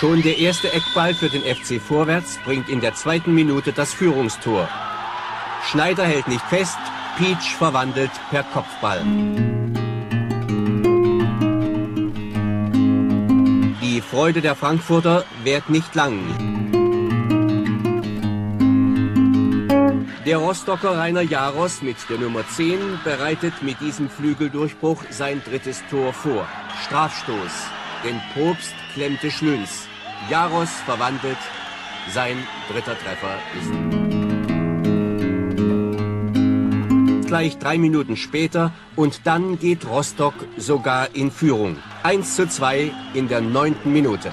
Schon der erste Eckball für den FC Vorwärts bringt in der zweiten Minute das Führungstor. Schneider hält nicht fest, Peach verwandelt per Kopfball. Die Freude der Frankfurter währt nicht lang. Der Rostocker Rainer Jaros mit der Nummer 10 bereitet mit diesem Flügeldurchbruch sein drittes Tor vor. Strafstoß. Denn Probst klemmte Schlüns. Jaros verwandelt. Sein dritter Treffer ist. Gleich drei Minuten später und dann geht Rostock sogar in Führung. 1 zu 2 in der neunten Minute.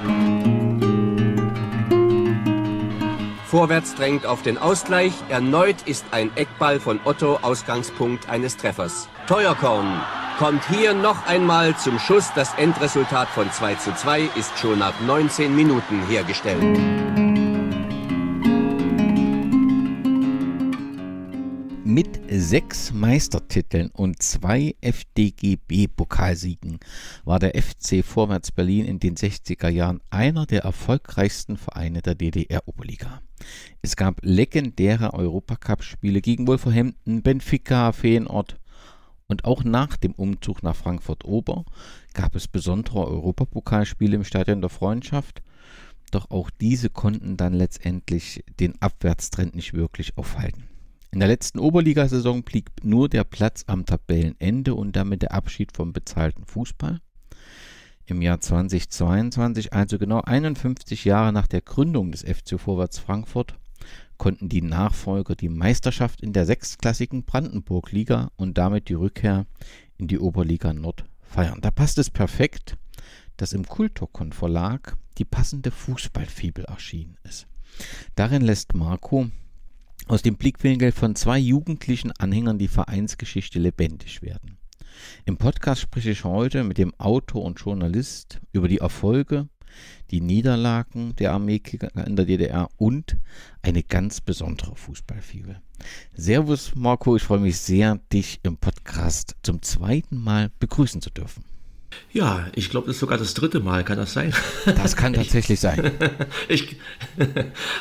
Vorwärts drängt auf den Ausgleich. Erneut ist ein Eckball von Otto Ausgangspunkt eines Treffers. Teuerkorn kommt hier noch einmal zum Schuss. Das Endresultat von 2 zu 2 ist schon nach 19 Minuten hergestellt. Mit sechs Meistertiteln und zwei FDGB-Pokalsiegen war der FC Vorwärts Berlin in den 60er Jahren einer der erfolgreichsten Vereine der DDR-Oberliga. Es gab legendäre Europacup-Spiele gegen Wolverhampton, Benfica, Feyenoord und auch nach dem Umzug nach Frankfurt-Ober gab es besondere Europapokalspiele im Stadion der Freundschaft, doch auch diese konnten dann letztendlich den Abwärtstrend nicht wirklich aufhalten. In der letzten Oberligasaison blieb nur der Platz am Tabellenende und damit der Abschied vom bezahlten Fußball. Im Jahr 2022, also genau 51 Jahre nach der Gründung des FC Vorwärts Frankfurt, konnten die Nachfolger die Meisterschaft in der sechstklassigen Brandenburg-Liga und damit die Rückkehr in die Oberliga Nord feiern. Da passt es perfekt, dass im Kulturkon Verlag die passende Fußballfibel erschienen ist. Darin lässt Marco aus dem Blickwinkel von zwei jugendlichen Anhängern die Vereinsgeschichte lebendig werden. Im Podcast spreche ich heute mit dem Autor und Journalist über die Erfolge, die Niederlagen der Armeekicker in der DDR und eine ganz besondere Fußballfibel. Servus Marco, ich freue mich sehr, dich im Podcast zum zweiten Mal begrüßen zu dürfen. Ja, ich glaube, das ist sogar das dritte Mal, kann das sein? Das kann tatsächlich sein. Ich,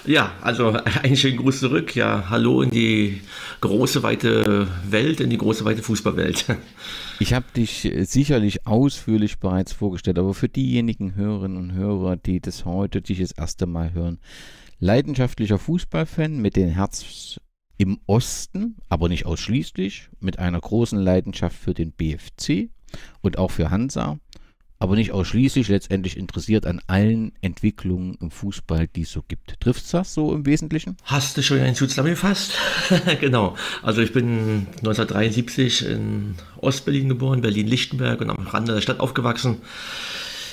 ja, also einen schönen Gruß zurück. Ja, hallo in die große, weite Welt, in die große, weite Fußballwelt. Ich habe dich sicherlich ausführlich bereits vorgestellt, aber für diejenigen Hörerinnen und Hörer, die das heute dich das erste Mal hören, leidenschaftlicher Fußballfan mit dem Herz im Osten, aber nicht ausschließlich, mit einer großen Leidenschaft für den BFC und auch für Hansa, aber nicht ausschließlich letztendlich interessiert an allen Entwicklungen im Fußball, die es so gibt. Trifft das so im Wesentlichen? Hast du schon einen zusammengefasst? genau. Also ich bin 1973 in Ostberlin geboren, Berlin-Lichtenberg und am Rande der Stadt aufgewachsen.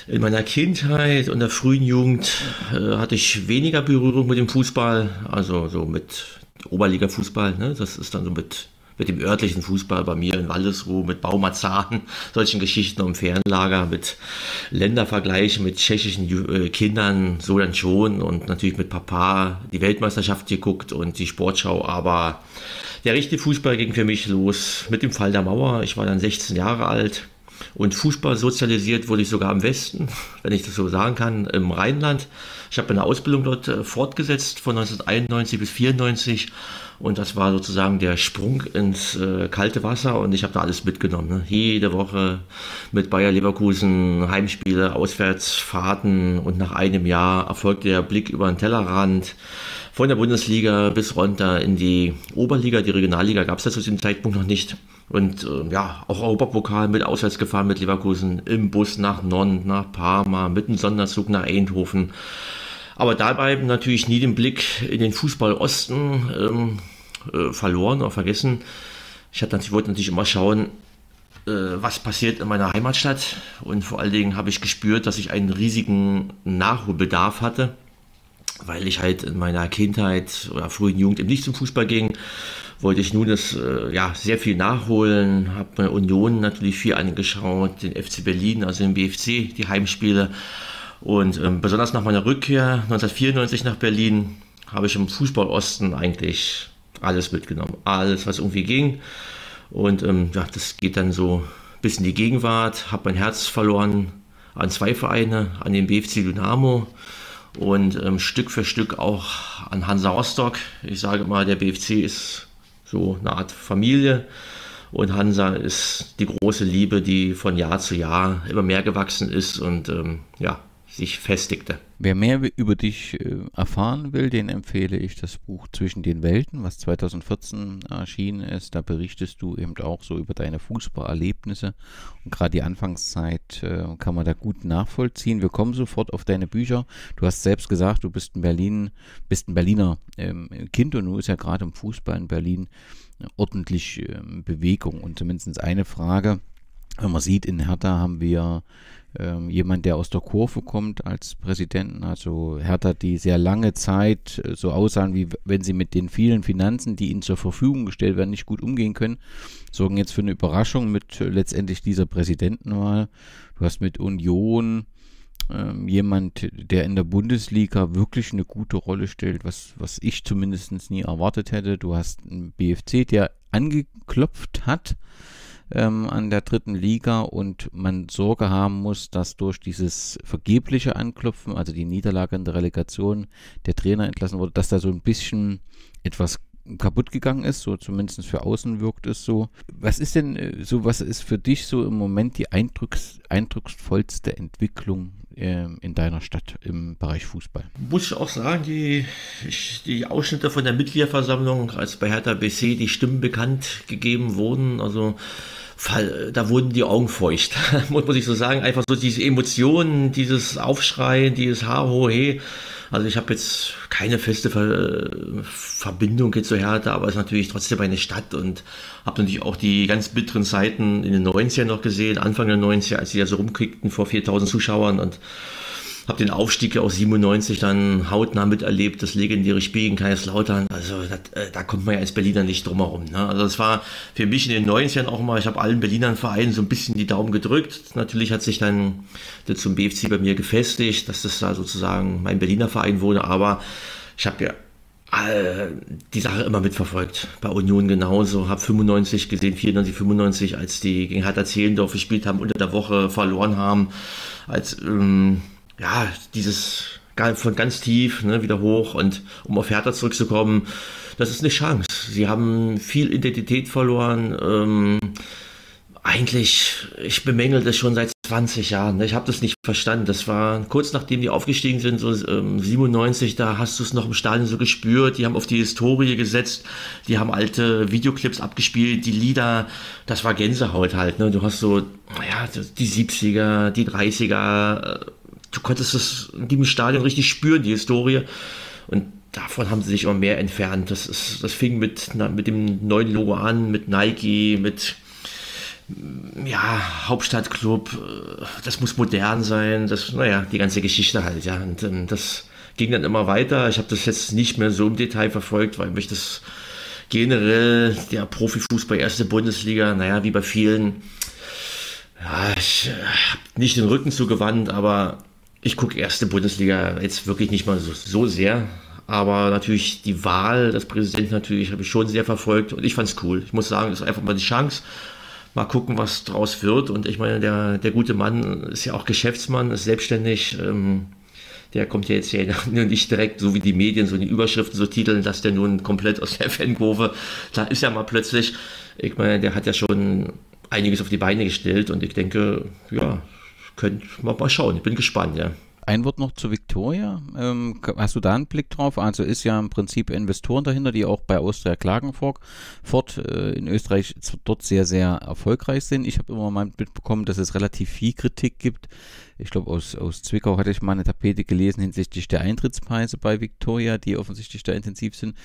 In meiner Kindheit und der frühen Jugend äh, hatte ich weniger Berührung mit dem Fußball, also so mit Oberliga-Fußball. Ne? Das ist dann so mit mit dem örtlichen Fußball bei mir in Waldesruh, mit Baumazahn, solchen Geschichten um Fernlager, mit Ländervergleichen mit tschechischen äh, Kindern, so dann schon und natürlich mit Papa die Weltmeisterschaft geguckt und die Sportschau, aber der richtige Fußball ging für mich los mit dem Fall der Mauer. Ich war dann 16 Jahre alt und Fußball sozialisiert wurde ich sogar im Westen, wenn ich das so sagen kann, im Rheinland. Ich habe eine Ausbildung dort äh, fortgesetzt von 1991 bis 1994 und das war sozusagen der Sprung ins äh, kalte Wasser und ich habe da alles mitgenommen. Ne? Jede Woche mit Bayer Leverkusen Heimspiele, Auswärtsfahrten und nach einem Jahr erfolgte der Blick über den Tellerrand von der Bundesliga bis runter in die Oberliga. Die Regionalliga gab es ja zu diesem Zeitpunkt noch nicht. Und äh, ja, auch Europapokal mit auswärts gefahren mit Leverkusen im Bus nach Nonn, nach Parma, mit einem Sonderzug nach Eindhoven. Aber dabei natürlich nie den Blick in den Fußball Osten ähm, äh, verloren oder vergessen. Ich natürlich, wollte natürlich immer schauen, äh, was passiert in meiner Heimatstadt. Und vor allen Dingen habe ich gespürt, dass ich einen riesigen Nachholbedarf hatte, weil ich halt in meiner Kindheit oder frühen Jugend eben nicht zum Fußball ging. Wollte ich nun das äh, ja, sehr viel nachholen, habe meine Union natürlich viel angeschaut, den FC Berlin, also den BFC, die Heimspiele. Und ähm, besonders nach meiner Rückkehr 1994 nach Berlin habe ich im Fußball Osten eigentlich alles mitgenommen. Alles, was irgendwie ging. Und ähm, ja, das geht dann so bis in die Gegenwart. Habe mein Herz verloren an zwei Vereine, an den BFC Dynamo und ähm, Stück für Stück auch an Hansa Rostock. Ich sage mal, der BFC ist so eine Art Familie und Hansa ist die große Liebe, die von Jahr zu Jahr immer mehr gewachsen ist und ähm, ja, sich festigte. Wer mehr über dich äh, erfahren will, den empfehle ich das Buch Zwischen den Welten, was 2014 erschienen ist. Da berichtest du eben auch so über deine Fußballerlebnisse. Und gerade die Anfangszeit äh, kann man da gut nachvollziehen. Wir kommen sofort auf deine Bücher. Du hast selbst gesagt, du bist in Berlin, bist ein Berliner ähm, Kind und nun ist ja gerade im Fußball in Berlin ordentlich ähm, Bewegung. Und zumindest eine Frage, wenn man sieht, in Hertha haben wir ähm, jemand, der aus der Kurve kommt als Präsidenten. Also Hertha, die sehr lange Zeit äh, so aussahen, wie wenn sie mit den vielen Finanzen, die ihnen zur Verfügung gestellt werden, nicht gut umgehen können, sorgen jetzt für eine Überraschung mit äh, letztendlich dieser Präsidentenwahl. Du hast mit Union ähm, jemand, der in der Bundesliga wirklich eine gute Rolle stellt, was, was ich zumindest nie erwartet hätte. Du hast einen BFC, der angeklopft hat ähm, an der dritten Liga und man Sorge haben muss, dass durch dieses vergebliche Anklopfen, also die Niederlage in der Relegation, der Trainer entlassen wurde, dass da so ein bisschen etwas kaputt gegangen ist, so zumindest für außen wirkt es so. Was ist denn äh, so, was ist für dich so im Moment die eindrucks, eindrucksvollste Entwicklung in deiner Stadt im Bereich Fußball? Muss ich auch sagen, die, die Ausschnitte von der Mitgliederversammlung, als bei Hertha BC die Stimmen bekannt gegeben wurden, also da wurden die Augen feucht, muss ich so sagen. Einfach so diese Emotionen, dieses Aufschreien, dieses Ha-Ho-He. Also ich habe jetzt keine feste Ver Verbindung jetzt zu Hertha, aber es ist natürlich trotzdem eine Stadt und habe natürlich auch die ganz bitteren Zeiten in den 90ern noch gesehen, Anfang der 90er, als sie da so rumkriegten vor 4000 Zuschauern und habe den Aufstieg aus 97 dann hautnah miterlebt, das legendäre Spiel in Kaiserslautern. Also das, äh, da kommt man ja als Berliner nicht drum herum. Ne? Also das war für mich in den 90ern auch mal, ich habe allen Berlinern Vereinen so ein bisschen die Daumen gedrückt. Natürlich hat sich dann das zum BFC bei mir gefestigt, dass das da sozusagen mein Berliner Verein wurde, aber ich habe ja die Sache immer mitverfolgt. Bei Union genauso. Habe 95 gesehen, 94, 95, als die gegen Hertha Zehlendorf gespielt haben, unter der Woche verloren haben. Als ähm, ja, dieses von ganz tief ne, wieder hoch und um auf Hertha zurückzukommen, das ist eine Chance. Sie haben viel Identität verloren. Ähm, eigentlich, ich bemängel das schon seit 20 Jahren. Ne? Ich habe das nicht verstanden. Das war kurz nachdem die aufgestiegen sind, so ähm, 97, da hast du es noch im Stadion so gespürt. Die haben auf die Historie gesetzt, die haben alte Videoclips abgespielt, die Lieder, das war Gänsehaut halt. Ne? Du hast so, ja, die 70er, die 30er, du konntest es in dem Stadion richtig spüren, die Historie. Und davon haben sie sich immer mehr entfernt. Das, ist, das fing mit, mit dem neuen Logo an, mit Nike, mit ja, Hauptstadtclub, das muss modern sein, das, naja, die ganze Geschichte halt, ja. Und ähm, das ging dann immer weiter. Ich habe das jetzt nicht mehr so im Detail verfolgt, weil mich das generell der Profifußball erste Bundesliga, naja, wie bei vielen, ja, ich äh, habe nicht den Rücken zugewandt, aber ich gucke erste Bundesliga jetzt wirklich nicht mal so, so sehr. Aber natürlich die Wahl des Präsidenten natürlich habe ich schon sehr verfolgt und ich fand es cool. Ich muss sagen, das ist einfach mal die Chance. Mal gucken, was draus wird. Und ich meine, der, der gute Mann ist ja auch Geschäftsmann, ist selbstständig. Ähm, der kommt ja jetzt ja nicht direkt, so wie die Medien, so in die Überschriften so titeln, dass der nun komplett aus der Fankurve, da ist ja mal plötzlich, ich meine, der hat ja schon einiges auf die Beine gestellt und ich denke, ja, könnt mal, mal schauen. Ich bin gespannt, ja. Ein Wort noch zu Victoria. Ähm, hast du da einen Blick drauf? Also ist ja im Prinzip Investoren dahinter, die auch bei Austria Klagenfurt fort, äh, in Österreich dort sehr, sehr erfolgreich sind. Ich habe immer mal mitbekommen, dass es relativ viel Kritik gibt ich glaube, aus, aus Zwickau hatte ich mal eine Tapete gelesen hinsichtlich der Eintrittspreise bei Victoria, die offensichtlich da intensiv sind.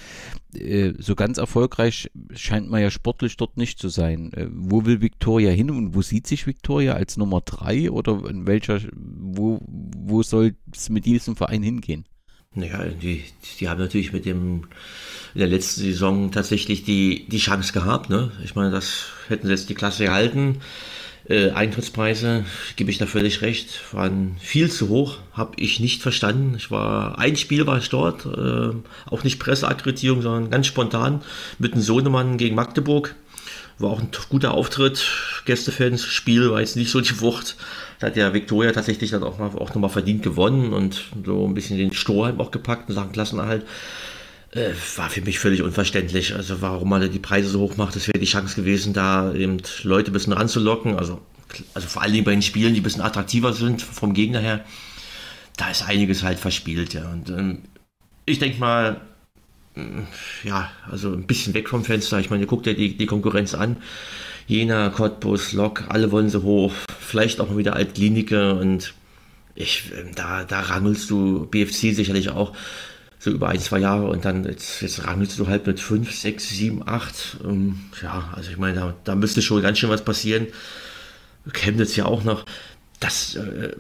Äh, so ganz erfolgreich scheint man ja sportlich dort nicht zu sein. Äh, wo will Victoria hin und wo sieht sich Victoria als Nummer drei oder in welcher, wo, wo soll es mit diesem Verein hingehen? Naja, die, die haben natürlich mit dem in der letzten Saison tatsächlich die, die Chance gehabt. Ne? Ich meine, das hätten sie jetzt die Klasse gehalten. Äh, Eintrittspreise, gebe ich da völlig recht, waren viel zu hoch, habe ich nicht verstanden. Ich war, ein Spiel war ich dort, äh, auch nicht Presseakkreditierung, sondern ganz spontan mit einem Sohnemann gegen Magdeburg. War auch ein guter Auftritt. Gästefans, Spiel war jetzt nicht so die Wucht. Da hat ja Viktoria tatsächlich dann auch, mal, auch nochmal verdient gewonnen und so ein bisschen den Strohhalm auch gepackt und Sachen Klassenerhalt. Äh, war für mich völlig unverständlich. Also warum man die Preise so hoch macht, das wäre die Chance gewesen, da eben Leute ein bisschen ranzulocken. Also, also vor allen Dingen bei den Spielen, die ein bisschen attraktiver sind vom Gegner her. Da ist einiges halt verspielt, ja. Und ähm, ich denke mal, ja, also ein bisschen weg vom Fenster. Ich meine, guckt ja die, die Konkurrenz an. Jena, Cottbus, Lok, alle wollen sie hoch. Vielleicht auch mal wieder Altklinike und ich, ähm, da, da rangelst du BFC sicherlich auch so über ein, zwei Jahre und dann jetzt, jetzt rangelst du halt mit fünf, sechs, sieben, acht. Ähm, ja, also ich meine, da, da müsste schon ganz schön was passieren. Chemnitz ja auch noch das, äh,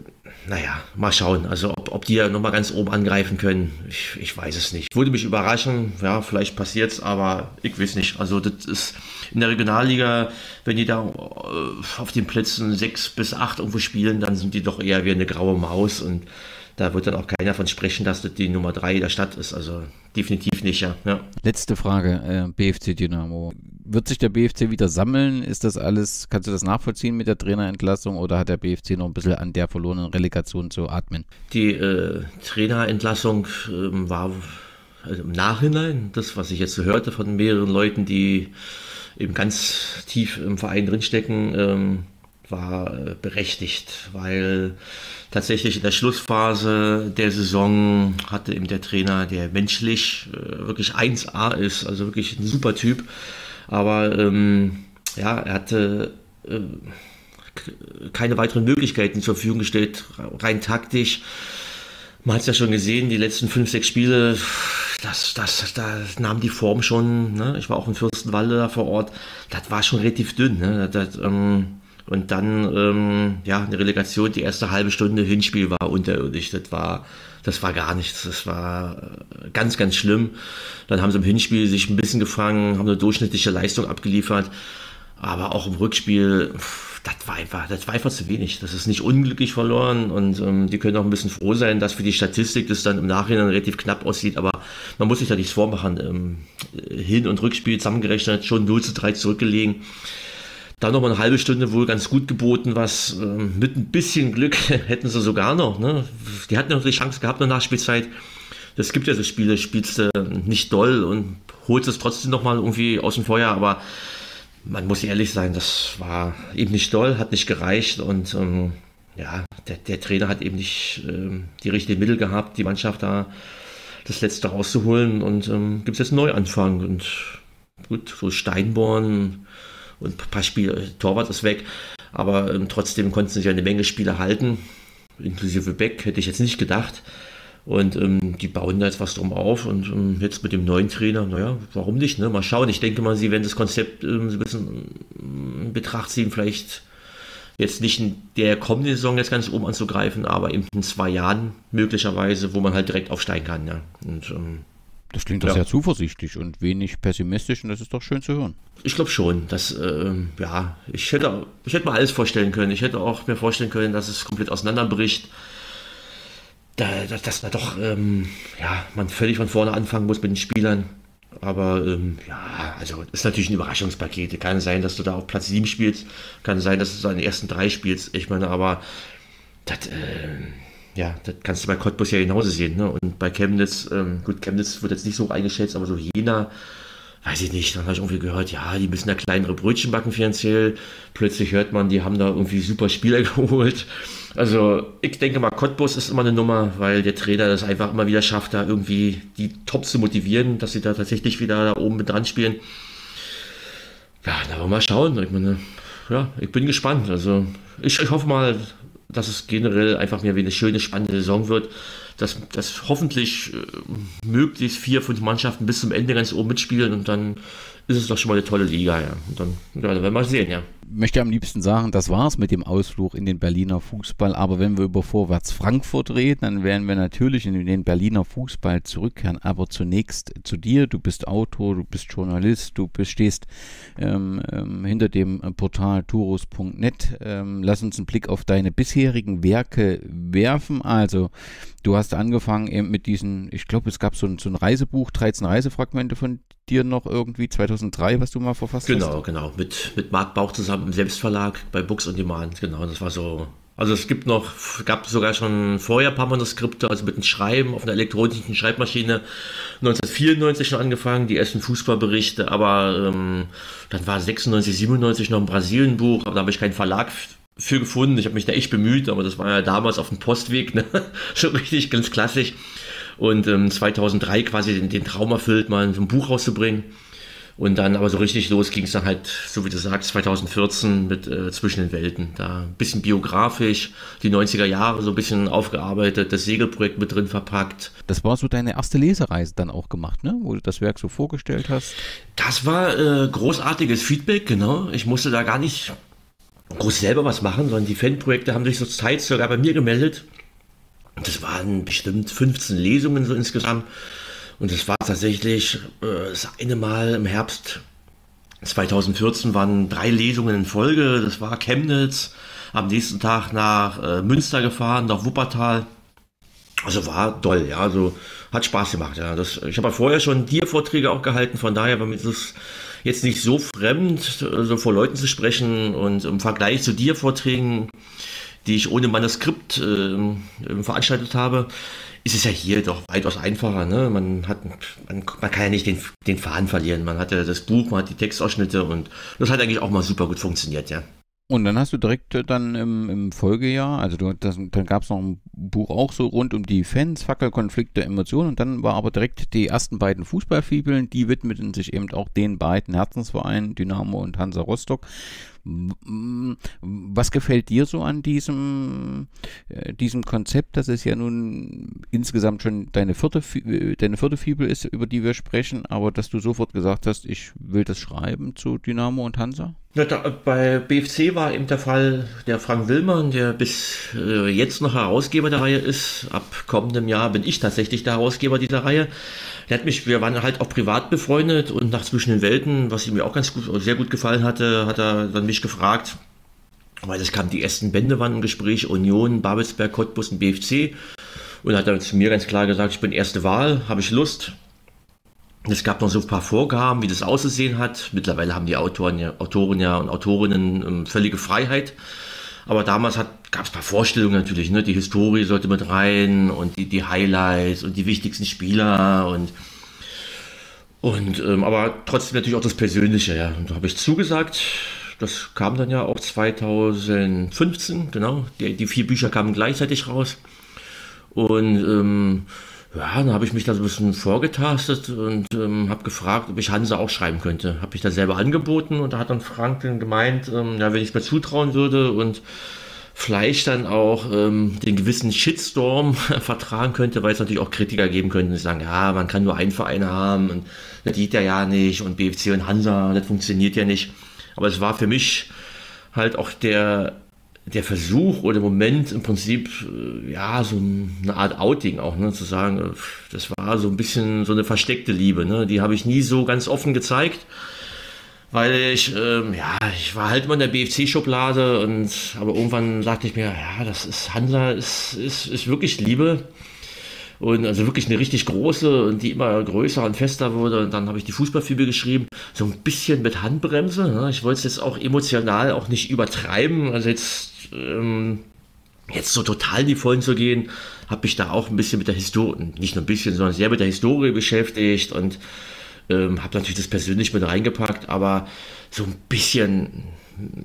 naja, mal schauen. Also ob, ob die ja nochmal ganz oben angreifen können, ich, ich weiß es nicht. Würde mich überraschen, ja, vielleicht passiert es, aber ich weiß nicht. Also das ist in der Regionalliga, wenn die da äh, auf den Plätzen sechs bis acht irgendwo spielen, dann sind die doch eher wie eine graue Maus und da wird dann auch keiner von sprechen, dass das die Nummer drei der Stadt ist. Also definitiv nicht, ja. ja. Letzte Frage, äh, BFC Dynamo. Wird sich der BFC wieder sammeln? Ist das alles, kannst du das nachvollziehen mit der Trainerentlassung oder hat der BFC noch ein bisschen an der verlorenen Relegation zu atmen? Die äh, Trainerentlassung äh, war also im Nachhinein, das, was ich jetzt so hörte von mehreren Leuten, die eben ganz tief im Verein drinstecken, ähm, war äh, berechtigt, weil tatsächlich in der Schlussphase der Saison hatte eben der Trainer, der menschlich äh, wirklich 1A ist, also wirklich ein super Typ, aber ähm, ja, er hatte äh, keine weiteren Möglichkeiten zur Verfügung gestellt, rein taktisch. Man hat es ja schon gesehen, die letzten fünf, sechs Spiele, das, das, da nahm die Form schon, ne? ich war auch in Fürstenwalde vor Ort, das war schon relativ dünn. Ne? Das, ähm, und dann, ähm, ja, eine Relegation, die erste halbe Stunde Hinspiel war unterirdisch. Das war, das war gar nichts. Das war äh, ganz, ganz schlimm. Dann haben sie im Hinspiel sich ein bisschen gefangen, haben eine durchschnittliche Leistung abgeliefert. Aber auch im Rückspiel, das war einfach, das war einfach zu wenig. Das ist nicht unglücklich verloren und ähm, die können auch ein bisschen froh sein, dass für die Statistik das dann im Nachhinein relativ knapp aussieht. Aber man muss sich da nichts vormachen. Ähm, Hin- und Rückspiel zusammengerechnet, schon 0 zu 3 zurückgelegen. Dann noch mal eine halbe Stunde wohl ganz gut geboten, was äh, mit ein bisschen Glück hätten sie sogar noch. Ne? Die hatten noch die Chance gehabt in der Nachspielzeit. Das gibt ja so Spiele, spielst du nicht doll und holst es trotzdem noch mal irgendwie aus dem Feuer, aber man muss ehrlich sein, das war eben nicht doll, hat nicht gereicht und ähm, ja, der, der, Trainer hat eben nicht ähm, die richtigen Mittel gehabt, die Mannschaft da das Letzte rauszuholen und ähm, gibt es jetzt einen Neuanfang und gut, so Steinborn, und ein paar Spiele, Torwart ist weg, aber ähm, trotzdem konnten sie sich eine Menge Spiele halten, inklusive Beck, hätte ich jetzt nicht gedacht. Und ähm, die bauen da jetzt was drum auf und ähm, jetzt mit dem neuen Trainer, naja, warum nicht, ne? Mal schauen. Ich denke mal, sie werden das Konzept ähm, ein bisschen in Betracht ziehen, vielleicht jetzt nicht in der kommenden Saison jetzt ganz oben anzugreifen, aber eben in zwei Jahren möglicherweise, wo man halt direkt aufsteigen kann, ja. Und ähm, das klingt doch ja. sehr zuversichtlich und wenig pessimistisch und das ist doch schön zu hören. Ich glaube schon, dass, äh, ja, ich hätte, ich hätte mir alles vorstellen können. Ich hätte auch mir vorstellen können, dass es komplett auseinanderbricht. Da, dass, dass man doch, ähm, ja, man völlig von vorne anfangen muss mit den Spielern. Aber ähm, ja, also ist natürlich ein Überraschungspaket. Kann sein, dass du da auf Platz 7 spielst. Kann sein, dass du da in den ersten drei spielst. Ich meine, aber das, äh, ja, das kannst du bei Cottbus ja genauso sehen. Ne? Und bei Chemnitz, ähm, gut, Chemnitz wird jetzt nicht so eingeschätzt, aber so Jena, weiß ich nicht, dann habe ich irgendwie gehört, ja, die müssen da kleinere Brötchen backen finanziell. Plötzlich hört man, die haben da irgendwie super Spieler geholt. Also ich denke mal, Cottbus ist immer eine Nummer, weil der Trainer das einfach immer wieder schafft, da irgendwie die Top zu motivieren, dass sie da tatsächlich wieder da oben mit dran spielen. Ja, da wollen wir mal schauen. Ich meine, ja, ich bin gespannt. Also ich, ich hoffe mal, dass es generell einfach mehr wie eine schöne, spannende Saison wird, dass, dass hoffentlich äh, möglichst vier, fünf Mannschaften bis zum Ende ganz oben mitspielen und dann ist es doch schon mal eine tolle Liga, ja. Und dann, ja, werden wir mal sehen, ja möchte am liebsten sagen, das war's mit dem Ausflug in den Berliner Fußball. Aber wenn wir über Vorwärts Frankfurt reden, dann werden wir natürlich in den Berliner Fußball zurückkehren. Aber zunächst zu dir. Du bist Autor, du bist Journalist, du stehst ähm, ähm, hinter dem Portal turus.net. Ähm, lass uns einen Blick auf deine bisherigen Werke werfen. Also, du hast angefangen eben mit diesen, ich glaube, es gab so ein, so ein Reisebuch, 13 Reisefragmente von dir noch irgendwie 2003, was du mal verfasst genau, hast? Genau, genau. Mit, mit Marc Bauch zusammen im Selbstverlag bei Books on Demand. Genau, das war so. Also es gibt noch, gab sogar schon vorher ein paar Manuskripte, also mit dem Schreiben auf einer elektronischen Schreibmaschine 1994 schon angefangen, die ersten Fußballberichte, aber ähm, dann war 96, 97 noch ein Brasilien-Buch, aber da habe ich keinen Verlag für gefunden. Ich habe mich da echt bemüht, aber das war ja damals auf dem Postweg, ne? so richtig ganz klassisch. Und ähm, 2003 quasi den, den Traum erfüllt, mal ein Buch rauszubringen. Und dann aber so richtig los ging es dann halt, so wie du sagst, 2014 mit äh, Zwischen den Welten. Da ein bisschen biografisch, die 90er Jahre so ein bisschen aufgearbeitet, das Segelprojekt mit drin verpackt. Das war so deine erste Lesereise dann auch gemacht, ne? Wo du das Werk so vorgestellt hast. Das war äh, großartiges Feedback, genau. Ich musste da gar nicht groß selber was machen, sondern die Fanprojekte haben sich so Zeit sogar bei mir gemeldet. Das waren bestimmt 15 Lesungen so insgesamt. Und es war tatsächlich äh, das eine Mal im Herbst 2014 waren drei Lesungen in Folge. Das war Chemnitz, am nächsten Tag nach äh, Münster gefahren, nach Wuppertal. Also war toll, ja, also hat Spaß gemacht, ja. Das, ich habe ja vorher schon Dir-Vorträge auch gehalten, von daher war mir das jetzt nicht so fremd, so vor Leuten zu sprechen und im Vergleich zu Dir-Vorträgen, die ich ohne Manuskript äh, veranstaltet habe, ist es ja hier doch weitaus einfacher. Ne? Man, hat, man, man kann ja nicht den, den Faden verlieren. Man hat ja das Buch, man hat die Textausschnitte und das hat eigentlich auch mal super gut funktioniert, ja. Und dann hast du direkt äh, dann im, im Folgejahr, also du, das, dann gab es noch ein Buch auch so rund um die Fans, Fackelkonflikte, Emotionen und dann war aber direkt die ersten beiden Fußballfibeln, die widmeten sich eben auch den beiden Herzensvereinen, Dynamo und Hansa Rostock. Was gefällt dir so an diesem, äh, diesem Konzept, dass es ja nun insgesamt schon deine vierte, äh, deine vierte Fibel ist, über die wir sprechen, aber dass du sofort gesagt hast, ich will das schreiben zu Dynamo und Hansa? Ja, da, bei BFC war eben der Fall der Frank Willmann, der bis äh, jetzt noch Herausgeber der Reihe ist. Ab kommendem Jahr bin ich tatsächlich der Herausgeber dieser Reihe. Der hat mich, wir waren halt auch privat befreundet und nach Zwischen den Welten, was ihm mir auch ganz gut, sehr gut gefallen hatte, hat er dann mich gefragt, weil es kam die ersten Bände waren im Gespräch, Union, Babelsberg, Cottbus und BFC. Und hat dann zu mir ganz klar gesagt, ich bin erste Wahl, habe ich Lust. Es gab noch so ein paar Vorgaben, wie das auszusehen hat. Mittlerweile haben die Autoren Autoren ja und Autorinnen ähm, völlige Freiheit. Aber damals gab es ein paar Vorstellungen natürlich. Ne? Die Historie sollte mit rein und die, die Highlights und die wichtigsten Spieler und und ähm, aber trotzdem natürlich auch das Persönliche. Ja. Und da habe ich zugesagt. Das kam dann ja auch 2015, genau. Die, die vier Bücher kamen gleichzeitig raus. Und ähm, ja, dann habe ich mich da so ein bisschen vorgetastet und ähm, habe gefragt, ob ich Hansa auch schreiben könnte. Habe ich da selber angeboten und da hat dann Frank dann gemeint, ähm, ja, wenn ich es mir zutrauen würde und vielleicht dann auch ähm, den gewissen Shitstorm vertragen könnte, weil es natürlich auch Kritiker geben könnten, die sagen, ja, man kann nur einen Verein haben und das geht ja ja nicht und BFC und Hansa, das funktioniert ja nicht. Aber es war für mich halt auch der der Versuch oder Moment im Prinzip, äh, ja, so eine Art Outing auch, ne, zu sagen, äh, das war so ein bisschen so eine versteckte Liebe, ne, die habe ich nie so ganz offen gezeigt, weil ich, ähm, ja, ich war halt immer in der BFC-Schublade und, aber irgendwann sagte ich mir, ja, das ist, Hansa ist, ist, ist wirklich Liebe und also wirklich eine richtig große und die immer größer und fester wurde. Und dann habe ich die Fußballfibel geschrieben, so ein bisschen mit Handbremse. Ne? Ich wollte es jetzt auch emotional auch nicht übertreiben. Also jetzt ähm, jetzt so total in die Vollen zu gehen, habe ich da auch ein bisschen mit der Historie, nicht nur ein bisschen, sondern sehr mit der Historie beschäftigt und ähm, habe natürlich das persönlich mit reingepackt, aber so ein bisschen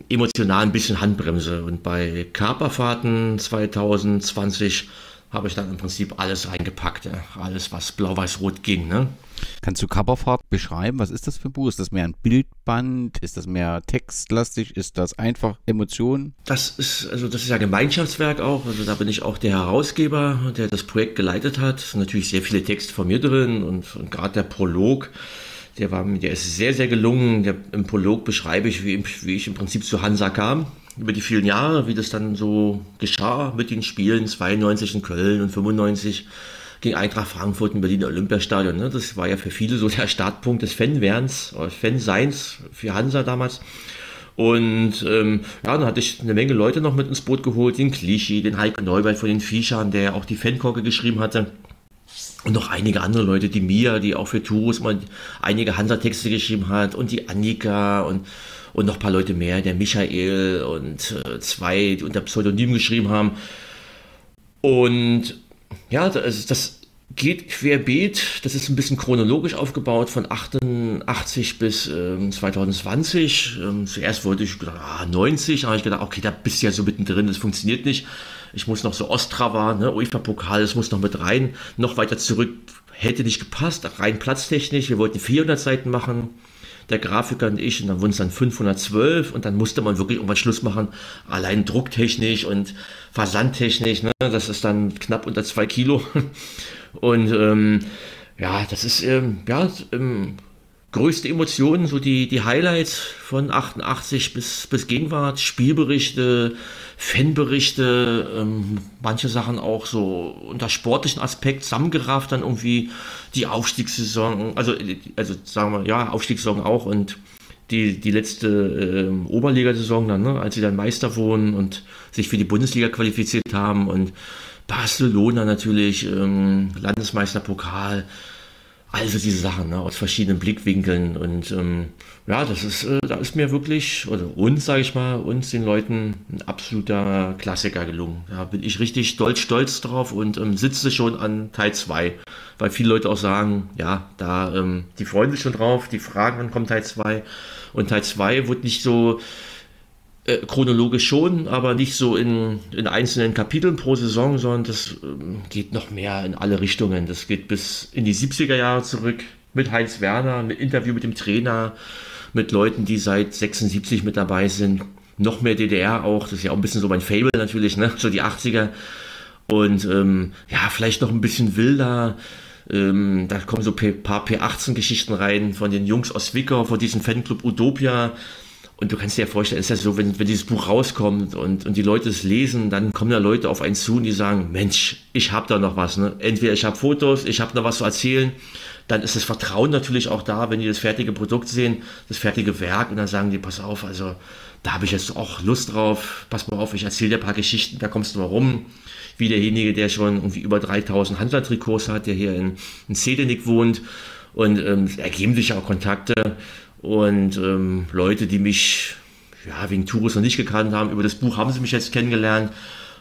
emotional ein bisschen Handbremse. Und bei Kaperfahrten 2020 habe ich dann im Prinzip alles reingepackt, alles was blau-weiß-rot ging. Ne? Kannst du Coverfahrt beschreiben? Was ist das für ein Buch? Ist das mehr ein Bildband? Ist das mehr textlastig? Ist das einfach Emotionen? Das ist, also das ist ja Gemeinschaftswerk auch. Also da bin ich auch der Herausgeber, der das Projekt geleitet hat. Es sind natürlich sehr viele Texte von mir drin und, und gerade der Prolog. Der, war, der ist sehr, sehr gelungen. Der, Im Prolog beschreibe ich, wie, wie ich im Prinzip zu Hansa kam über die vielen Jahre, wie das dann so geschah mit den Spielen, 92 in Köln und 95 gegen Eintracht Frankfurt im Berliner Olympiastadion. Ne? Das war ja für viele so der Startpunkt des Fanwerdens, Fanseins für Hansa damals. Und ähm, ja, dann hatte ich eine Menge Leute noch mit ins Boot geholt, den Clichy, den Heike Neubert von den Viechern, der auch die Fankorke geschrieben hatte. und noch einige andere Leute, die Mia, die auch für Tours mal einige Hansa-Texte geschrieben hat und die Annika und, und noch ein paar Leute mehr, der Michael und äh, zwei, die unter Pseudonym geschrieben haben. Und ja, das, das geht querbeet, das ist ein bisschen chronologisch aufgebaut von 88 bis ähm, 2020. Ähm, zuerst wollte ich ah, 90, habe ich gedacht, okay, da bist du ja so mittendrin, das funktioniert nicht. Ich muss noch so Ostrava, ne, UEFA-Pokal, das muss noch mit rein. Noch weiter zurück hätte nicht gepasst, rein platztechnisch. Wir wollten 400 Seiten machen, der Grafiker und ich, und dann wurden es dann 512 und dann musste man wirklich irgendwann Schluss machen, allein drucktechnisch und versandtechnisch. Ne, das ist dann knapp unter zwei Kilo. Und ähm, ja, das ist ähm, ja, ähm, größte Emotionen, so die, die Highlights von 88 bis, bis Gegenwart, Spielberichte, Fanberichte, ähm, manche Sachen auch so unter sportlichen Aspekt zusammengerafft, dann irgendwie die Aufstiegssaison, also, also sagen wir, ja, Aufstiegssaison auch und die, die letzte äh, Oberligasaison dann, ne, als sie dann Meister wurden und sich für die Bundesliga qualifiziert haben und Barcelona natürlich, ähm, Landesmeisterpokal, also diese Sachen ne, aus verschiedenen Blickwinkeln und ähm, ja, das ist, äh, da ist mir wirklich, oder uns, sage ich mal, uns den Leuten ein absoluter Klassiker gelungen. Da bin ich richtig stolz, stolz drauf und ähm, sitze schon an Teil 2, weil viele Leute auch sagen, ja, da, ähm, die freuen sich schon drauf, die fragen, wann kommt Teil 2 und Teil 2 wird nicht so äh, chronologisch schon, aber nicht so in, in einzelnen Kapiteln pro Saison, sondern das ähm, geht noch mehr in alle Richtungen. Das geht bis in die 70er Jahre zurück mit Heinz Werner, mit Interview mit dem Trainer, mit Leuten, die seit 76 mit dabei sind. Noch mehr DDR auch, das ist ja auch ein bisschen so mein Fable natürlich, ne? so die 80er. Und ähm, ja, vielleicht noch ein bisschen wilder. Ähm, da kommen so ein paar P18-Geschichten rein von den Jungs aus Wicker, von diesem Fanclub Utopia und du kannst dir ja vorstellen, ist das so, wenn, wenn dieses Buch rauskommt und, und die Leute es lesen, dann kommen da Leute auf einen zu und die sagen, Mensch, ich habe da noch was. Ne? Entweder ich habe Fotos, ich habe noch was zu erzählen. Dann ist das Vertrauen natürlich auch da, wenn die das fertige Produkt sehen, das fertige Werk und dann sagen die, pass auf, also da habe ich jetzt auch Lust drauf, pass mal auf, ich erzähle dir ein paar Geschichten, da kommst du mal rum. Wie derjenige, der schon irgendwie über 3000 Handlertrikots hat, der hier in, in Sedenik wohnt und ähm, ergeben sich auch Kontakte und ähm, Leute, die mich ja, wegen Tourus noch nicht gekannt haben, über das Buch haben sie mich jetzt kennengelernt.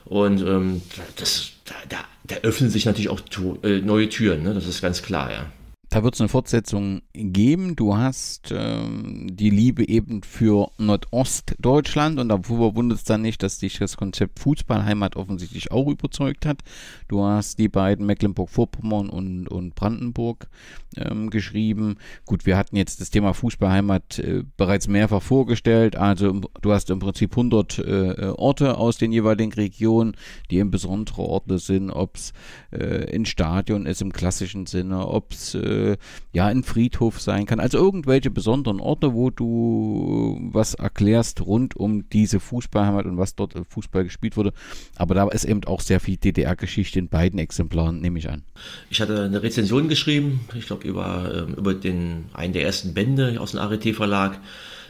Und ähm, das, da, da, da, öffnen sich natürlich auch äh, neue Türen, ne? das ist ganz klar, ja. Da wird es eine Fortsetzung geben. Du hast ähm, die Liebe eben für Nordostdeutschland und darüber wundert es dann nicht, dass dich das Konzept Fußballheimat offensichtlich auch überzeugt hat. Du hast die beiden Mecklenburg-Vorpommern und, und Brandenburg ähm, geschrieben. Gut, wir hatten jetzt das Thema Fußballheimat äh, bereits mehrfach vorgestellt. Also du hast im Prinzip 100 äh, Orte aus den jeweiligen Regionen, die eben besondere Orte sind, ob es äh, ein Stadion ist im klassischen Sinne, ob es äh, äh, ja ein Friedhof sein kann. Also irgendwelche besonderen Orte, wo du was erklärst rund um diese Fußballheimat und was dort Fußball gespielt wurde. Aber da ist eben auch sehr viel DDR-Geschichte in beiden Exemplaren, nehme ich an. Ich hatte eine Rezension geschrieben, ich glaube über, ähm, über den, einen der ersten Bände aus dem ART-Verlag.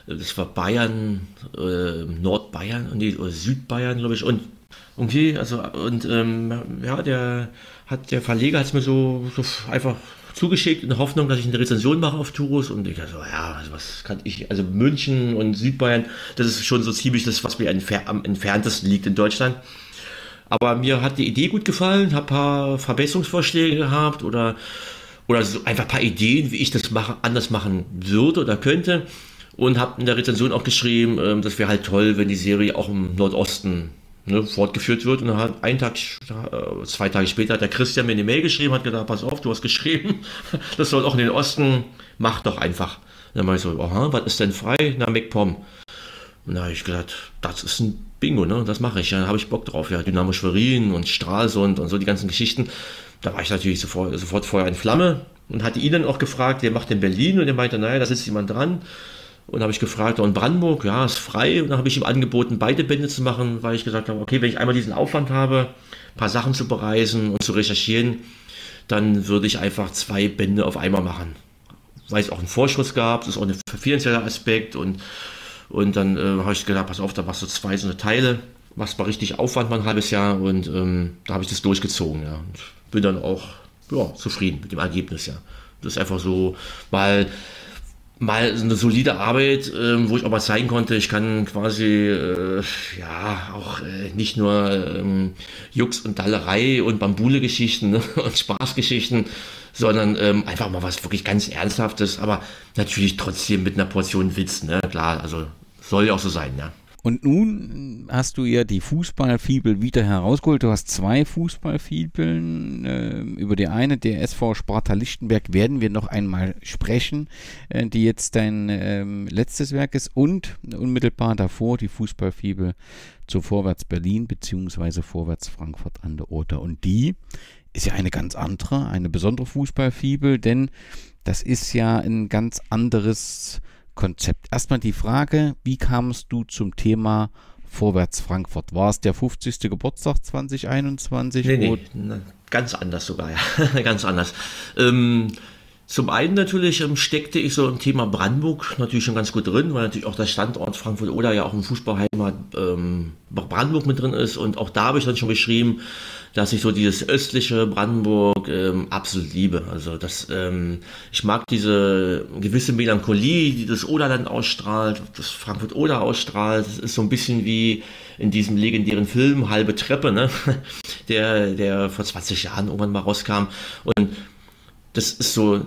Das war Bayern, äh, Nordbayern die, oder Südbayern, glaube ich. Und irgendwie, also, und ähm, ja, der hat der Verleger hat es mir so, so einfach zugeschickt in der Hoffnung, dass ich eine Rezension mache auf Tours und ich dachte so, ja, also was kann ich, also München und Südbayern, das ist schon so ziemlich das, was mir am entferntesten liegt in Deutschland. Aber mir hat die Idee gut gefallen, habe ein paar Verbesserungsvorschläge gehabt oder, oder so einfach ein paar Ideen, wie ich das mache, anders machen würde oder könnte und habe in der Rezension auch geschrieben, ähm, das wäre halt toll, wenn die Serie auch im Nordosten ne, fortgeführt wird. Und dann hat einen Tag, äh, zwei Tage später hat der Christian mir eine Mail geschrieben, hat gesagt, pass auf, du hast geschrieben, das soll auch in den Osten, mach doch einfach. Und dann war ich so, aha, was ist denn frei? Na, MacPom. Und da habe ich gedacht, das ist ein Bingo, ne? Das mache ich, ja, da habe ich Bock drauf. Ja, Dynamo Schwerin und Stralsund und so die ganzen Geschichten. Da war ich natürlich sofort, sofort Feuer in Flamme und hatte ihn dann auch gefragt, der macht in Berlin und der meinte, naja, da sitzt jemand dran. Und habe ich gefragt, und Brandenburg, ja, ist frei. Und dann habe ich ihm angeboten, beide Bände zu machen, weil ich gesagt habe, okay, wenn ich einmal diesen Aufwand habe, ein paar Sachen zu bereisen und zu recherchieren, dann würde ich einfach zwei Bände auf einmal machen. Weil es auch einen Vorschuss gab, das ist auch ein finanzieller Aspekt. Und, und dann äh, habe ich gedacht, pass auf, da machst du zwei so eine Teile, machst mal richtig Aufwand mal ein halbes Jahr. Und ähm, da habe ich das durchgezogen, ja. Und bin dann auch ja, zufrieden mit dem Ergebnis, ja. Das ist einfach so, weil mal eine solide Arbeit, äh, wo ich auch mal zeigen konnte, ich kann quasi äh, ja auch äh, nicht nur ähm, Jux und Dallerei und Bambule-Geschichten ne, und Spaßgeschichten, sondern ähm, einfach mal was wirklich ganz Ernsthaftes, aber natürlich trotzdem mit einer Portion Witz, ne? Klar, also soll ja auch so sein, ja. Und nun hast du ja die Fußballfibel wieder herausgeholt. Du hast zwei Fußballfibeln. Äh, über die eine, der SV Sparta Lichtenberg, werden wir noch einmal sprechen, äh, die jetzt dein äh, letztes Werk ist. Und unmittelbar davor die Fußballfibel zu Vorwärts Berlin bzw. Vorwärts Frankfurt an der Oder. Und die ist ja eine ganz andere, eine besondere Fußballfibel, denn das ist ja ein ganz anderes Konzept. Erstmal die Frage, wie kamst du zum Thema Vorwärts Frankfurt? War es der 50. Geburtstag 2021? Nee, nee, ganz anders sogar, ja. ganz anders. Ähm, zum einen natürlich ähm, steckte ich so im Thema Brandenburg natürlich schon ganz gut drin, weil natürlich auch der Standort Frankfurt oder ja auch im Fußballheimat ähm, Brandenburg mit drin ist. Und auch da habe ich dann schon beschrieben, dass ich so dieses östliche Brandenburg ähm, absolut liebe. Also das, ähm, ich mag diese gewisse Melancholie, die das Oderland ausstrahlt, das Frankfurt-Oder ausstrahlt. Das ist so ein bisschen wie in diesem legendären Film Halbe Treppe, ne? der, der vor 20 Jahren irgendwann mal rauskam. Und das ist so,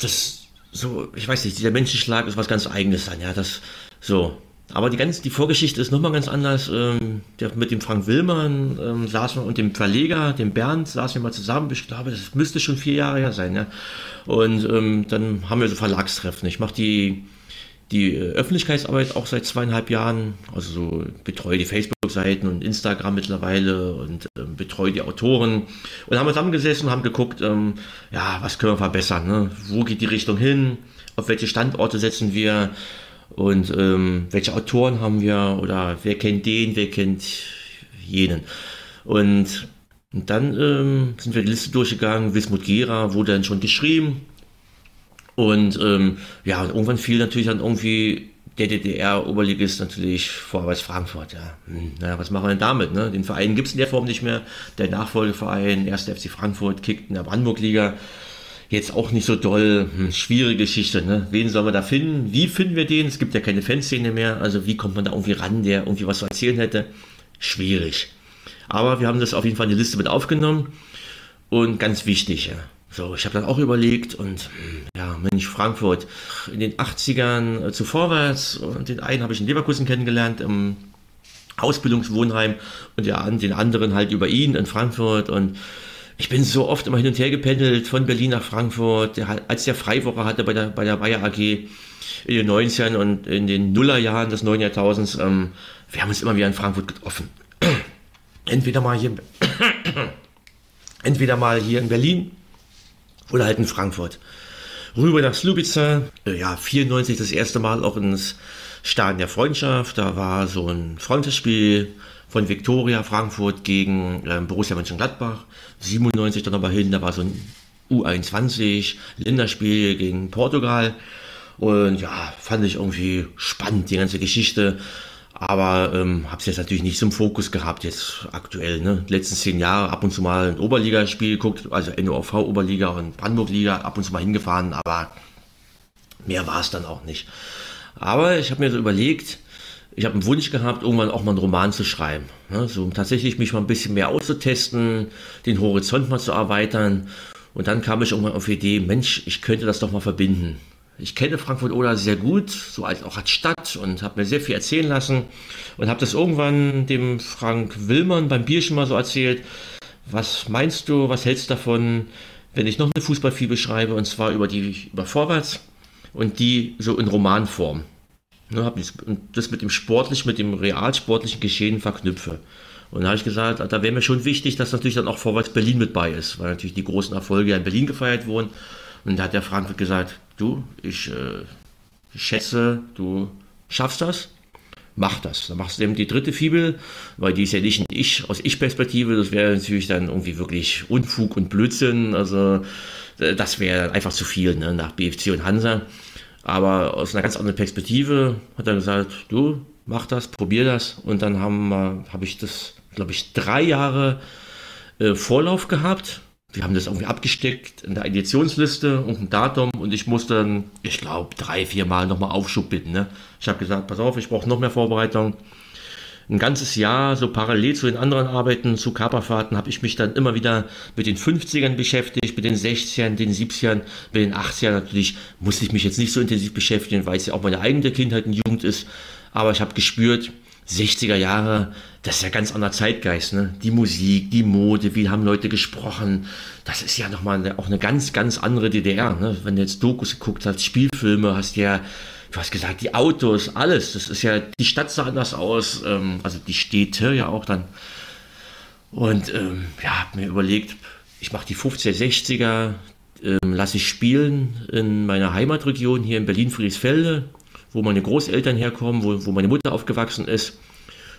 das, so, ich weiß nicht, dieser Menschenschlag ist was ganz Eigenes dann, ja, das, so. Aber die ganze, die Vorgeschichte ist nochmal ganz anders. Ähm, der, mit dem Frank Willmann ähm, saßen wir und dem Verleger, dem Bernd, saßen wir mal zusammen. Ich glaube, das müsste schon vier Jahre her sein, ja. Und ähm, dann haben wir so Verlagstreffen. Ich mache die, die äh, Öffentlichkeitsarbeit auch seit zweieinhalb Jahren. Also so betreue die Facebook-Seiten und Instagram mittlerweile und ähm, betreue die Autoren. Und haben zusammengesessen und haben geguckt, ähm, ja, was können wir verbessern? Ne? Wo geht die Richtung hin? Auf welche Standorte setzen wir? Und ähm, welche Autoren haben wir? Oder wer kennt den, wer kennt jenen? Und, und dann ähm, sind wir die Liste durchgegangen. Wismut Gera wurde dann schon geschrieben. Und ähm, ja, irgendwann fiel natürlich dann irgendwie der DDR-Oberligist natürlich Vorwärts Frankfurt. Ja. Hm, naja, was machen wir denn damit? Ne? Den Verein gibt es in der Form nicht mehr. Der Nachfolgeverein, 1. FC Frankfurt, kickt in der Brandenburg-Liga. Jetzt auch nicht so doll. Hm, schwierige Geschichte. Ne? Wen sollen wir da finden? Wie finden wir den? Es gibt ja keine Fanszene mehr. Also wie kommt man da irgendwie ran, der irgendwie was zu erzählen hätte? Schwierig. Aber wir haben das auf jeden Fall in die Liste mit aufgenommen. Und ganz wichtig, ja. So, ich habe dann auch überlegt und ja, Mensch, Frankfurt in den 80ern äh, zu vorwärts und den einen habe ich in Leverkusen kennengelernt im Ausbildungswohnheim und ja, den anderen halt über ihn in Frankfurt und ich bin so oft immer hin und her gependelt von Berlin nach Frankfurt, der, als der Freiwoche hatte bei der, bei der Bayer AG in den 90ern und in den Nullerjahren des neuen Jahrtausends, ähm, wir haben uns immer wieder in Frankfurt getroffen. entweder mal hier, entweder mal hier in Berlin oder halt in Frankfurt. Rüber nach Slubica, äh, ja, 94 das erste Mal auch ins Stadion der Freundschaft. Da war so ein Freundesspiel von Viktoria Frankfurt gegen äh, Borussia Mönchengladbach. 97 dann aber hin, da war so ein U21 Länderspiel gegen Portugal. Und ja, fand ich irgendwie spannend, die ganze Geschichte. Aber ähm, habe es jetzt natürlich nicht zum Fokus gehabt, jetzt aktuell. Ne? Die letzten zehn Jahre ab und zu mal ein Oberligaspiel geguckt, also NOV Oberliga und Brandenburg-Liga, ab und zu mal hingefahren, aber mehr war es dann auch nicht. Aber ich habe mir so überlegt, ich habe einen Wunsch gehabt, irgendwann auch mal einen Roman zu schreiben. Ne? So, um tatsächlich mich mal ein bisschen mehr auszutesten, den Horizont mal zu erweitern. Und dann kam ich irgendwann auf die Idee, Mensch, ich könnte das doch mal verbinden. Ich kenne Frankfurt-Oder sehr gut, so als auch als Stadt und habe mir sehr viel erzählen lassen und habe das irgendwann dem Frank Willmann beim Bierchen mal so erzählt. Was meinst du, was hältst du davon, wenn ich noch eine Fußballfibel schreibe und zwar über die über Vorwärts und die so in Romanform? Ne, hab das, mit dem sportlichen, mit dem realsportlichen Geschehen verknüpfe. Und da habe ich gesagt, da wäre mir schon wichtig, dass natürlich dann auch Vorwärts Berlin mit bei ist, weil natürlich die großen Erfolge ja in Berlin gefeiert wurden. Und da hat der Frank gesagt, du, ich, äh, schätze, du schaffst das, mach das. Dann machst du eben die dritte Fibel, weil die ist ja nicht in ich, aus Ich-Perspektive, das wäre natürlich dann irgendwie wirklich Unfug und Blödsinn, also äh, das wäre einfach zu viel ne, nach BFC und Hansa. Aber aus einer ganz anderen Perspektive hat er gesagt, du, mach das, probier das. Und dann habe hab ich das, glaube ich, drei Jahre äh, Vorlauf gehabt wir haben das irgendwie abgesteckt in der Editionsliste und ein Datum und ich musste dann, ich glaube, drei, vier Mal nochmal Aufschub bitten. Ne? Ich habe gesagt, pass auf, ich brauche noch mehr Vorbereitung. Ein ganzes Jahr, so parallel zu den anderen Arbeiten, zu Kaperfahrten, habe ich mich dann immer wieder mit den 50ern beschäftigt, mit den 60ern, den 70ern, mit den 80ern natürlich musste ich mich jetzt nicht so intensiv beschäftigen, weil es ja auch meine eigene Kindheit und Jugend ist. Aber ich habe gespürt, 60er Jahre, das ist ja ganz anderer Zeitgeist, ne? Die Musik, die Mode, wie haben Leute gesprochen, das ist ja nochmal eine, auch eine ganz, ganz andere DDR, ne? Wenn du jetzt Dokus geguckt hast, Spielfilme, hast ja, du hast gesagt, die Autos, alles, das ist ja, die Stadt sah anders aus, ähm, also die Städte ja auch dann. Und ähm, ja, hab mir überlegt, ich mache die 50er, 60er, ähm, lasse ich spielen in meiner Heimatregion hier in Berlin-Friedrichsfelde, wo meine Großeltern herkommen, wo, wo meine Mutter aufgewachsen ist.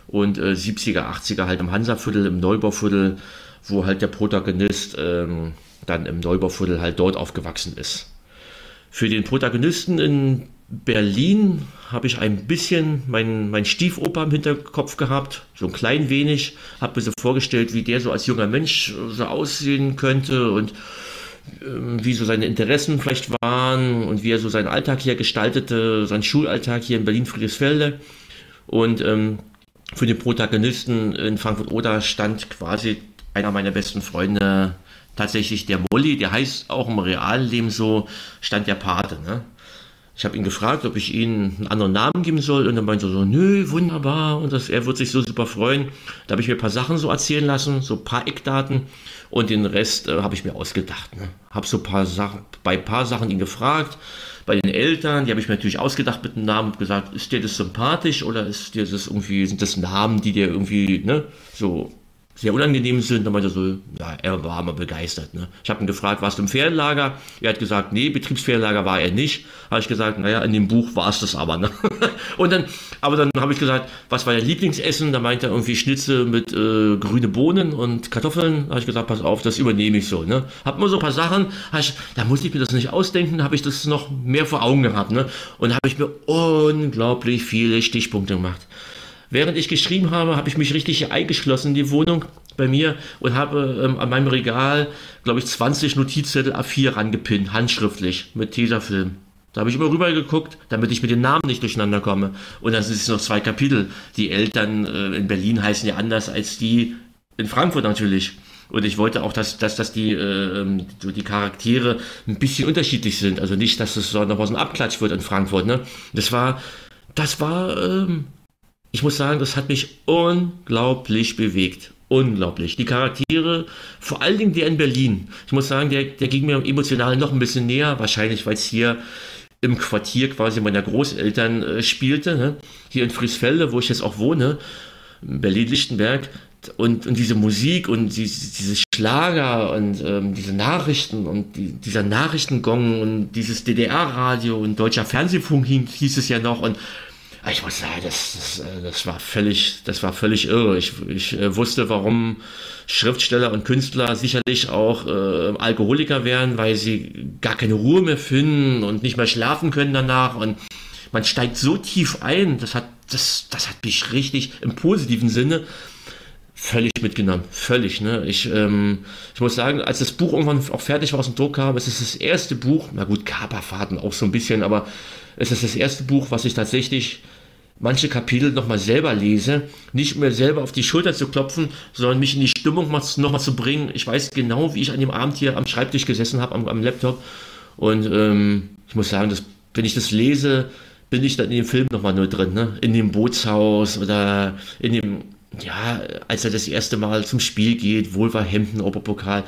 Und äh, 70er, 80er halt im Hansaviertel, im Neubauviertel, wo halt der Protagonist ähm, dann im Neubauviertel halt dort aufgewachsen ist. Für den Protagonisten in Berlin habe ich ein bisschen meinen mein Stiefoper im Hinterkopf gehabt, so ein klein wenig, habe mir so vorgestellt, wie der so als junger Mensch so aussehen könnte und ähm, wie so seine Interessen vielleicht waren und wie er so seinen Alltag hier gestaltete, seinen Schulalltag hier in Berlin-Friedrichsfelde. Und ähm, für den Protagonisten in Frankfurt-Oder stand quasi einer meiner besten Freunde, tatsächlich der Molly, der heißt auch im realen Leben so, stand der Pate. Ne? Ich habe ihn gefragt, ob ich ihm einen anderen Namen geben soll und er meinte so, nö, wunderbar und das, er wird sich so super freuen. Da habe ich mir ein paar Sachen so erzählen lassen, so ein paar Eckdaten und den Rest äh, habe ich mir ausgedacht. Ne? Habe so paar Sachen, bei ein paar Sachen ihn gefragt, bei den Eltern, die habe ich mir natürlich ausgedacht mit dem Namen und gesagt, ist dir das sympathisch oder ist dir das irgendwie, sind das Namen, die dir irgendwie, ne, so sehr unangenehm sind. Dann meinte er so, ja, er war mal begeistert. Ne? Ich habe ihn gefragt, warst du im Ferienlager? Er hat gesagt, nee, Betriebsferienlager war er nicht. Habe ich gesagt, naja, in dem Buch war es das aber. Ne? Und dann, aber dann habe ich gesagt, was war dein Lieblingsessen? Da meinte er irgendwie Schnitze mit äh, grüne Bohnen und Kartoffeln. Da habe ich gesagt, pass auf, das übernehme ich so. Ne? Hab immer so ein paar Sachen, ich, da musste ich mir das nicht ausdenken, habe ich das noch mehr vor Augen gehabt. Ne? Und habe ich mir unglaublich viele Stichpunkte gemacht. Während ich geschrieben habe, habe ich mich richtig eingeschlossen in die Wohnung bei mir und habe ähm, an meinem Regal, glaube ich, 20 Notizzettel A4 rangepinnt, handschriftlich, mit Tesafilm. Da habe ich immer rüber geguckt, damit ich mit den Namen nicht durcheinander komme. Und dann sind es noch zwei Kapitel. Die Eltern äh, in Berlin heißen ja anders als die in Frankfurt natürlich. Und ich wollte auch, dass, dass, dass die, äh, die Charaktere ein bisschen unterschiedlich sind. Also nicht, dass es so noch was ein Abklatsch wird in Frankfurt. Ne? Das war, das war ähm, ich muss sagen, das hat mich unglaublich bewegt. Unglaublich. Die Charaktere, vor allen Dingen der in Berlin. Ich muss sagen, der, der ging mir emotional noch ein bisschen näher, wahrscheinlich, weil es hier im Quartier quasi meiner Großeltern äh, spielte. Ne? Hier in Friesfelde, wo ich jetzt auch wohne, Berlin-Lichtenberg. Und, und diese Musik und die, diese Schlager und ähm, diese Nachrichten und die, dieser Nachrichtengong und dieses DDR-Radio und deutscher Fernsehfunk hieß es ja noch und ich muss sagen, das, das, äh, das, war völlig, das war völlig irre. Ich, ich äh, wusste, warum Schriftsteller und Künstler sicherlich auch äh, Alkoholiker wären, weil sie gar keine Ruhe mehr finden und nicht mehr schlafen können danach. Und man steigt so tief ein, das hat, das, das hat mich richtig im positiven Sinne völlig mitgenommen. Völlig. Ne? Ich, ähm, ich muss sagen, als das Buch irgendwann auch fertig war aus dem Druck kam, es ist das erste Buch, na gut, Kaperfahrten auch so ein bisschen, aber es ist das erste Buch, was ich tatsächlich manche Kapitel nochmal selber lese, nicht mehr selber auf die Schulter zu klopfen, sondern mich in die Stimmung nochmal zu bringen. Ich weiß genau, wie ich an dem Abend hier am Schreibtisch gesessen habe, am, am, Laptop. Und ähm, ich muss sagen, dass, wenn ich das lese, bin ich dann in dem Film nochmal nur drin, ne? in dem Bootshaus oder in dem, ja, als er das erste Mal zum Spiel geht, Wohlverhemden, Oberpokal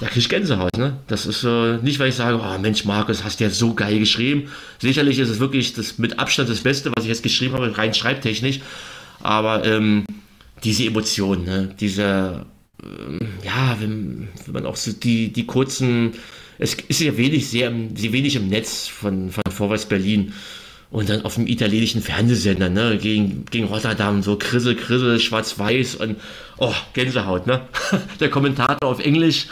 da kriege ich Gänsehaut. Ne? Das ist äh, nicht, weil ich sage, oh Mensch, Markus, hast du ja so geil geschrieben. Sicherlich ist es wirklich das mit Abstand das Beste, was ich jetzt geschrieben habe, rein schreibtechnisch. Aber ähm, diese Emotionen, ne? diese, ähm, ja, wenn, wenn, man auch so die, die kurzen, es ist ja wenig, sehr, sehr wenig im Netz von, von Vorwärts Berlin und dann auf dem italienischen Fernsehsender, ne, gegen, gegen Rotterdam, so Krissel, Krissel, schwarz-weiß und, oh, Gänsehaut, ne. Der Kommentator auf Englisch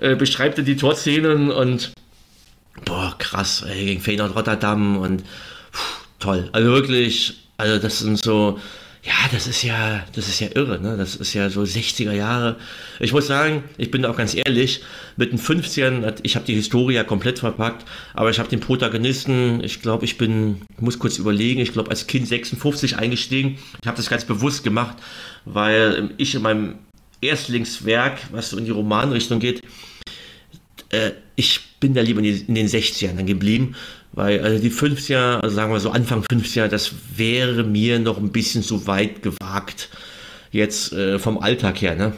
äh, beschreibt die Torszenen und, boah, krass, ey, gegen Feyenoord Rotterdam und, pff, toll. Also wirklich, also das sind so, ja, das ist ja, das ist ja irre, ne? Das ist ja so 60er Jahre. Ich muss sagen, ich bin auch ganz ehrlich, mit den 50ern, ich habe die Historie ja komplett verpackt, aber ich habe den Protagonisten, ich glaube, ich bin, muss kurz überlegen, ich glaube, als Kind 56 eingestiegen. Ich habe das ganz bewusst gemacht, weil ich in meinem Erstlingswerk, was so in die Romanrichtung geht, äh, ich bin da lieber in, den 60ern dann geblieben weil also die 50er, also sagen wir so Anfang 50er, das wäre mir noch ein bisschen zu weit gewagt. Jetzt äh, vom Alltag her, ne?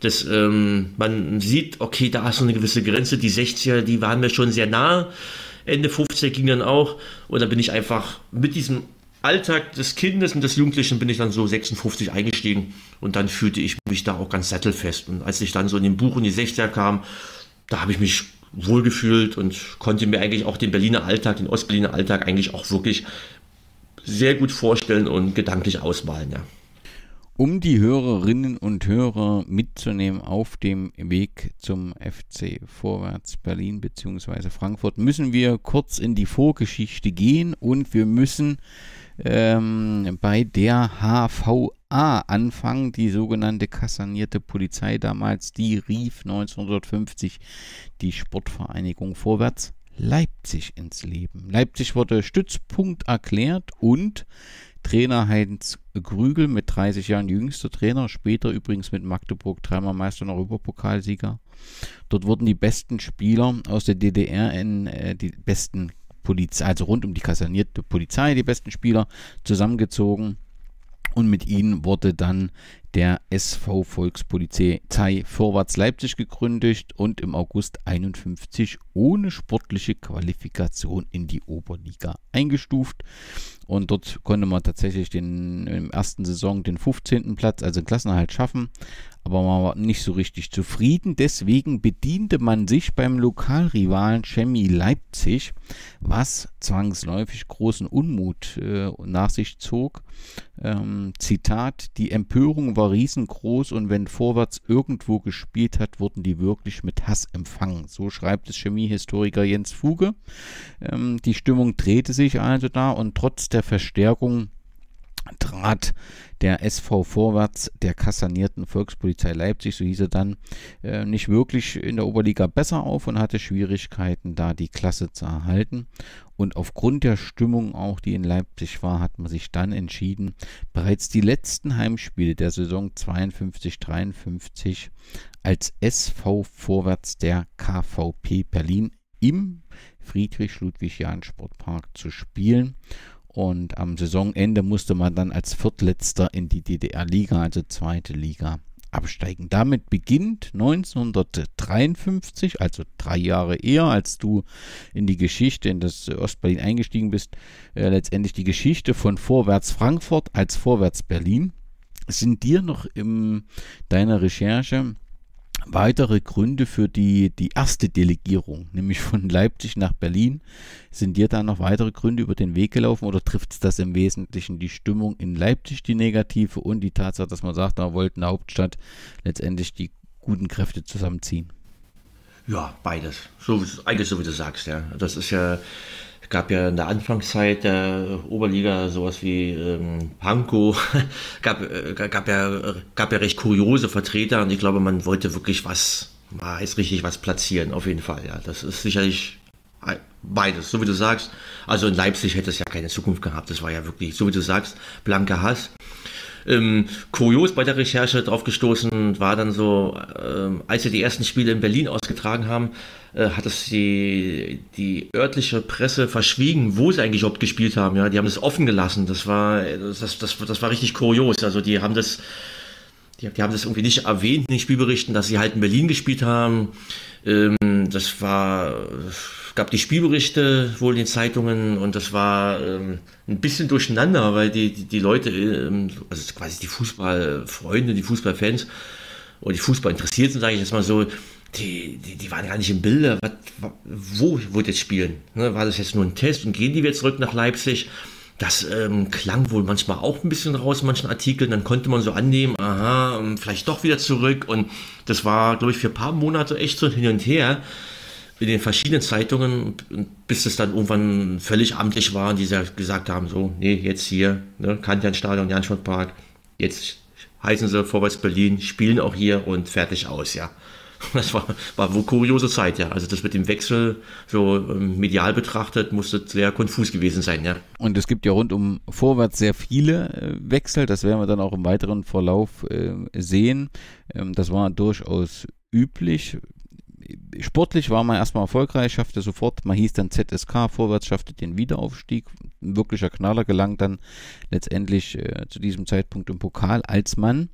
Das, ähm, man sieht, okay, da ist so eine gewisse Grenze. Die 60er, die waren mir schon sehr nah. Ende 50er ging dann auch. Und da bin ich einfach mit diesem Alltag des Kindes und des Jugendlichen bin ich dann so 56 eingestiegen. Und dann fühlte ich mich da auch ganz sattelfest. Und als ich dann so in dem Buch in die 60er kam, da habe ich mich wohlgefühlt und konnte mir eigentlich auch den Berliner Alltag, den Ostberliner Alltag eigentlich auch wirklich sehr gut vorstellen und gedanklich ausmalen. Ja. Um die Hörerinnen und Hörer mitzunehmen auf dem Weg zum FC Vorwärts Berlin bzw. Frankfurt, müssen wir kurz in die Vorgeschichte gehen und wir müssen ähm, bei der HVA anfangen, die sogenannte kasernierte Polizei damals, die rief 1950 die Sportvereinigung Vorwärts Leipzig ins Leben. Leipzig wurde Stützpunkt erklärt und Trainer Heinz Grügel mit 30 Jahren jüngster Trainer, später übrigens mit Magdeburg dreimal Meister und Europapokalsieger. Dort wurden die besten Spieler aus der DDR in äh, die besten Polizei, also rund um die kasernierte Polizei, die besten Spieler zusammengezogen. Und mit ihnen wurde dann der SV Volkspolizei Vorwärts Leipzig gegründet und im August 51 ohne sportliche Qualifikation in die Oberliga eingestuft. Und dort konnte man tatsächlich den, im ersten Saison den 15. Platz, also den Klassenerhalt schaffen. Aber man war nicht so richtig zufrieden. Deswegen bediente man sich beim Lokalrivalen Chemie Leipzig, was zwangsläufig großen Unmut äh, nach sich zog. Ähm, Zitat: Die Empörung war riesengroß und wenn Vorwärts irgendwo gespielt hat, wurden die wirklich mit Hass empfangen. So schreibt es Chemiehistoriker Jens Fuge. Ähm, die Stimmung drehte sich also da und trotz der Verstärkung trat der SV Vorwärts der kassanierten Volkspolizei Leipzig, so hieß er dann, äh, nicht wirklich in der Oberliga besser auf und hatte Schwierigkeiten, da die Klasse zu erhalten. Und aufgrund der Stimmung auch, die in Leipzig war, hat man sich dann entschieden, bereits die letzten Heimspiele der Saison 52-53 als SV Vorwärts der KVP Berlin im Friedrich-Ludwig-Jahn-Sportpark zu spielen. Und am Saisonende musste man dann als Viertletzter in die DDR-Liga, also zweite Liga, absteigen. Damit beginnt 1953, also drei Jahre eher, als du in die Geschichte, in das Ostberlin eingestiegen bist, äh, letztendlich die Geschichte von Vorwärts Frankfurt als Vorwärts Berlin. Sind dir noch in deiner Recherche weitere Gründe für die, die erste Delegierung, nämlich von Leipzig nach Berlin. Sind dir da noch weitere Gründe über den Weg gelaufen oder trifft das im Wesentlichen die Stimmung in Leipzig, die negative, und die Tatsache, dass man sagt, da wollten eine Hauptstadt letztendlich die guten Kräfte zusammenziehen? Ja, beides. So, eigentlich so wie du sagst, ja. Das ist ja es gab ja in der Anfangszeit der Oberliga sowas wie ähm, Pankow, gab, äh, gab, ja, gab ja recht kuriose Vertreter und ich glaube, man wollte wirklich was, mal ist richtig was platzieren, auf jeden Fall. Ja, das ist sicherlich beides, so wie du sagst. Also in Leipzig hätte es ja keine Zukunft gehabt. Das war ja wirklich, so wie du sagst, blanker Hass. Ähm, kurios bei der Recherche drauf gestoßen war dann so, ähm, als wir die ersten Spiele in Berlin ausgetragen haben, äh, hat es die, die örtliche Presse verschwiegen, wo sie eigentlich überhaupt gespielt haben. Ja, die haben es offen gelassen. Das war, das, das, das war richtig kurios. Also die haben das, die, die haben das irgendwie nicht erwähnt in den Spielberichten, dass sie halt in Berlin gespielt haben. Ähm, das war gab die Spielberichte wohl in den Zeitungen und das war ähm, ein bisschen durcheinander, weil die, die, die Leute, ähm, also quasi die Fußballfreunde, die Fußballfans oder die Fußballinteressierten, sage ich jetzt mal so, die, die, die waren gar nicht im Bilde, was, wo wird jetzt spielen? Ne, war das jetzt nur ein Test und gehen die wieder zurück nach Leipzig? Das ähm, klang wohl manchmal auch ein bisschen raus, in manchen Artikeln. Dann konnte man so annehmen, aha, ähm, vielleicht doch wieder zurück. Und das war, glaube ich, für ein paar Monate echt so hin und her in den verschiedenen Zeitungen, bis es dann irgendwann völlig amtlich war, die gesagt haben, so, nee, jetzt hier, ne, Kantianstadion, Janschwortpark, jetzt heißen sie Vorwärts Berlin, spielen auch hier und fertig aus, ja. Das war, war eine kuriose Zeit, ja. Also das mit dem Wechsel so ähm, medial betrachtet musste sehr konfus gewesen sein, ja. Und es gibt ja rund um Vorwärts sehr viele äh, Wechsel, das werden wir dann auch im weiteren Verlauf äh, sehen. Ähm, das war durchaus üblich sportlich war man erstmal erfolgreich, schaffte sofort, man hieß dann ZSK, vorwärts schaffte den Wiederaufstieg. Ein wirklicher Knaller gelang dann letztendlich äh, zu diesem Zeitpunkt im Pokal, als man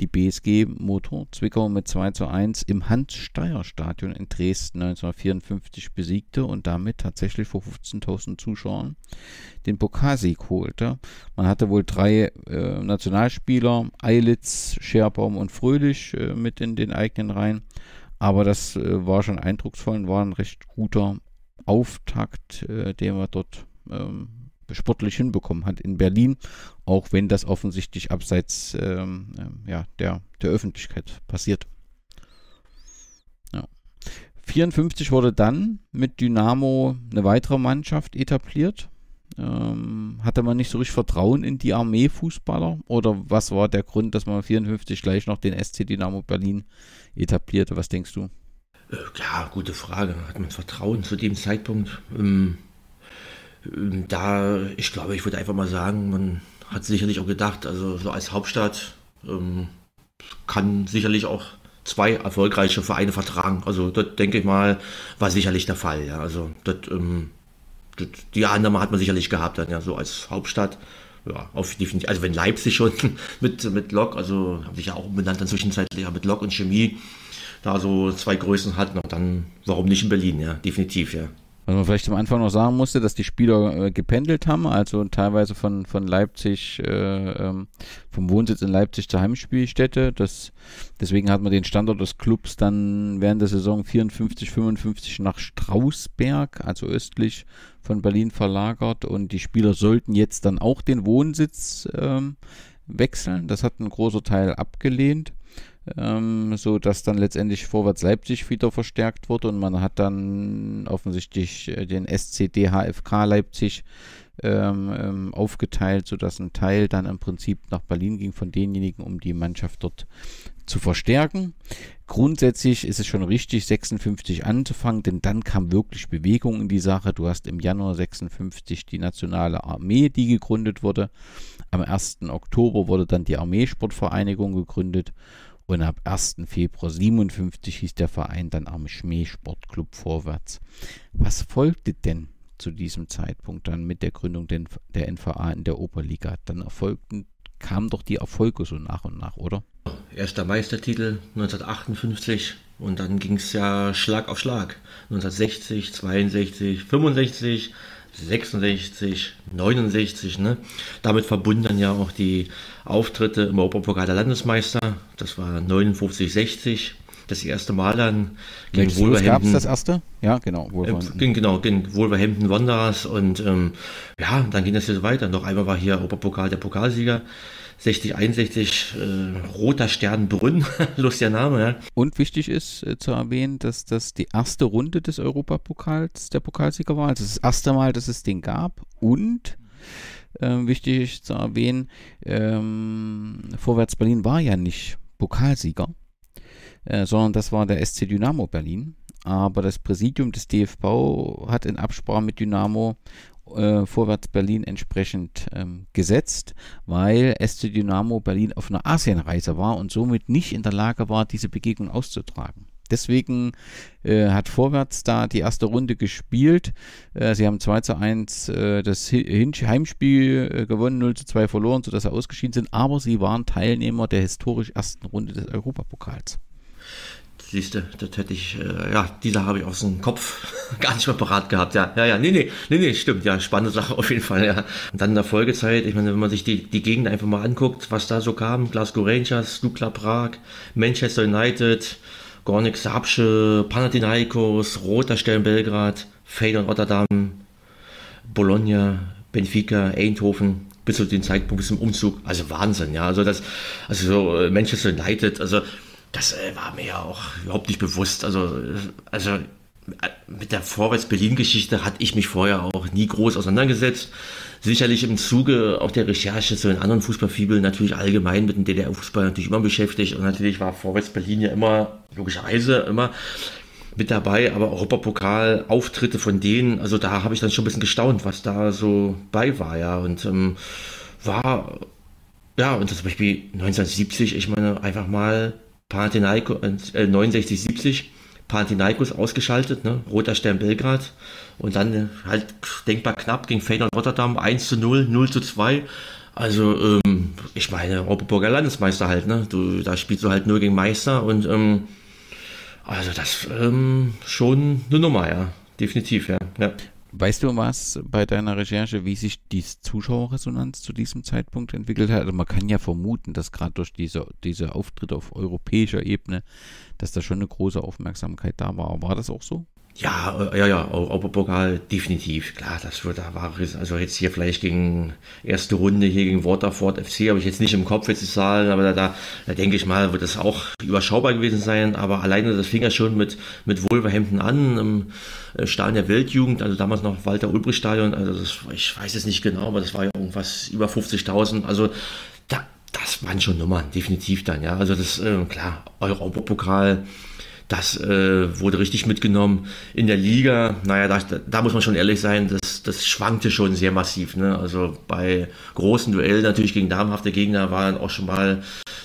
die BSG Motor Zwickau mit 2 zu 1 im Hans-Steier-Stadion in Dresden 1954 besiegte und damit tatsächlich vor 15.000 Zuschauern den Pokalsieg holte. Man hatte wohl drei äh, Nationalspieler, Eilitz, Scherbaum und Fröhlich äh, mit in den eigenen Reihen. Aber das äh, war schon eindrucksvoll und war ein recht guter Auftakt, äh, den man dort ähm, sportlich hinbekommen hat in Berlin, auch wenn das offensichtlich abseits ähm, äh, ja, der, der Öffentlichkeit passiert. Ja. 54 wurde dann mit Dynamo eine weitere Mannschaft etabliert. Ähm, hatte man nicht so richtig Vertrauen in die Armeefußballer? Oder was war der Grund, dass man 54 gleich noch den SC Dynamo Berlin etablierte? Was denkst du? Äh, ja, gute Frage. Hat man Vertrauen zu dem Zeitpunkt? Ähm, ähm, da, ich glaube, ich würde einfach mal sagen, man hat sicherlich auch gedacht, also so als Hauptstadt ähm, kann sicherlich auch zwei erfolgreiche Vereine vertragen. Also das denke ich mal, war sicherlich der Fall. Ja. Also das, ähm, die Annahme hat man sicherlich gehabt dann, ja, so als Hauptstadt. Ja, auf definitiv. Also wenn Leipzig schon mit, mit Lok, also haben sich ja auch umbenannt dann zwischenzeitlich mit Lok und Chemie, da so zwei Größen hatten, dann warum nicht in Berlin, ja, definitiv, ja. Was man vielleicht am Anfang noch sagen musste, dass die Spieler äh, gependelt haben, also teilweise von, von Leipzig, äh, ähm, vom Wohnsitz in Leipzig zur Heimspielstätte. Das, deswegen hat man den Standort des Clubs dann während der Saison 54, 55 nach Strausberg, also östlich von Berlin verlagert und die Spieler sollten jetzt dann auch den Wohnsitz ähm, wechseln. Das hat ein großer Teil abgelehnt ähm, so dass dann letztendlich Vorwärts Leipzig wieder verstärkt wurde und man hat dann offensichtlich äh, den SCD HFK Leipzig ähm, ähm, aufgeteilt, sodass ein Teil dann im Prinzip nach Berlin ging von denjenigen, um die Mannschaft dort zu verstärken. Grundsätzlich ist es schon richtig, 56 anzufangen, denn dann kam wirklich Bewegung in die Sache. Du hast im Januar 56 die nationale Armee, die gegründet wurde. Am 1. Oktober wurde dann die Armeesportvereinigung gegründet und ab 1. Februar 57 hieß der Verein dann Armee Sportclub Vorwärts. Was folgte denn zu diesem Zeitpunkt dann mit der Gründung der NVA in der Oberliga? Dann erfolgten, kamen doch die Erfolge so nach und nach, oder? Erster Meistertitel 1958 und dann ging es ja Schlag auf Schlag. 1960, 62, 65, 66, 69. Ne? Damit verbunden dann ja auch die Auftritte im Europapokal der Landesmeister. Das war 59, 60. Das erste Mal dann gegen Welches Wolverhampton. gab es das erste? Ja, genau. Wolverhampton. Äh, genau, gegen Wolverhampton Wanderers. Und ähm, ja, dann ging das jetzt weiter. Noch einmal war hier Europapokal der Pokalsieger. 60, 61, äh, Roter Stern Brünn, lustiger Name, ja. Und wichtig ist äh, zu erwähnen, dass das die erste Runde des Europapokals der Pokalsieger war. Also das erste Mal, dass es den gab. Und äh, wichtig zu erwähnen, ähm, Vorwärts Berlin war ja nicht Pokalsieger, äh, sondern das war der SC Dynamo Berlin. Aber das Präsidium des DFV hat in Absprache mit Dynamo äh, Vorwärts Berlin entsprechend ähm, gesetzt, weil SC Dynamo Berlin auf einer Asienreise war und somit nicht in der Lage war, diese Begegnung auszutragen. Deswegen äh, hat Vorwärts da die erste Runde gespielt. Äh, sie haben 2 zu 1 äh, das Heimspiel äh, gewonnen, 0 zu 2 verloren, sodass sie ausgeschieden sind, aber sie waren Teilnehmer der historisch ersten Runde des Europapokals. Siehst du, das hätte ich, äh, ja, diese habe ich aus dem Kopf gar nicht mehr parat gehabt. Ja, ja, ja, nee, nee, nee, nee, stimmt, ja, spannende Sache auf jeden Fall, ja. Und dann in der Folgezeit, ich meine, wenn man sich die, die Gegend einfach mal anguckt, was da so kam, Glasgow Rangers, Dukla Prag, Manchester United, Gornik Sabsche, Panathinaikos, Roter Stern Belgrad, Feyenoord Rotterdam, Bologna, Benfica, Eindhoven, bis zu dem Zeitpunkt bis zum Umzug, also Wahnsinn, ja, also das, also so äh, Manchester United, also das äh, war mir ja auch überhaupt nicht bewusst. Also, also mit der Vorwärts-Berlin-Geschichte hatte ich mich vorher auch nie groß auseinandergesetzt. Sicherlich im Zuge auch der Recherche zu den anderen Fußballfibeln natürlich allgemein mit dem DDR-Fußball natürlich immer beschäftigt und natürlich war Vorwärts-Berlin ja immer, logischerweise immer mit dabei, aber Europapokal, Auftritte von denen, also da habe ich dann schon ein bisschen gestaunt, was da so bei war, ja, und ähm, war, ja, und zum Beispiel 1970, ich meine, einfach mal Panathinaikos, äh, 69, 70, Panathinaikos ausgeschaltet, ne? Roter Stern Belgrad und dann halt denkbar knapp gegen Feyenoord Rotterdam 1 zu 0, 0 zu 2. Also, ähm, ich meine, Europaburger Landesmeister halt, ne? Du, da spielst du halt nur gegen Meister und ähm, also das ähm, schon eine Nummer, ja. Definitiv, ja. ja. Weißt du was bei deiner Recherche, wie sich die Zuschauerresonanz zu diesem Zeitpunkt entwickelt hat? Also man kann ja vermuten, dass gerade durch diese, diese Auftritte auf europäischer Ebene, dass da schon eine große Aufmerksamkeit da war. War das auch so? Ja, äh, ja, ja, Europapokal definitiv. Klar, das wird, da war also jetzt hier vielleicht gegen erste Runde hier gegen Waterford FC, habe ich jetzt nicht im Kopf jetzt die Zahlen, aber da, da, da denke ich mal, wird das auch überschaubar gewesen sein. Aber alleine das fing ja schon mit, mit Wolverhampton an, im äh, Stadion der Weltjugend, also damals noch Walter Ulbricht Stadion, also das, ich weiß es nicht genau, aber das war ja irgendwas über 50.000. Also da, das waren schon Nummern, definitiv dann, ja. Also das, äh, klar, Europapokal das äh, wurde richtig mitgenommen. In der Liga, naja, da, da muss man schon ehrlich sein, das, das schwankte schon sehr massiv. Ne? Also bei großen Duellen natürlich gegen namhafte Gegner waren auch schon mal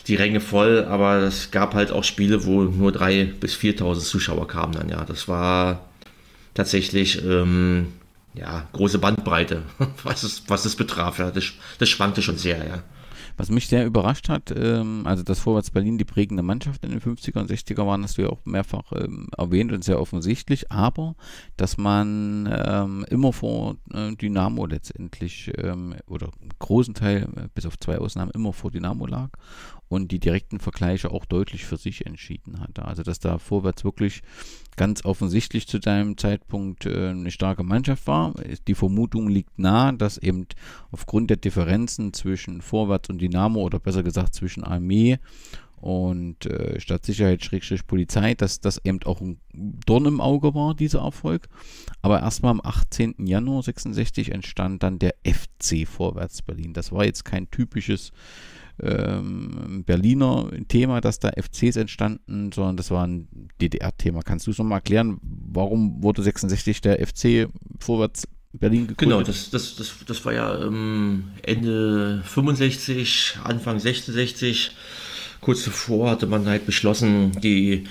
die Ränge voll, aber es gab halt auch Spiele, wo nur 3.000 bis 4.000 Zuschauer kamen dann. Ja, das war tatsächlich ähm, ja, große Bandbreite, was es, was es betraf. Ja. Das, das schwankte schon sehr, ja. Was mich sehr überrascht hat, ähm, also dass Vorwärts Berlin die prägende Mannschaft in den 50er und 60er waren, hast du ja auch mehrfach ähm, erwähnt und sehr offensichtlich, aber dass man ähm, immer vor äh, Dynamo letztendlich ähm, oder großen Teil, äh, bis auf zwei Ausnahmen, immer vor Dynamo lag und die direkten Vergleiche auch deutlich für sich entschieden hatte. Also dass da vorwärts wirklich ganz offensichtlich zu deinem Zeitpunkt äh, eine starke Mannschaft war. Die Vermutung liegt nahe, dass eben aufgrund der Differenzen zwischen Vorwärts und Dynamo oder besser gesagt zwischen Armee und äh, Stadtsicherheit-Polizei, dass das eben auch ein Dorn im Auge war, dieser Erfolg. Aber erstmal am 18. Januar 66 entstand dann der FC Vorwärts Berlin. Das war jetzt kein typisches ähm, Berliner Thema, dass da FCs entstanden, sondern das war ein DDR-Thema. Kannst du es nochmal erklären, warum wurde 66 der FC vorwärts Berlin gegründet? Genau, das, das, das, das war ja ähm, Ende 65, Anfang 66. Kurz zuvor hatte man halt beschlossen, die,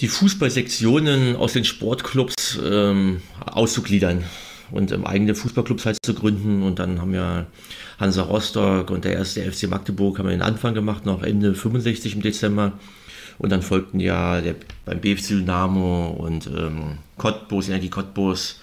die Fußballsektionen aus den Sportclubs ähm, auszugliedern und ähm, eigene Fußballclubs halt zu gründen. Und dann haben ja Hansa Rostock und der erste FC Magdeburg haben den Anfang gemacht, noch Ende 65 im Dezember. Und dann folgten ja der, beim BFC Dynamo und ähm, Cottbus, Energie Cottbus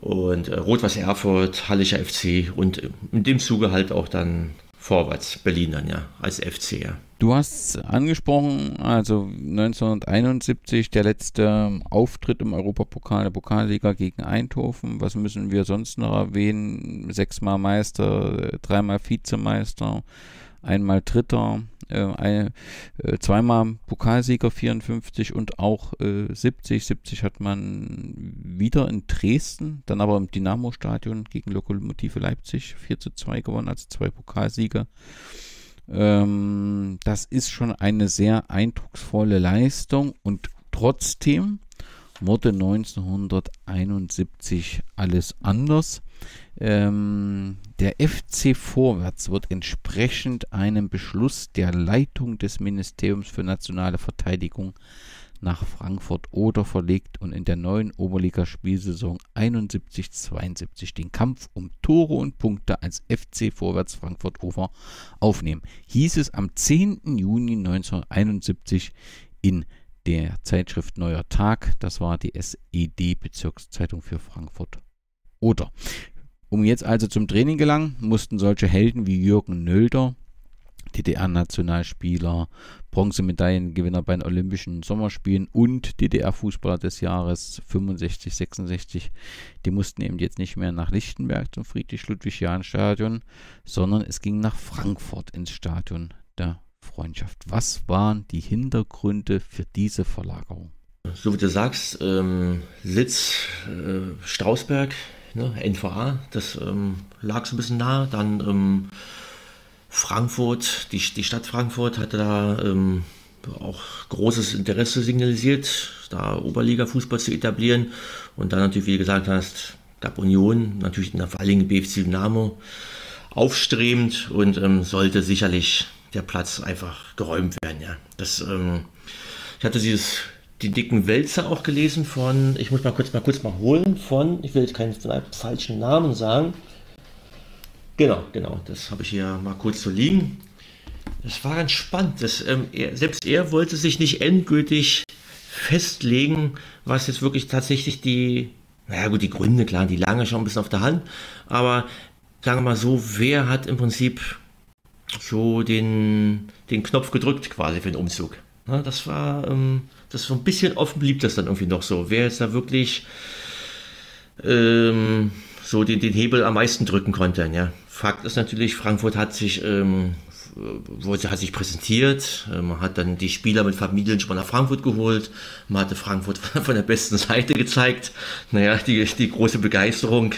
und äh, Rot-Weiß Erfurt, Hallischer FC und in dem Zuge halt auch dann vorwärts Berlin dann ja als FC ja. Du hast angesprochen, also 1971 der letzte Auftritt im Europapokal der Pokalliga gegen Eindhoven. Was müssen wir sonst noch erwähnen? Sechsmal Meister, dreimal Vizemeister, einmal Dritter, äh, ein, äh, zweimal Pokalsieger 54 und auch äh, 70. 70 hat man wieder in Dresden, dann aber im Dynamo-Stadion gegen Lokomotive Leipzig 4 zu 2 gewonnen, also zwei Pokalsieger. Ähm, das ist schon eine sehr eindrucksvolle Leistung und trotzdem wurde 1971 alles anders. Ähm, der FC Vorwärts wird entsprechend einem Beschluss der Leitung des Ministeriums für nationale Verteidigung nach Frankfurt oder verlegt und in der neuen Oberligaspielsaison 71-72 den Kampf um Tore und Punkte als FC Vorwärts Frankfurt Over aufnehmen. Hieß es am 10. Juni 1971 in der Zeitschrift Neuer Tag, das war die SED-Bezirkszeitung für Frankfurt oder. Um jetzt also zum Training gelangen, mussten solche Helden wie Jürgen Nölder, DDR-Nationalspieler, Bronzemedaillengewinner bei den Olympischen Sommerspielen und DDR-Fußballer des Jahres 65, 66. Die mussten eben jetzt nicht mehr nach Lichtenberg zum Friedrich-Ludwig-Jahn-Stadion, sondern es ging nach Frankfurt ins Stadion der Freundschaft. Was waren die Hintergründe für diese Verlagerung? so wie du sagst, ähm, Sitz äh, Strausberg, ne, NVA, das ähm, lag so ein bisschen nah. Dann ähm, Frankfurt, die, die Stadt Frankfurt hatte da ähm, auch großes Interesse signalisiert, da Oberliga-Fußball zu etablieren. Und dann natürlich, wie du gesagt hast, gab Union, natürlich vor allen Dingen BFC Dynamo, aufstrebend und ähm, sollte sicherlich der Platz einfach geräumt werden. Ja. Das, ähm, ich hatte dieses, die dicken Wälzer auch gelesen von, ich muss mal kurz mal kurz mal holen, von, ich will jetzt keinen falschen Namen sagen. Genau, genau, das habe ich hier mal kurz so liegen. Das war ganz spannend. Das, ähm, er, selbst er wollte sich nicht endgültig festlegen, was jetzt wirklich tatsächlich die, naja gut, die Gründe, klar, die lagen schon ein bisschen auf der Hand, aber sagen wir mal so, wer hat im Prinzip so den, den Knopf gedrückt quasi für den Umzug. Ja, das war, ähm, das so ein bisschen offen blieb das dann irgendwie noch so. Wer jetzt da wirklich ähm, so den, den Hebel am meisten drücken konnte. Ja. Fakt ist natürlich, Frankfurt hat sich ähm, wurde, hat sich präsentiert, äh, man hat dann die Spieler mit Familien schon mal nach Frankfurt geholt, man hatte Frankfurt von der besten Seite gezeigt. Naja, die, die große Begeisterung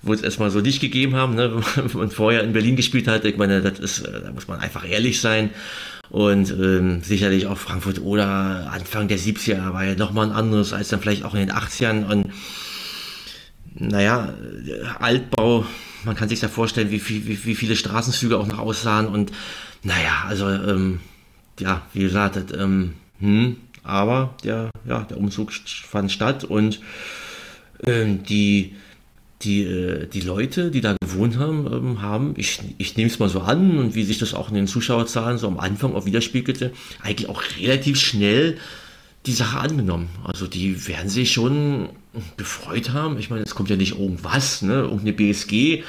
wo es erstmal so nicht gegeben haben, ne, wenn man vorher in Berlin gespielt hat. Ich meine, das ist, äh, da muss man einfach ehrlich sein. Und ähm, sicherlich auch Frankfurt oder Anfang der 70er war ja nochmal ein anderes als dann vielleicht auch in den 80ern. Und naja, Altbau man kann sich da vorstellen, wie, wie, wie viele Straßenzüge auch noch aussahen und naja, also ähm, ja, wie gesagt, ähm, hm, aber der, ja, der Umzug fand statt und ähm, die, die, äh, die Leute, die da gewohnt haben, ähm, haben, ich, ich nehme es mal so an und wie sich das auch in den Zuschauerzahlen so am Anfang auch widerspiegelte, eigentlich auch relativ schnell die Sache angenommen. Also die werden sich schon gefreut haben. Ich meine, es kommt ja nicht irgendwas, ne? irgendeine BSG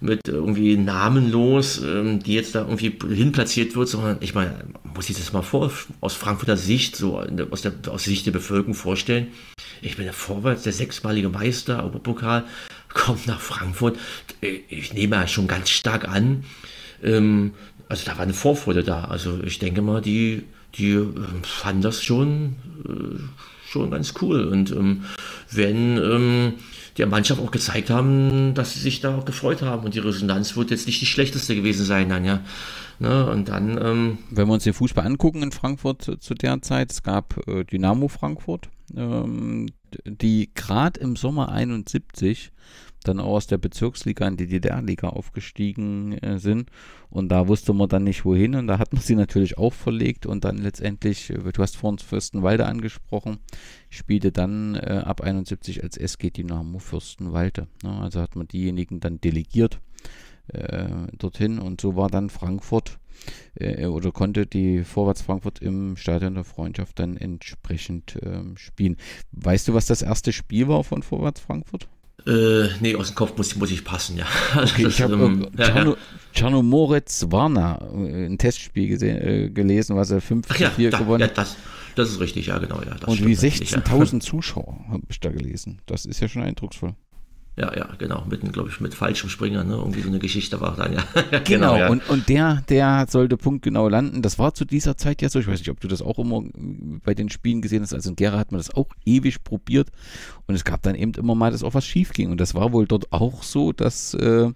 mit irgendwie namenlos, ähm, die jetzt da irgendwie hinplatziert wird, sondern ich meine, muss ich das mal vor, aus Frankfurter Sicht, so aus der aus Sicht der Bevölkerung vorstellen. Ich bin der Vorwärts, der sechsmalige Meister, Europapokal, kommt nach Frankfurt. Ich nehme ja schon ganz stark an, ähm, also da war eine Vorfreude da. Also ich denke mal, die die äh, fanden das schon, äh, schon ganz cool. Und ähm, wenn ähm, der Mannschaft auch gezeigt haben, dass sie sich da auch gefreut haben und die Resonanz wird jetzt nicht die schlechteste gewesen sein dann, ja. Ne, und dann, ähm, Wenn wir uns den Fußball angucken in Frankfurt zu, der Zeit, es gab äh, Dynamo Frankfurt, ähm, die gerade im Sommer 71 dann auch aus der Bezirksliga in die DDR-Liga aufgestiegen äh, sind. Und da wusste man dann nicht wohin und da hat man sie natürlich auch verlegt und dann letztendlich, äh, du hast vorhin Fürstenwalde angesprochen, spielte dann äh, ab 71 als SG Dynamo Fürstenwalde. Ne? Also hat man diejenigen dann delegiert äh, dorthin und so war dann Frankfurt äh, oder konnte die Vorwärts Frankfurt im Stadion der Freundschaft dann entsprechend ähm, spielen. Weißt du, was das erste Spiel war von Vorwärts Frankfurt? Äh, nee, aus dem Kopf muss, muss ich passen, ja. Okay, das, ich habe ähm, äh, Czarno, Moritz Warner äh, ein Testspiel gesehen, äh, gelesen, was er 5 zu 4 ja, gewonnen hat. Ja, das, das ist richtig, ja, genau. Ja, Und wie 16.000 ja. Zuschauer habe ich da gelesen. Das ist ja schon eindrucksvoll. Ja, ja, genau. Mitten, glaube ich, mit falschem Springer, ne? Irgendwie so eine Geschichte war dann, ja. genau, genau ja. und, und der, der sollte punktgenau landen. Das war zu dieser Zeit ja so. Ich weiß nicht, ob du das auch immer bei den Spielen gesehen hast. Also in Gera hat man das auch ewig probiert. Und es gab dann eben immer mal, dass auch was schief ging. Und das war wohl dort auch so, dass äh,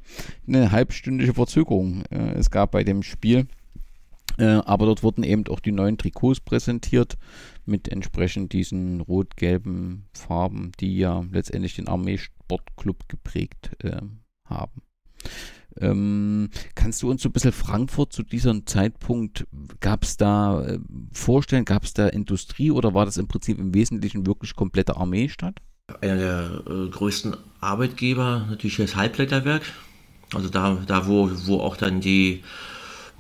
eine halbstündige Verzögerung äh, es gab bei dem Spiel. Äh, aber dort wurden eben auch die neuen Trikots präsentiert mit entsprechend diesen rot-gelben Farben, die ja letztendlich den Armee-Sportclub geprägt äh, haben. Ähm, kannst du uns so ein bisschen Frankfurt zu diesem Zeitpunkt, gab es da äh, Vorstellen, gab es da Industrie oder war das im Prinzip im Wesentlichen wirklich komplette Armeestadt? Einer der äh, größten Arbeitgeber natürlich das Halbleiterwerk. Also da, da wo, wo auch dann die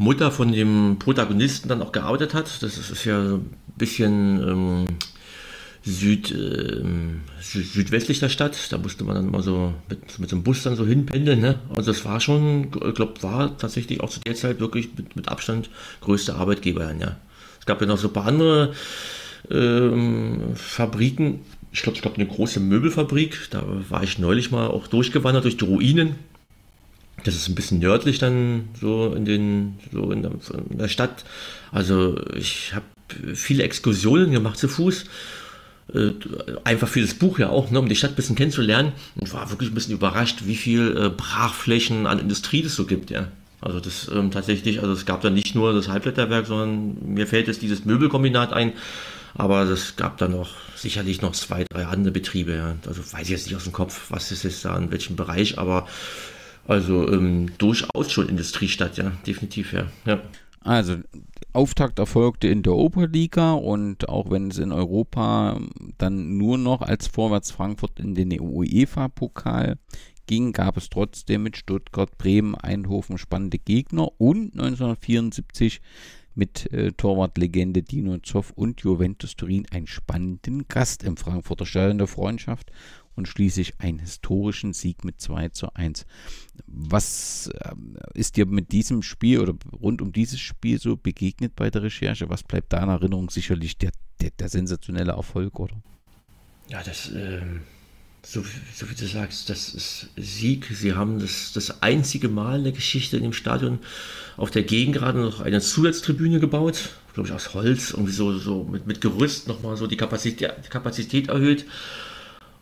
Mutter von dem Protagonisten dann auch gearbeitet hat. Das ist, ja ein bisschen ähm, süd, äh, süd, südwestlich der Stadt. Da musste man dann mal so mit, mit so einem Bus dann so hinpendeln. Ne? Also das war schon, ich glaube, war tatsächlich auch zu der Zeit wirklich mit, mit Abstand größte Arbeitgeber. Ja. Es gab ja noch so ein paar andere ähm, Fabriken. Ich glaube, es gab eine große Möbelfabrik. Da war ich neulich mal auch durchgewandert durch die Ruinen das ist ein bisschen nördlich dann so in den so in der, in der Stadt. Also ich habe viele Exkursionen gemacht zu Fuß. äh, einfach für das Buch ja auch, ne, um die Stadt ein bisschen kennenzulernen und war wirklich ein bisschen überrascht, wie viel äh, Brachflächen an Industrie das so gibt, ja. Also das ähm, tatsächlich, also es gab da nicht nur das Halbblätterwerk, sondern mir fällt jetzt dieses Möbelkombinat ein, aber es gab da noch sicherlich noch zwei, drei andere Betriebe, ja. Also weiß ich jetzt nicht aus dem Kopf, was ist jetzt da in welchem Bereich, aber also ähm, durchaus schon Industriestadt, ja, definitiv, ja. ja. Also Auftakt erfolgte in der Oberliga und auch wenn es in Europa dann nur noch als Vorwärts Frankfurt in den UEFA-Pokal ging, gab es trotzdem mit Stuttgart, Bremen, Eindhoven spannende Gegner und 1974 mit äh, Torwartlegende Dino Zoff und Juventus Turin einen spannenden Gast im Frankfurter Stadion der Freundschaft und schließlich einen historischen Sieg mit 2 zu 1. Was äh, ist dir mit diesem Spiel oder rund um dieses Spiel so begegnet bei der Recherche? Was bleibt da in Erinnerung? Sicherlich der, der, der sensationelle Erfolg, oder? Ja, das, ähm, so, so, wie du sagst, das ist Sieg. Sie haben das, das einzige Mal in der Geschichte in dem Stadion auf der Gegend gerade noch eine Zusatztribüne gebaut, glaube ich aus Holz, irgendwie so, so mit, mit Gerüst nochmal so die Kapazität, die Kapazität erhöht.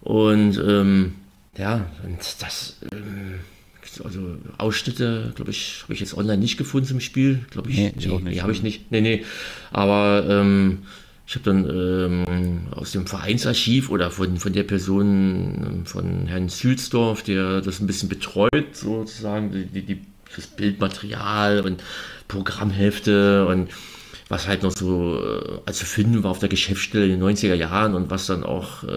Und ähm, ja, und das, ähm, also Ausschnitte, glaube ich, habe ich jetzt online nicht gefunden im Spiel. Glaube ich, nee, ich nee, auch nicht. Nee, habe ich nicht. Nee, nee. Aber ähm, ich habe dann ähm, aus dem Vereinsarchiv oder von, von der Person, ähm, von Herrn Südsdorf, der das ein bisschen betreut, sozusagen, die, die, das Bildmaterial und Programmhefte und was halt noch so äh, als finden war auf der Geschäftsstelle in den 90er Jahren und was dann auch äh,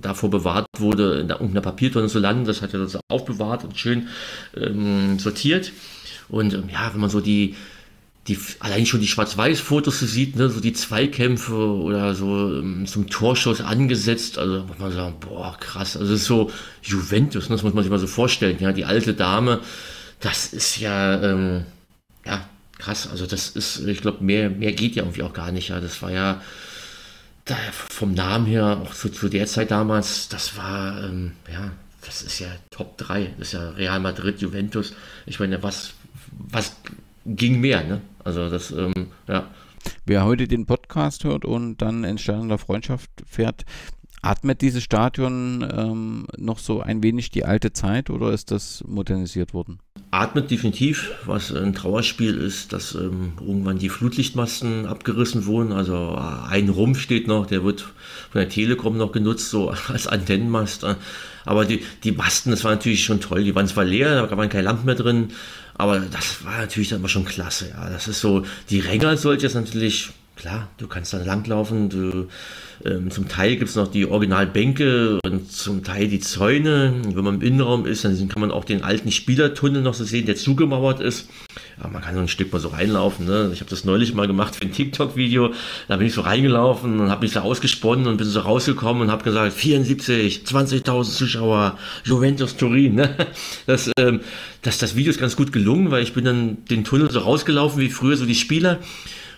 davor bewahrt wurde, in der, irgendeiner Papiertonne zu landen, das hat er das aufbewahrt und schön ähm, sortiert. Und ähm, ja, wenn man so die, die allein schon die Schwarz-Weiß-Fotos so sieht, ne, so die Zweikämpfe oder so ähm, zum Torschuss angesetzt, also muss man sagen, boah, krass, also das ist so Juventus, ne, das muss man sich mal so vorstellen, ja, die alte Dame, das ist ja, ähm, ja, krass. Also das ist, ich glaube, mehr, mehr geht ja irgendwie auch gar nicht. Ja, das war ja da, vom Namen her, auch zu, zu der Zeit damals, das war, ähm, ja, das ist ja Top 3. Das ist ja Real Madrid, Juventus. Ich meine, was, was ging mehr, ne? Also das, ähm, ja. Wer heute den Podcast hört und dann in Stern der Freundschaft fährt, atmet dieses Stadion ähm, noch so ein wenig die alte Zeit oder ist das modernisiert worden? atmet definitiv, was ein Trauerspiel ist, dass ähm, irgendwann die Flutlichtmasten abgerissen wurden. Also äh, ein Rumpf steht noch, der wird von der Telekom noch genutzt, so als Antennenmast. Aber die, die Masten, das war natürlich schon toll. Die waren zwar leer, da waren keine Lampen mehr drin, aber das war natürlich dann immer schon klasse. Ja, das ist so, die Ränge als solches natürlich klar, du kannst dann langlaufen. Du, ähm, zum Teil gibt es noch die Originalbänke und zum Teil die Zäune. Wenn man im Innenraum ist, dann kann man auch den alten Spielertunnel noch so sehen, der zugemauert ist. Ja, man kann so ein Stück mal so reinlaufen. Ne? Ich habe das neulich mal gemacht für ein TikTok-Video. Da bin ich so reingelaufen und habe mich so ausgesponnen und bin so rausgekommen und habe gesagt, 74, 20.000 Zuschauer, Juventus Turin. Ne? Das, ähm, das, das Video ist ganz gut gelungen, weil ich bin dann den Tunnel so rausgelaufen, wie früher so die Spieler.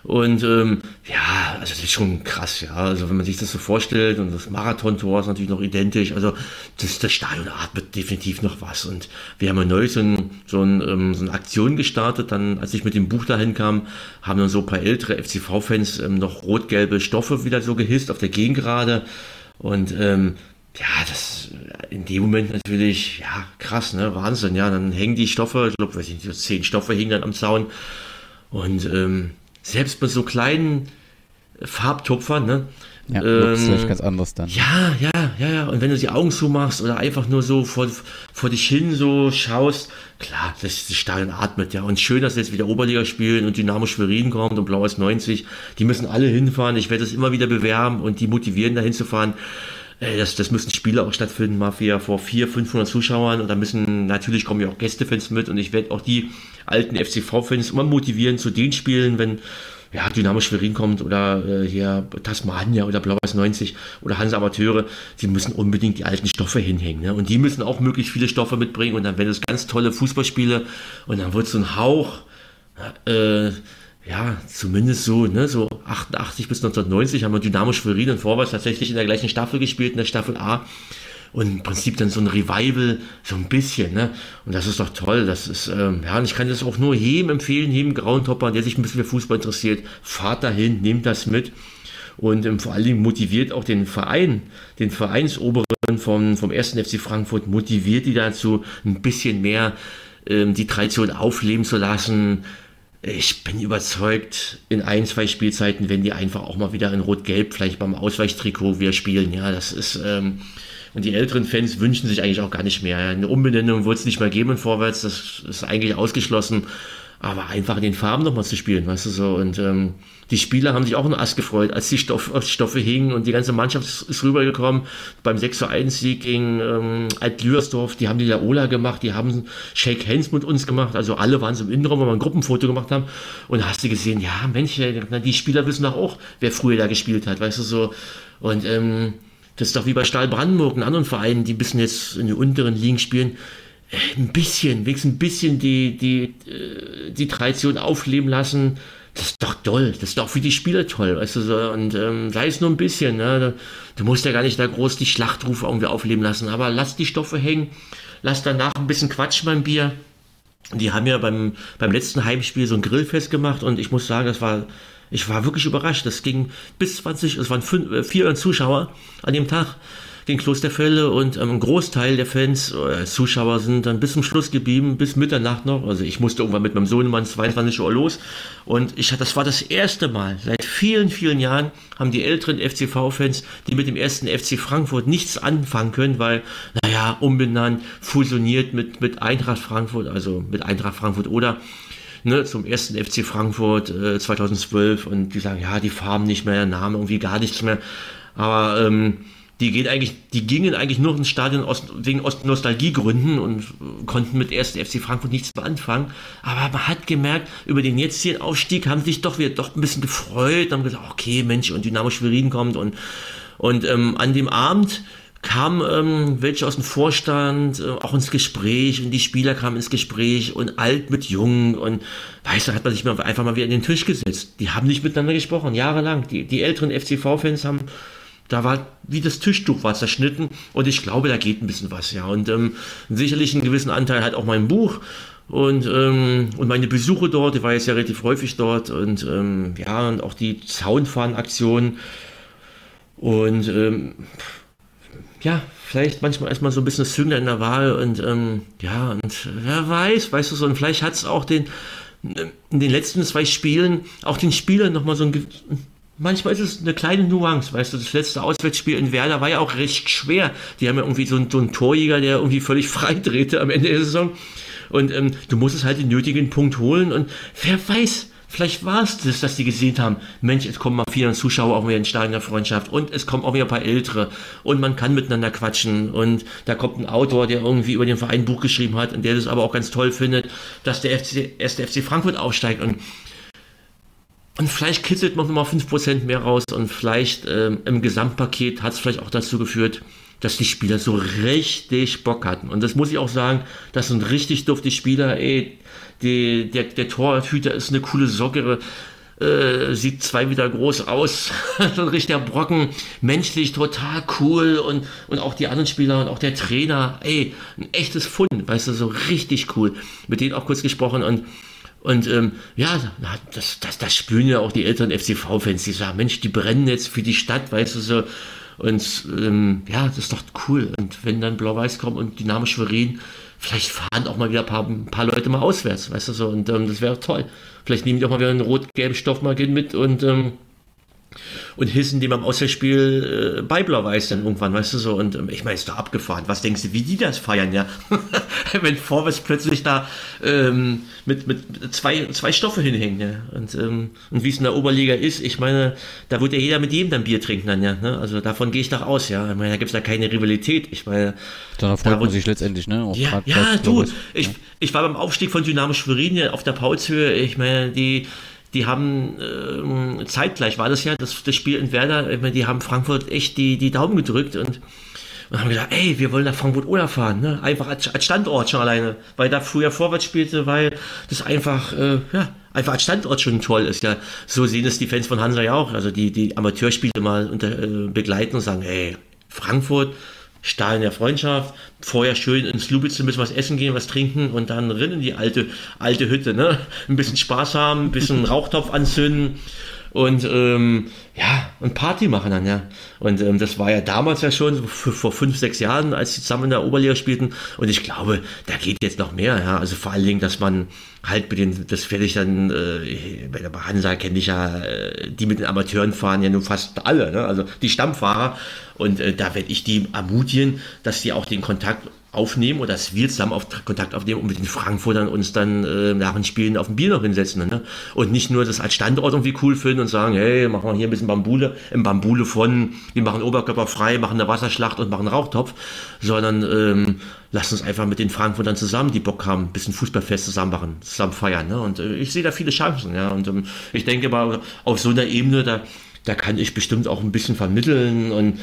Und ähm, ja, also das ist schon krass, ja. Also wenn man sich das so vorstellt und das Marathontor ist natürlich noch identisch. Also das, das Stadion atmet definitiv noch was. Und wir haben ja neu so, ein, so, ein, ähm, so eine Aktion gestartet. Dann, als ich mit dem Buch dahin kam, haben dann so ein paar ältere FCV-Fans ähm, noch rot-gelbe Stoffe wieder so gehisst auf der Gegengrade. Und ähm, ja, das in dem Moment natürlich, ja, krass, ne? Wahnsinn, ja. Dann hängen die Stoffe, ich glaube, weiß ich nicht, zehn Stoffe hingen dann am Zaun. Und ähm, selbst bei so kleinen Farbtupfern, ne? Ja, ähm, ganz anders dann. Ja, ja, ja, ja. Und wenn du die Augen zumachst oder einfach nur so vor, vor dich hin so schaust, klar, das, das Stadion atmet, ja. Und schön, dass jetzt wieder Oberliga spielen und Dynamo Schwerin kommt und Blaues 90. Die müssen alle hinfahren. Ich werde das immer wieder bewerben und die motivieren, da hinzufahren. Äh, das, das müssen Spiele auch stattfinden, Mafia vor 400, 500 Zuschauern und da müssen, natürlich kommen ja auch Gästefans mit und ich werde auch die alten FCV-Fans immer motivieren zu den Spielen, wenn ja, Dynamo Schwerin kommt oder äh, hier Tasmania oder Blau-Weiß 90 oder Hansa Amateure, die müssen unbedingt die alten Stoffe hinhängen. Ne? Und die müssen auch möglichst viele Stoffe mitbringen und dann werden es ganz tolle Fußballspiele und dann wird so ein Hauch, äh, ja, zumindest so, ne, so 88 bis 1990 haben wir Dynamo Schwerin und Vorwärts tatsächlich in der gleichen Staffel gespielt, in der Staffel A. Und im Prinzip dann so ein Revival, so ein bisschen, ne? Und das ist doch toll. Das ist, ähm, ja, und ich kann das auch nur jedem empfehlen, jedem Grauentopper, der sich ein bisschen für Fußball interessiert. Fahrt dahin, nehmt das mit. und ähm, vor allen Dingen motiviert auch den Verein, den Vereinsoberen vom, vom ersten FC Frankfurt, motiviert die dazu, ein bisschen mehr ähm, die Tradition aufleben zu lassen. Ich bin überzeugt, in ein, zwei Spielzeiten, wenn die einfach auch mal wieder in Rot-Gelb, vielleicht beim Ausweichtrikot wir spielen. Ja, das ist, ähm, und die älteren Fans wünschen sich eigentlich auch gar nicht mehr. Eine Umbenennung wird es nicht mehr geben vorwärts, das ist eigentlich ausgeschlossen aber einfach in den Farben nochmal zu spielen, weißt du so. Und ähm, die Spieler haben sich auch einen Ass gefreut, als die Stoff, Stoffe hingen und die ganze Mannschaft ist, ist rübergekommen. Beim 6 zu 1 Sieg gegen ähm, Alt-Lüersdorf, die haben die Ola gemacht, die haben Shake Hands mit uns gemacht, also alle waren so im Innenraum, wo wir ein Gruppenfoto gemacht haben. Und hast du gesehen, ja Mensch, die Spieler wissen doch auch, wer früher da gespielt hat, weißt du so. Und ähm, das ist doch wie bei Stahl Brandenburg und anderen Vereinen, die bisschen jetzt in den unteren Ligen spielen ein bisschen, wenigstens ein bisschen die, die, äh, die Tradition aufleben lassen, das ist doch toll. Das ist doch für die Spieler toll, weißt du so. Und ähm, sei es nur ein bisschen, ne? Du musst ja gar nicht da groß die Schlachtrufe irgendwie aufleben lassen, aber lass die Stoffe hängen, lass danach ein bisschen quatschen beim Bier. Die haben ja beim, beim letzten Heimspiel so ein Grillfest gemacht und ich muss sagen, das war, ich war wirklich überrascht. Das ging bis 20, es waren fünf, äh, 400 Zuschauer an dem Tag den Klosterfälle und ähm, ein Großteil der Fans, äh, Zuschauer sind dann bis zum Schluss geblieben, bis Mitternacht noch. Also ich musste irgendwann mit meinem Sohnemann 22 Uhr los und ich das war das erste Mal seit vielen, vielen Jahren haben die älteren FCV-Fans, die mit dem ersten FC Frankfurt nichts anfangen können, weil, naja, umbenannt, fusioniert mit, mit Eintracht Frankfurt, also mit Eintracht Frankfurt oder Ne, zum ersten FC Frankfurt äh, 2012 und die sagen, ja, die Farben nicht mehr, der Name irgendwie gar nichts mehr. Aber ähm, die gehen eigentlich, die gingen eigentlich nur ins Stadion aus, wegen Nostalgiegründen und konnten mit 1. FC Frankfurt nichts mehr anfangen. Aber man hat gemerkt, über den jetzigen Aufstieg haben sich doch wieder doch ein bisschen gefreut, haben gesagt, okay, Mensch, und Dynamo Schwerin kommt und, und ähm, an dem Abend kamen ähm, welche aus dem Vorstand äh, auch ins Gespräch und die Spieler kamen ins Gespräch und alt mit jung und weißt du, hat man sich einfach mal wieder an den Tisch gesetzt. Die haben nicht miteinander gesprochen, jahrelang. Die, die älteren FCV-Fans haben da war wie das Tischtuch war zerschnitten und ich glaube, da geht ein bisschen was, ja. Und ähm, sicherlich einen gewissen Anteil hat auch mein Buch und, ähm, und meine Besuche dort, ich war jetzt ja relativ häufig dort und ähm, ja, und auch die Zaunfahren-Aktion und ähm, ja, vielleicht manchmal erstmal so ein bisschen das Zünglein in der Wahl und ähm, ja, und wer weiß, weißt du so, und vielleicht hat es auch den in den letzten zwei Spielen auch den Spielern nochmal so ein Manchmal ist es eine kleine Nuance, weißt du, das letzte Auswärtsspiel in Werder war ja auch recht schwer. Die haben ja irgendwie so einen, so einen Torjäger, der irgendwie völlig frei drehte am Ende der Saison. Und ähm, du musstest halt den nötigen Punkt holen und wer weiß, vielleicht war es das, dass die gesehen haben, Mensch, es kommen mal viele Zuschauer auch wieder in Stadion der Freundschaft und es kommen auch wieder ein paar Ältere und man kann miteinander quatschen und da kommt ein Autor, der irgendwie über den Verein ein Buch geschrieben hat und der das aber auch ganz toll findet, dass der FC, erste FC Frankfurt aufsteigt und und vielleicht kitzelt man nochmal 5% mehr raus und vielleicht ähm, im Gesamtpaket hat es vielleicht auch dazu geführt, dass die Spieler so richtig Bock hatten. Und das muss ich auch sagen, das sind richtig dufte Spieler. Ey, die, der, der Torhüter ist eine coole Socke, äh, sieht zwei wieder groß aus, so ein richtiger Brocken, menschlich total cool und, und auch die anderen Spieler und auch der Trainer, ey, ein echtes Fund, weißt du, so richtig cool. Mit denen auch kurz gesprochen und und ähm, ja, das, das, das spüren ja auch die älteren FCV-Fans, die sagen, Mensch, die brennen jetzt für die Stadt, weißt du so. Und ähm, ja, das ist doch cool. Und wenn dann Blau-Weiß kommt und Dynamo Schwerin, vielleicht fahren auch mal wieder ein paar, ein paar Leute mal auswärts, weißt du so. Und ähm, das wäre toll. Vielleicht nehmen die auch mal wieder einen rot-gelben Stoff mal mit und ähm, und hissen dem am Auswärtsspiel äh, bei Blau-Weiß dann irgendwann, weißt du so. Und ähm, ich meine, ist da abgefahren. Was denkst du, wie die das feiern, ja? Wenn Vorwärts plötzlich da ähm, mit, mit zwei, zwei Stoffe hinhängen, ja. Und, ähm, und wie es in der Oberliga ist, ich meine, da wird ja jeder mit jedem dann Bier trinken dann, ja. Ne? Also davon gehe ich doch aus, ja. Ich meine, da gibt es da keine Rivalität. Ich meine. Da freut da man sich letztendlich, ne? Auch ja, ja, du, ich, ich war beim Aufstieg von Dynamo Schwerin auf der Paulshöhe, ich meine, die die haben äh, zeitgleich war das ja, das, das Spiel in Werder, die haben Frankfurt echt die, die Daumen gedrückt und, und haben gesagt, ey, wir wollen nach Frankfurt oder fahren, ne? einfach als, als, Standort schon alleine, weil da früher vorwärts spielte, weil das einfach, äh, ja, einfach als Standort schon toll ist. Ja, so sehen es die Fans von Hansa ja auch. Also die, die Amateurspiele mal unter, äh, begleiten und sagen, ey, Frankfurt, Stahl in der Freundschaft, vorher schön ins Lubitz ein bisschen was essen gehen, was trinken und dann rein in die alte, alte Hütte, ne? Ein bisschen Spaß haben, ein bisschen Rauchtopf anzünden und ähm, ja, und Party machen dann, ja. Und ähm, das war ja damals ja schon, vor fünf, sechs Jahren, als sie zusammen in der Oberliga spielten. Und ich glaube, da geht jetzt noch mehr, ja. Also vor allen Dingen, dass man halt mit den, das werde ich dann, äh, bei der Hansa kenne ich ja, äh, die mit den Amateuren fahren ja nun fast alle, ne? also die Stammfahrer. Und äh, da werde ich die ermutigen, dass sie auch den Kontakt aufnehmen oder dass wir zusammen auf Kontakt aufnehmen und mit den Frankfurtern uns dann äh, nach den Spielen auf dem Bier noch hinsetzen. Ne? Und nicht nur das als Standort irgendwie cool finden und sagen, hey, machen wir hier ein bisschen Bambule, im Bambule von, wir machen Oberkörper frei, machen eine Wasserschlacht und machen einen Rauchtopf, sondern ähm, lasst uns einfach mit den Frankfurtern zusammen, die Bock haben, ein bisschen Fußballfest zusammen machen, zusammen feiern. Ne? Und äh, ich sehe da viele Chancen. Ja? Und ähm, ich denke mal, auf so einer Ebene, da, da kann ich bestimmt auch ein bisschen vermitteln und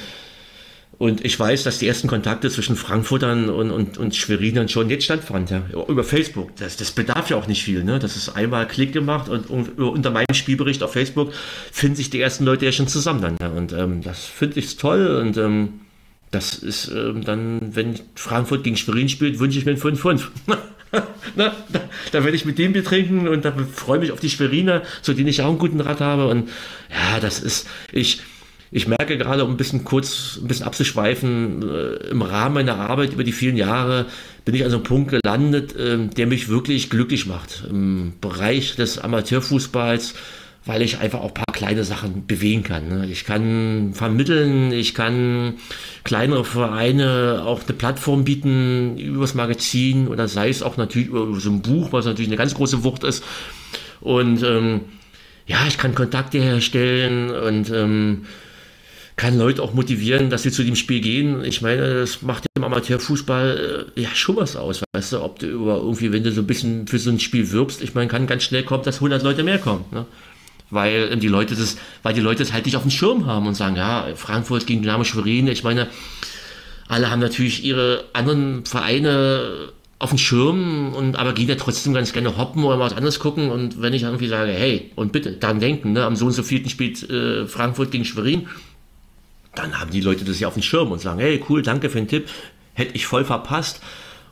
und ich weiß, dass die ersten Kontakte zwischen Frankfurtern und, und, und Schwerinern schon jetzt stattfanden, ja, über Facebook. Das, das bedarf ja auch nicht viel. Ne? Das ist einmal Klick gemacht und, und unter meinem Spielbericht auf Facebook finden sich die ersten Leute ja schon zusammen dann. Ja? Und ähm, das finde ich toll und ähm, das ist ähm, dann, wenn Frankfurt gegen Schwerin spielt, wünsche ich mir ein 5-5. da, da, werde ich mit dem Bier trinken und da freue mich auf die Schweriner, zu denen ich auch einen guten Rat habe. Und ja, das ist, ich, ich merke gerade, um ein bisschen kurz, ein bisschen abzuschweifen, äh, im Rahmen meiner Arbeit über die vielen Jahre bin ich an so einem Punkt gelandet, äh, der mich wirklich glücklich macht. Im Bereich des Amateurfußballs, weil ich einfach auch ein paar kleine Sachen bewegen kann. Ne? Ich kann vermitteln, ich kann kleinere Vereine auch eine Plattform bieten übers Magazin oder sei es auch natürlich über so ein Buch, was natürlich eine ganz große Wucht ist. Und ähm, ja, ich kann Kontakte herstellen und ähm, kann Leute auch motivieren, dass sie zu dem Spiel gehen. Ich meine, das macht im Amateurfußball äh, ja schon was aus, weißt du, ob du über irgendwie, wenn du so ein bisschen für so ein Spiel wirbst, ich meine, kann ganz schnell kommen, dass 100 Leute mehr kommen, ne? Weil die Leute das, weil die Leute es halt nicht auf dem Schirm haben und sagen, ja, Frankfurt gegen Dynamo Schwerin, ich meine, alle haben natürlich ihre anderen Vereine auf dem Schirm und aber gehen ja trotzdem ganz gerne hoppen oder mal was anderes gucken und wenn ich irgendwie sage, hey, und bitte daran denken, ne, am so und so vierten spielt äh, Frankfurt gegen Schwerin, dann haben die Leute das ja auf dem Schirm und sagen, hey, cool, danke für den Tipp, hätte ich voll verpasst.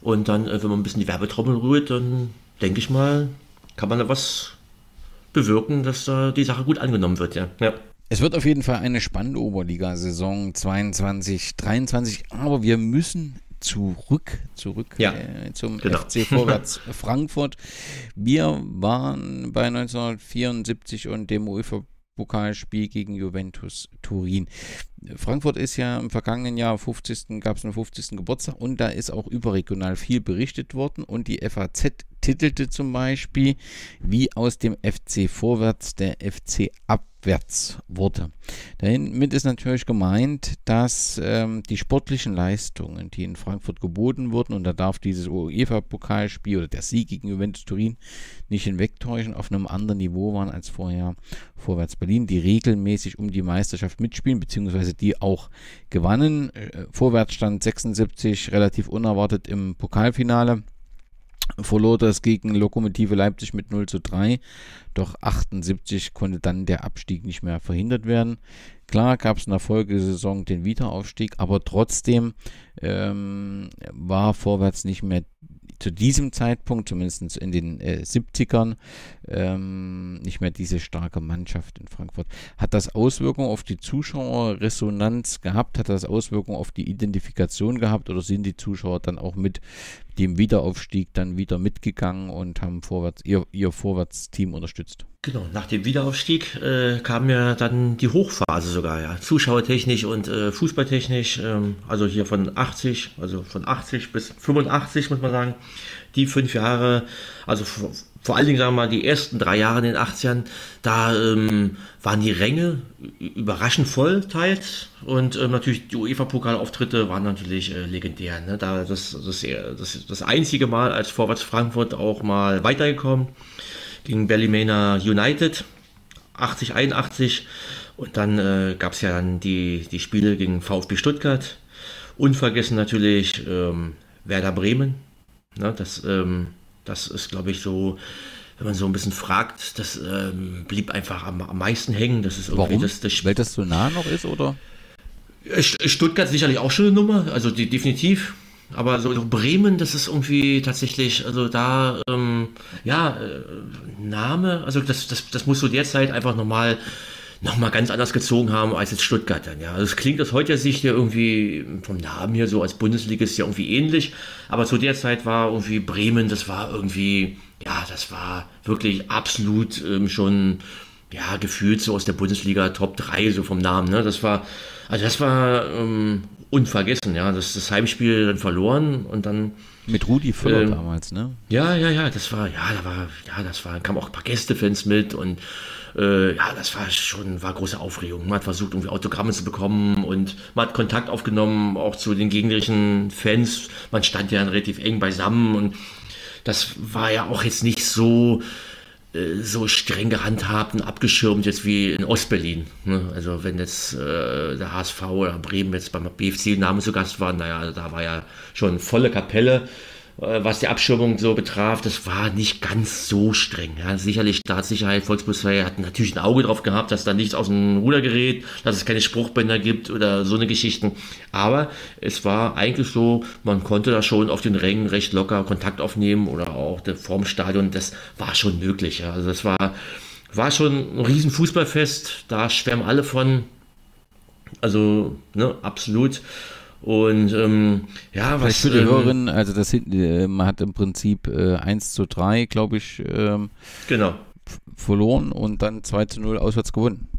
Und dann, äh, wenn man ein bisschen die Werbetrommel rührt, dann denke ich mal, kann man da was bewirken, dass da die Sache gut angenommen wird, ja. ja. Es wird auf jeden Fall eine spannende Oberliga-Saison 22, 23, aber wir müssen zurück, zurück ja, äh, zum genau. FC Vorwärts Frankfurt. Wir waren bei 1974 und dem UEFA Pokalspiel gegen Juventus Turin. Frankfurt ist ja im vergangenen Jahr 50. gab es einen 50. Geburtstag und da ist auch überregional viel berichtet worden und die FAZ titelte zum Beispiel, wie aus dem FC vorwärts der FC ab abwärts wurde. Damit ist natürlich gemeint, dass ähm, die sportlichen Leistungen, die in Frankfurt geboten wurden, und da darf dieses UEFA-Pokalspiel oder der Sieg gegen Juventus Turin nicht hinwegtäuschen, auf einem anderen Niveau waren als vorher Vorwärts Berlin, die regelmäßig um die Meisterschaft mitspielen, beziehungsweise die auch gewannen. Äh, Vorwärts stand 76 relativ unerwartet im Pokalfinale verlor das gegen Lokomotive Leipzig mit 0 zu 3. Doch 78 konnte dann der Abstieg nicht mehr verhindert werden. Klar gab es in der Folgesaison den Wiederaufstieg, aber trotzdem ähm, war Vorwärts nicht mehr zu diesem Zeitpunkt, zumindest in den äh, 70ern, ähm, nicht mehr diese starke Mannschaft in Frankfurt. Hat das Auswirkungen auf die Zuschauerresonanz gehabt? Hat das Auswirkungen auf die Identifikation gehabt? Oder sind die Zuschauer dann auch mit dem Wiederaufstieg dann wieder mitgegangen und haben vorwärts, ihr, ihr Vorwärtsteam unterstützt? Genau, nach dem Wiederaufstieg äh, kam ja dann die Hochphase sogar, ja. Zuschauertechnisch und äh, Fußballtechnisch, ähm, also hier von 80, also von 80 bis 85 muss man sagen, die fünf Jahre, also vor allen Dingen, sagen wir mal, die ersten drei Jahre in den 80ern, da ähm, waren die Ränge überraschend voll teils und ähm, natürlich die UEFA-Pokalauftritte waren natürlich äh, legendär. Ne? Da das, das, das, das einzige Mal als Vorwärts Frankfurt auch mal weitergekommen gegen Ballymena United 80, 81 und dann äh, gab es ja dann die, die Spiele gegen VfB Stuttgart. Unvergessen natürlich ähm, Werder Bremen. Ne? Das ähm, das ist, glaube ich, so, wenn man so ein bisschen fragt, das ähm, blieb einfach am, am, meisten hängen. Das ist irgendwie Warum? Das, das Weil das so nah noch ist, oder? Stuttgart sicherlich auch schon eine Nummer, also die, definitiv. Aber so Bremen, das ist irgendwie tatsächlich, also da, ähm, ja, äh, Name, also das, das, das muss so derzeit einfach nochmal nochmal ganz anders gezogen haben als jetzt Stuttgart dann. Ja, also es klingt aus heutiger Sicht ja irgendwie vom Namen hier so als Bundesligist ja irgendwie ähnlich, aber zu der Zeit war irgendwie Bremen, das war irgendwie, ja, das war wirklich absolut ähm, schon, ja, gefühlt so aus der Bundesliga Top 3, so vom Namen, ne? Das war, also das war ähm, unvergessen, ja, das, das Heimspiel dann verloren und dann mit Rudi Völler ähm, damals, ne? Ja, ja, ja, das war, ja, da war, ja, das war, kam auch ein paar Gästefans mit und äh, ja, das war schon, war große Aufregung. Man hat versucht, irgendwie Autogramme zu bekommen und man hat Kontakt aufgenommen, auch zu den gegnerischen Fans. Man stand ja relativ eng beisammen und das war ja auch jetzt nicht so, äh, so streng gehandhabt und abgeschirmt jetzt wie in Ostberlin. Ne? Also wenn jetzt äh, der HSV oder Bremen jetzt beim BFC Name zu Gast waren, naja, da war ja schon volle Kapelle. Äh, was die Abschirmung so betraf, das war nicht ganz so streng. Ja. Sicherlich Staatssicherheit, Volkspolizei hatten natürlich ein Auge drauf gehabt, dass da nichts aus dem Ruder gerät, dass es keine Spruchbänder gibt oder so eine Geschichten. Aber es war eigentlich so, man konnte da schon auf den Rängen recht locker Kontakt aufnehmen oder auch vorm Stadion, das war schon möglich. Ja. Also das war, war schon ein riesen Fußballfest, da schwärmen alle von. Also, ne, absolut. Und ähm, ja, was. Vielleicht für die ähm, Hörerinnen, also das äh, man hat im Prinzip äh, 1 zu 3, glaube ich, ähm, genau. verloren und dann 2 zu 0 auswärts gewonnen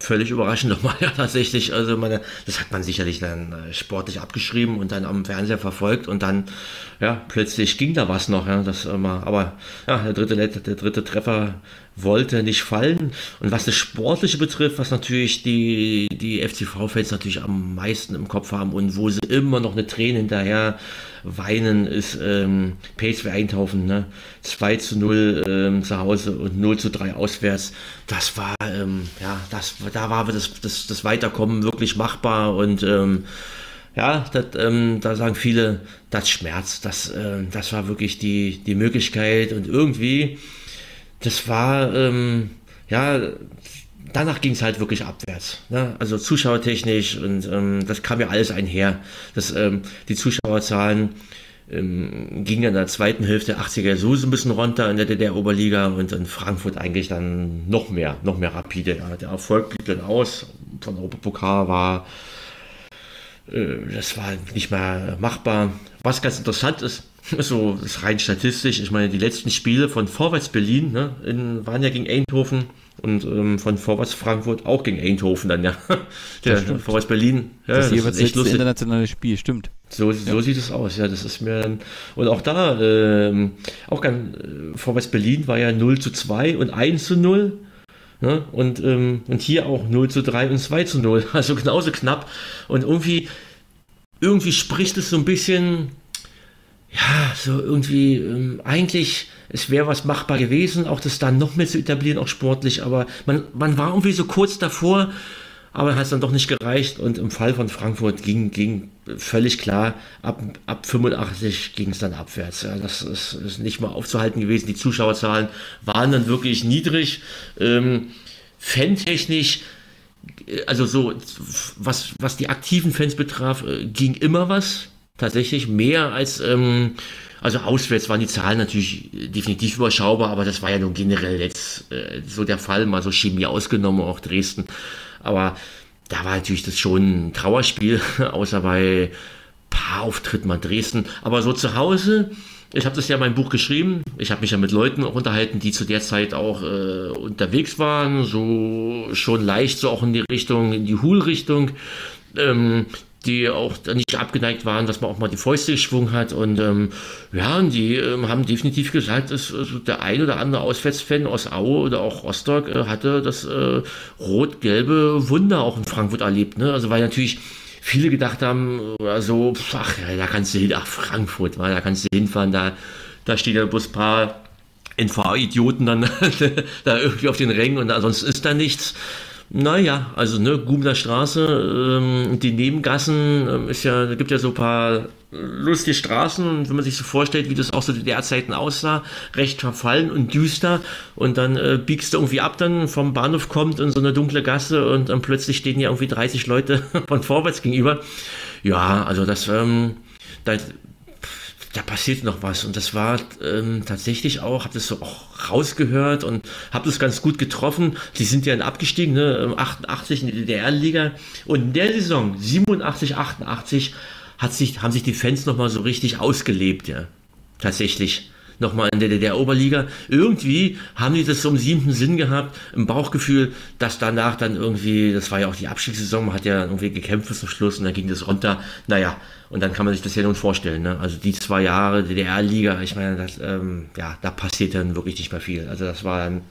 völlig überraschend nochmal, ja, tatsächlich. Also, meine, das hat man sicherlich dann äh, sportlich abgeschrieben und dann am Fernseher verfolgt und dann, ja, plötzlich ging da was noch, ja, das immer, aber, ja, der dritte, der dritte Treffer wollte nicht fallen. Und was das Sportliche betrifft, was natürlich die, die FCV-Fans natürlich am meisten im Kopf haben und wo sie immer noch eine Träne hinterher weinen, ist ähm, PSV Eindhoven. Ne? 2 zu 0 ähm, zu Hause und 0 zu 3 auswärts. Das war, ähm, ja, das, da war das, das, das Weiterkommen wirklich machbar und ähm, ja, das, ähm, da sagen viele, das schmerzt. Das, äh, das war wirklich die, die Möglichkeit und irgendwie das war, ähm, ja, danach ging es halt wirklich abwärts. Ne? Also zuschauertechnisch und ähm, das kam ja alles einher. Das, ähm, die Zuschauerzahlen ähm, gingen in der zweiten Hälfte der 80er so ein bisschen runter in der DDR-Oberliga und in Frankfurt eigentlich dann noch mehr, noch mehr rapide. Ja. Der Erfolg blieb dann aus. Von Europapokal war äh, das war nicht mehr machbar. Was ganz interessant ist, so ist rein statistisch, ich meine, die letzten Spiele von Vorwärts Berlin ne, in, waren ja gegen Eindhoven und ähm, von Vorwärts Frankfurt auch gegen Eindhoven dann, ja. Der Vorwärts Berlin, ja, das, das jeweils ist echt lustig. internationale Spiel, stimmt. So, so ja. sieht es aus, ja, das ist mir und auch da, ähm, auch ganz, äh, Vorwärts Berlin war ja 0 zu 2 und 1 zu 0. Ne? Und, ähm, und hier auch 0 zu 3 und 2 zu 0, also genauso knapp. Und irgendwie, irgendwie spricht es so ein bisschen ja, so irgendwie, ähm, eigentlich, es wäre was machbar gewesen, auch das dann noch mehr zu etablieren, auch sportlich, aber man, man war irgendwie so kurz davor, aber hat es dann doch nicht gereicht und im Fall von Frankfurt ging, ging völlig klar, ab, ab 85 ging es dann abwärts. Ja, das ist, ist, nicht mal aufzuhalten gewesen. Die Zuschauerzahlen waren dann wirklich niedrig. Ähm, fantechnisch, also so, was, was die aktiven Fans betraf, äh, ging immer was tatsächlich mehr als, ähm, also auswärts waren die Zahlen natürlich definitiv überschaubar, aber das war ja nun generell jetzt äh, so der Fall, mal so Chemie ausgenommen, auch Dresden. Aber da war natürlich das schon ein Trauerspiel, außer bei paar Auftritten mal Dresden. Aber so zu Hause, ich habe das ja in meinem Buch geschrieben. Ich habe mich ja mit Leuten auch unterhalten, die zu der Zeit auch äh, unterwegs waren, so schon leicht so auch in die Richtung, in die Hul-Richtung. Ähm, die auch nicht abgeneigt waren, dass man auch mal die Fäuste geschwungen hat. Und ähm, ja, und die ähm, haben definitiv gesagt, dass also der ein oder andere Auswärtsfan aus Aue oder auch Rostock äh, hatte das äh, rot-gelbe Wunder auch in Frankfurt erlebt. Ne? Also weil natürlich viele gedacht haben, also, ach, ja, da kannst du hin, ach, Frankfurt, weil da kannst du hinfahren, da, da steht ja bloß ein paar NVA-Idioten dann da irgendwie auf den Rängen und ansonsten ist da nichts. Naja, also ne, Gubner Straße, ähm, die Nebengassen, ähm, ist ja, da gibt ja so ein paar lustige Straßen und wenn man sich so vorstellt, wie das auch so die Zeiten aussah, recht verfallen und düster und dann äh, biegst du irgendwie ab dann vom Bahnhof kommt in so eine dunkle Gasse und dann plötzlich stehen ja irgendwie 30 Leute von vorwärts gegenüber. Ja, also das, ähm, da, da passiert noch was. Und das war ähm, tatsächlich auch, habe das so auch rausgehört und habe das ganz gut getroffen. Die sind ja abgestiegen, ne? 88 in die DDR-Liga. Und in der Saison, 87, 88, hat sich, haben sich die Fans nochmal so richtig ausgelebt, ja. Tatsächlich nochmal in der DDR-Oberliga. Irgendwie haben die das so im siebten Sinn gehabt, im Bauchgefühl, dass danach dann irgendwie, das war ja auch die Abstiegssaison, man hat ja irgendwie gekämpft bis zum Schluss und dann ging das runter. Naja, und dann kann man sich das ja nun vorstellen. Ne? Also die zwei Jahre DDR-Liga, ich meine, das, ähm, ja, da passiert dann wirklich nicht mehr viel. Also das war dann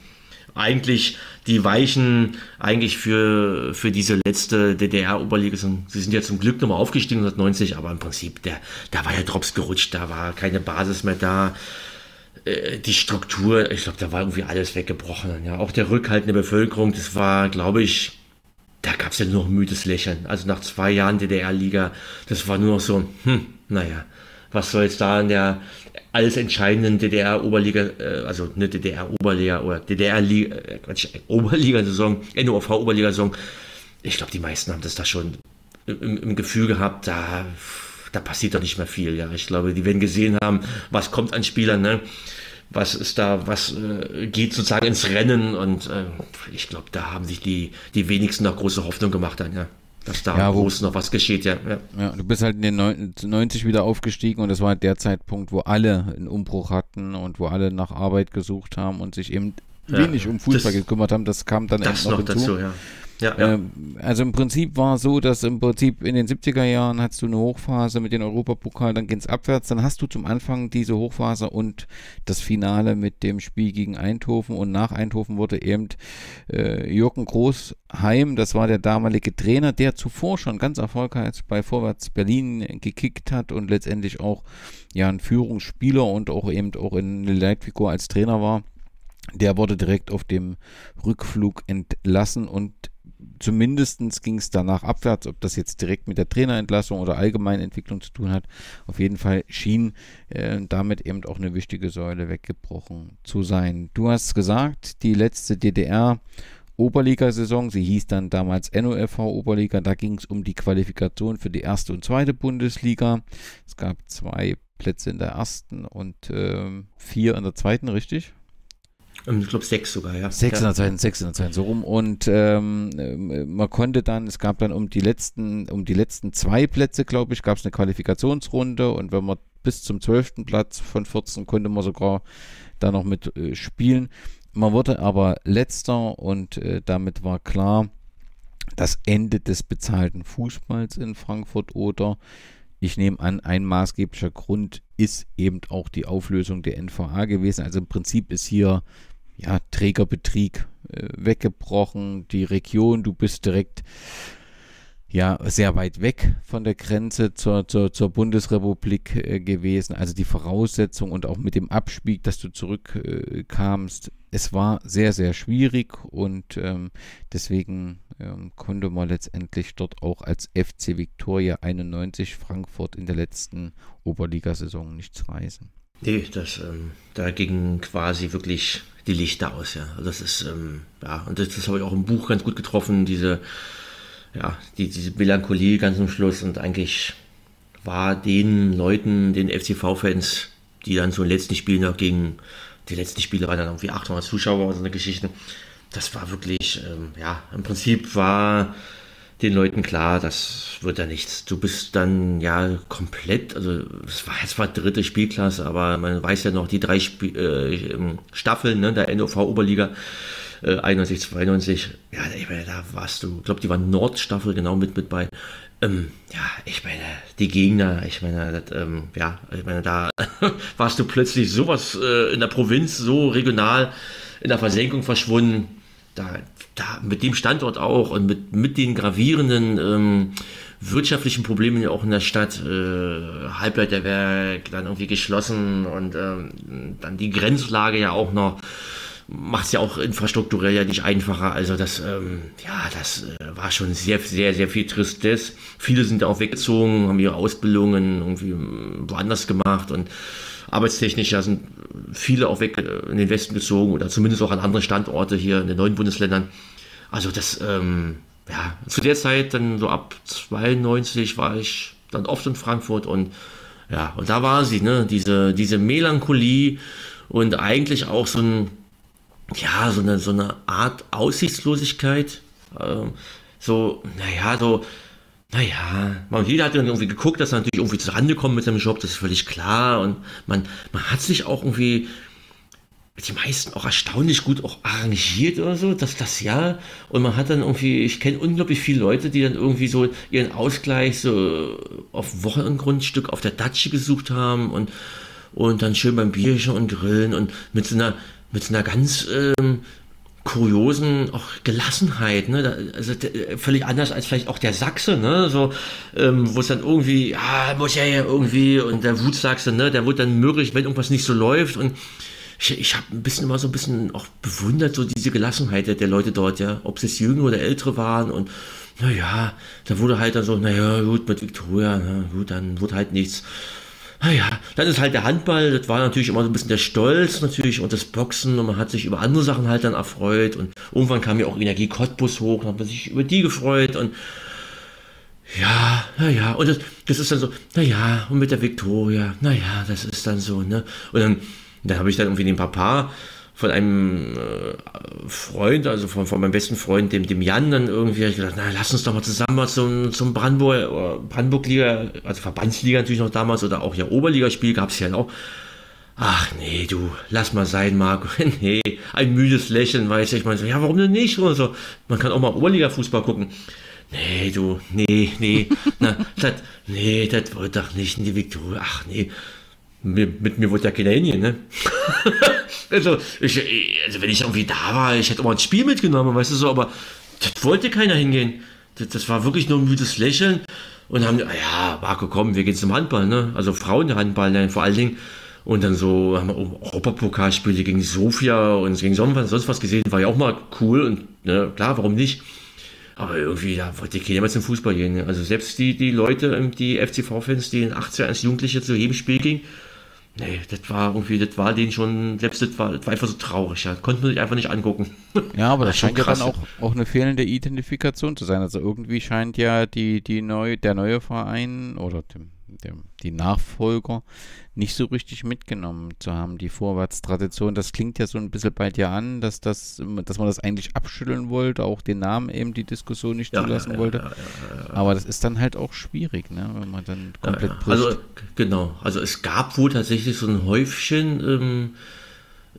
eigentlich die Weichen eigentlich für, für diese letzte DDR-Oberliga. Sie sind ja zum Glück nochmal aufgestiegen 1990, aber im Prinzip, der, da war ja Drops gerutscht, da war keine Basis mehr da. Äh, die Struktur, ich glaube, da war irgendwie alles weggebrochen. Ja, auch der Rückhalt in der Bevölkerung, das war, glaube ich, da gab es ja nur noch müdes Lächeln. Also nach zwei Jahren DDR-Liga, das war nur noch so, hm, naja, was soll jetzt da in der alles entscheidenden DDR-Oberliga, äh, also eine DDR-Oberliga oder DDR-Oberliga-Saison, äh, NOV-Oberliga-Saison, ich glaube, die meisten haben das da schon im, im Gefühl gehabt, da da passiert doch nicht mehr viel. Ja, ich glaube, die werden gesehen haben, was kommt an Spielern, ne? Was ist da, was äh, geht sozusagen ins Rennen und äh, ich glaube, da haben sich die, die wenigsten noch große Hoffnung gemacht dann, ja. Dass da ja, groß noch was geschieht, ja. ja. ja. du bist halt in den 90 wieder aufgestiegen und das war der Zeitpunkt, wo alle einen Umbruch hatten und wo alle nach Arbeit gesucht haben und sich eben wenig um Fußball das, gekümmert haben. Das kam dann das noch, noch dazu, ja. Ja, ja. Ähm, also im Prinzip war es so, dass im Prinzip in den 70er Jahren hast du eine Hochphase mit den Europapokal, dann ging es abwärts, dann hast du zum Anfang diese Hochphase und das Finale mit dem Spiel gegen Eindhoven und nach Eindhoven wurde eben äh, Jürgen Großheim, das war der damalige Trainer, der zuvor schon ganz erfolgreich bei Vorwärts Berlin gekickt hat und letztendlich auch ja ein Führungsspieler und auch eben auch in Leitfigur als Trainer war. Der wurde direkt auf dem Rückflug entlassen und zumindest ging es danach abwärts, ob das jetzt direkt mit der Trainerentlassung oder allgemeinen Entwicklung zu tun hat. Auf jeden Fall schien äh, damit eben auch eine wichtige Säule weggebrochen zu sein. Du hast gesagt, die letzte DDR Oberligasaison, sie hieß dann damals NOFV Oberliga, da ging es um die Qualifikation für die erste und zweite Bundesliga. Es gab zwei Plätze in der ersten und äh, vier in der zweiten, richtig? Ähm, ich glaube sechs sogar, ja. 600 Seiten, 600 Seiten, so rum. Und ähm, äh, man konnte dann, es gab dann um die letzten, um die letzten zwei Plätze, glaube ich, gab es eine Qualifikationsrunde und wenn man bis zum zwölften Platz von 14 konnte man sogar da noch mit äh, spielen. Man wurde aber letzter und äh, damit war klar, das Ende des bezahlten Fußballs in Frankfurt oder ich nehme an, ein maßgeblicher Grund ist eben auch die Auflösung der NVA gewesen. Also im Prinzip ist hier ja, Trägerbetrieb äh, weggebrochen, die Region, du bist direkt ja sehr weit weg von der Grenze zur, zur, zur Bundesrepublik äh, gewesen. Also die Voraussetzung und auch mit dem Abspieg, dass du zurückkamst, äh, es war sehr, sehr schwierig und ähm, deswegen ähm, konnte man letztendlich dort auch als FC Victoria 91 Frankfurt in der letzten Oberligasaison nichts reisen. Nee, das, ähm, da ging quasi wirklich die Lichter aus, ja. Also das ist, ähm, ja, und das, das habe ich auch im Buch ganz gut getroffen, diese, ja, die, diese Melancholie ganz am Schluss und eigentlich war den Leuten, den FCV-Fans, die dann so in den letzten Spielen noch gegen, die letzten Spiele waren dann irgendwie 800 Zuschauer und so eine Geschichte, das war wirklich, ähm, ja, im Prinzip war den Leuten klar, das wird ja nichts. Du bist dann ja komplett, also es war jetzt zwar dritte Spielklasse, aber man weiß ja noch die drei Sp äh, ähm, Staffeln ne, der NOV Oberliga. Äh, 91, 92, ja, ich meine, da warst du, ich glaube, die war Nordstaffel genau mit, mit bei. Ähm, ja, ich meine, die Gegner, ich meine, das, ähm, ja, ich meine, da warst du plötzlich sowas äh, in der Provinz, so regional in der Versenkung verschwunden. Da, da mit dem Standort auch und mit, mit den gravierenden ähm, wirtschaftlichen Problemen ja auch in der Stadt, äh, Halbleiterwerk dann irgendwie geschlossen und ähm, dann die Grenzlage ja auch noch macht es ja auch infrastrukturell ja nicht einfacher. Also das, ähm, ja, das äh, war schon sehr, sehr, sehr viel Tristes. Viele sind auch weggezogen, haben ihre Ausbildungen irgendwie woanders gemacht und arbeitstechnisch ja sind viele auch weg äh, in den Westen gezogen oder zumindest auch an andere Standorte hier in den neuen Bundesländern. Also das, ähm, ja, zu der Zeit dann so ab 92 war ich dann oft in Frankfurt und Ja, und da war sie, ne? Diese, diese Melancholie und eigentlich auch so ein, ja, so eine, so eine Art Aussichtslosigkeit. Ähm, so, naja, so, naja, man, jeder hat dann irgendwie geguckt, dass er natürlich irgendwie zurande kommt mit seinem Job, das ist völlig klar. Und man, man hat sich auch irgendwie, die meisten auch erstaunlich gut auch arrangiert oder so, dass das ja. Und man hat dann irgendwie, ich kenne unglaublich viele Leute, die dann irgendwie so ihren Ausgleich so auf Wochengrundstück auf der Datsche gesucht haben und, und dann schön beim Bierchen und Grillen und mit so einer, mit so einer ganz ähm, kuriosen auch Gelassenheit, ne? Also völlig anders als vielleicht auch der Sachse, ne? So, ähm, wo es dann irgendwie, ja, muss ja irgendwie und der Wutsachse, ne? Der wird dann mürrisch, wenn irgendwas nicht so läuft und ich, ich habe ein bisschen immer so ein bisschen auch bewundert, so diese Gelassenheit der, der Leute dort, ja, ob es jetzt Jüngere oder Ältere waren und naja, da wurde halt dann so, naja, gut, mit Victoria, na gut, dann wurde halt nichts naja, ah dann ist halt der Handball, das war natürlich immer so ein bisschen der Stolz natürlich und das Boxen und man hat sich über andere Sachen halt dann erfreut und irgendwann kam ja auch Energie Cottbus hoch, dann hat man sich über die gefreut und ja, naja, und das, das ist dann so, naja, und mit der Victoria, naja, das ist dann so, ne, und dann, dann habe ich dann irgendwie den Papa von einem äh, Freund, also von, von meinem besten Freund, dem, dem Jan, dann irgendwie ich gedacht, na, lass uns doch mal zusammen mal zum, zum Brandenburg, äh, Brandenburg-Liga, also Verbandsliga natürlich noch damals oder auch ja Oberligaspiel gab es ja auch. Ach nee, du, lass mal sein, Marco. nee, ein müdes Lächeln, weiß ich. Ich meine so, ja, warum denn nicht? Oder so. Man kann auch mal Oberliga-Fußball gucken. Nee, du, nee, nee, na, das, nee, das wird doch nicht in die Viktoria. Ach nee, mit, mit mir wird ja keiner hingehen, ne? also, ich, also, wenn ich irgendwie da war, ich hätte auch mal ein Spiel mitgenommen, weißt du so, aber das wollte keiner hingehen. Das, das war wirklich nur ein müdes Lächeln und haben, ah ja, Marco, komm, wir gehen zum Handball, ne? Also Frauenhandball, ne? vor allen Dingen. Und dann so haben wir Europapokalspiele gegen Sofia und gegen sonst was gesehen, war ja auch mal cool und ne, klar, warum nicht? Aber irgendwie, da wollte keiner mehr zum Fußball gehen. Ne? Also selbst die, die Leute, die FCV-Fans, die in 18 als Jugendliche zu jedem Spiel gingen, Nee, das war irgendwie, das war denen schon, selbst das war, das war einfach so traurig, ja. Konnte man sich einfach nicht angucken. Ja, aber das, das scheint ja dann auch, auch eine fehlende Identifikation zu sein. Also irgendwie scheint ja die, die neu, der neue Verein oder dem, dem, die Nachfolger nicht so richtig mitgenommen zu haben, die Vorwärtstradition. Das klingt ja so ein bisschen bei dir an, dass, das, dass man das eigentlich abschütteln wollte, auch den Namen eben die Diskussion nicht ja, zulassen ja, wollte. Ja, Aber das ist dann halt auch schwierig, ne, wenn man dann komplett. Also genau, also es gab wohl tatsächlich so ein Häufchen, ähm,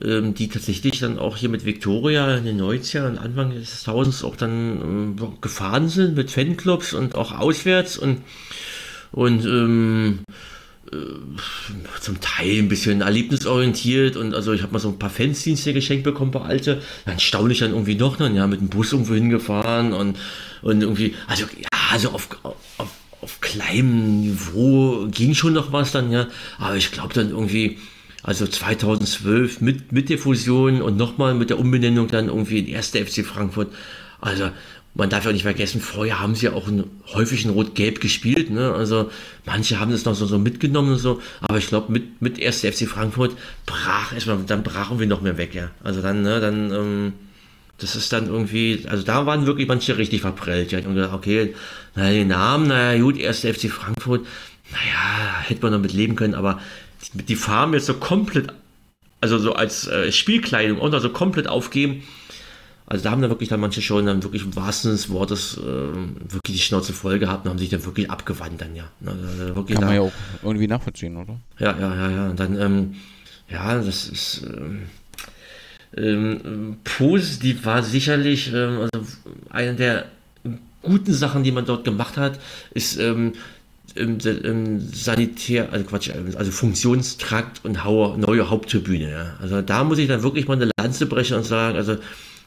ähm, die tatsächlich dann auch hier mit Victoria in den 90ern und Anfang des Tausends auch dann ähm, gefahren sind mit Fanclubs und auch auswärts und und ähm, äh, zum Teil ein bisschen erlebnisorientiert und also ich habe mal so ein paar Fansdienste geschenkt bekommen, bei alte, dann staune ich dann irgendwie noch, dann ja mit dem Bus irgendwo hingefahren und, und irgendwie, also ja, also auf, auf, auf kleinem Niveau ging schon noch was dann, ja, aber ich glaube dann irgendwie, also 2012 mit, mit der Fusion und nochmal mit der Umbenennung dann irgendwie in 1. FC Frankfurt, also man darf ja nicht vergessen, vorher haben sie ja auch häufig in Rot-Gelb gespielt. Ne? Also manche haben das noch so, so mitgenommen und so, aber ich glaube, mit, mit 1. FC Frankfurt brach erstmal, dann brachen wir noch mehr weg, ja. Also dann, ne, dann, ähm, das ist dann irgendwie, also da waren wirklich manche richtig verprellt. Ja. Und gedacht, okay, naja, den Namen, naja, gut, 1. FC Frankfurt, naja, hätte man noch mit leben können, aber die, die Farben jetzt so komplett, also so als äh, Spielkleidung auch noch so komplett aufgeben, also da haben dann wirklich dann manche schon dann wirklich im wahrsten des Wortes äh, wirklich die Schnauze voll gehabt und haben sich dann wirklich abgewandt dann ja. Also Kann da, man ja auch irgendwie nachvollziehen, oder? Ja, ja, ja, ja. Und dann, ähm, ja, das ist ähm, ähm, positiv war sicherlich, ähm, also eine der guten Sachen, die man dort gemacht hat, ist ähm, im, im, Sanitär, also Quatsch, also Funktionstrakt und neue Haupttribüne. Ja. Also da muss ich dann wirklich mal eine Lanze brechen und sagen, also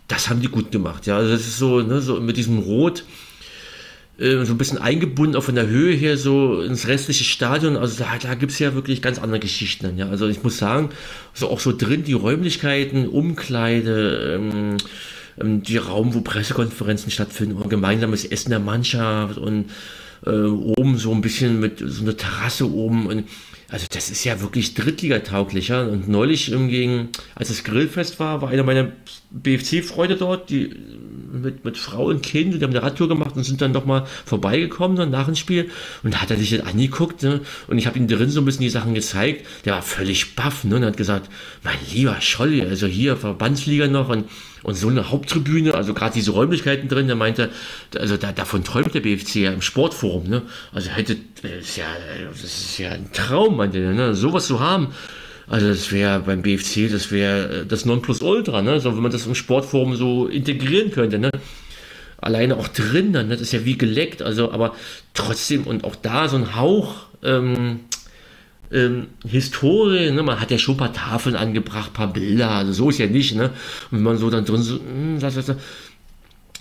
das haben die gut gemacht. Ja, also das ist so, ne, so mit diesem Rot äh, so ein bisschen eingebunden, auch von der Höhe her, so ins restliche Stadion. Also da, da gibt es ja wirklich ganz andere Geschichten. Ja, also ich muss sagen, so auch so drin die Räumlichkeiten, Umkleide, ähm, ähm, die Raum, wo Pressekonferenzen stattfinden, gemeinsames Essen der Mannschaft und äh, oben so ein bisschen mit so einer Terrasse oben und also das ist ja wirklich Drittligatauglicher. Und neulich hingegen, als das Grillfest war, war einer meiner BFC-Freunde dort, die mit, mit Frau und Kind, die haben eine Radtour gemacht und sind dann nochmal vorbeigekommen dann nach dem Spiel und da hat er sich das angeguckt ne? und ich habe ihm drin so ein bisschen die Sachen gezeigt, der war völlig baff ne? und hat gesagt, mein lieber Scholli, also hier Verbandsliga noch und, und so eine Haupttribüne, also gerade diese Räumlichkeiten drin, der meinte, also da, davon träumt der BFC ja im Sportforum, ne? also hätte, das ist ja, das ist ja ein Traum, meinte er, ne? sowas zu haben. Also das wäre beim BFC, das wäre das Nonplusultra, ne? So, wenn man das im Sportforum so integrieren könnte, ne? Alleine auch drin, dann, ne? das ist ja wie geleckt, also aber trotzdem und auch da so ein Hauch ähm, ähm, Historie, ne? man hat ja schon ein paar Tafeln angebracht, ein paar Bilder, also so ist ja nicht, ne? Und wenn man so dann drin so, mh, hm, das, das, das,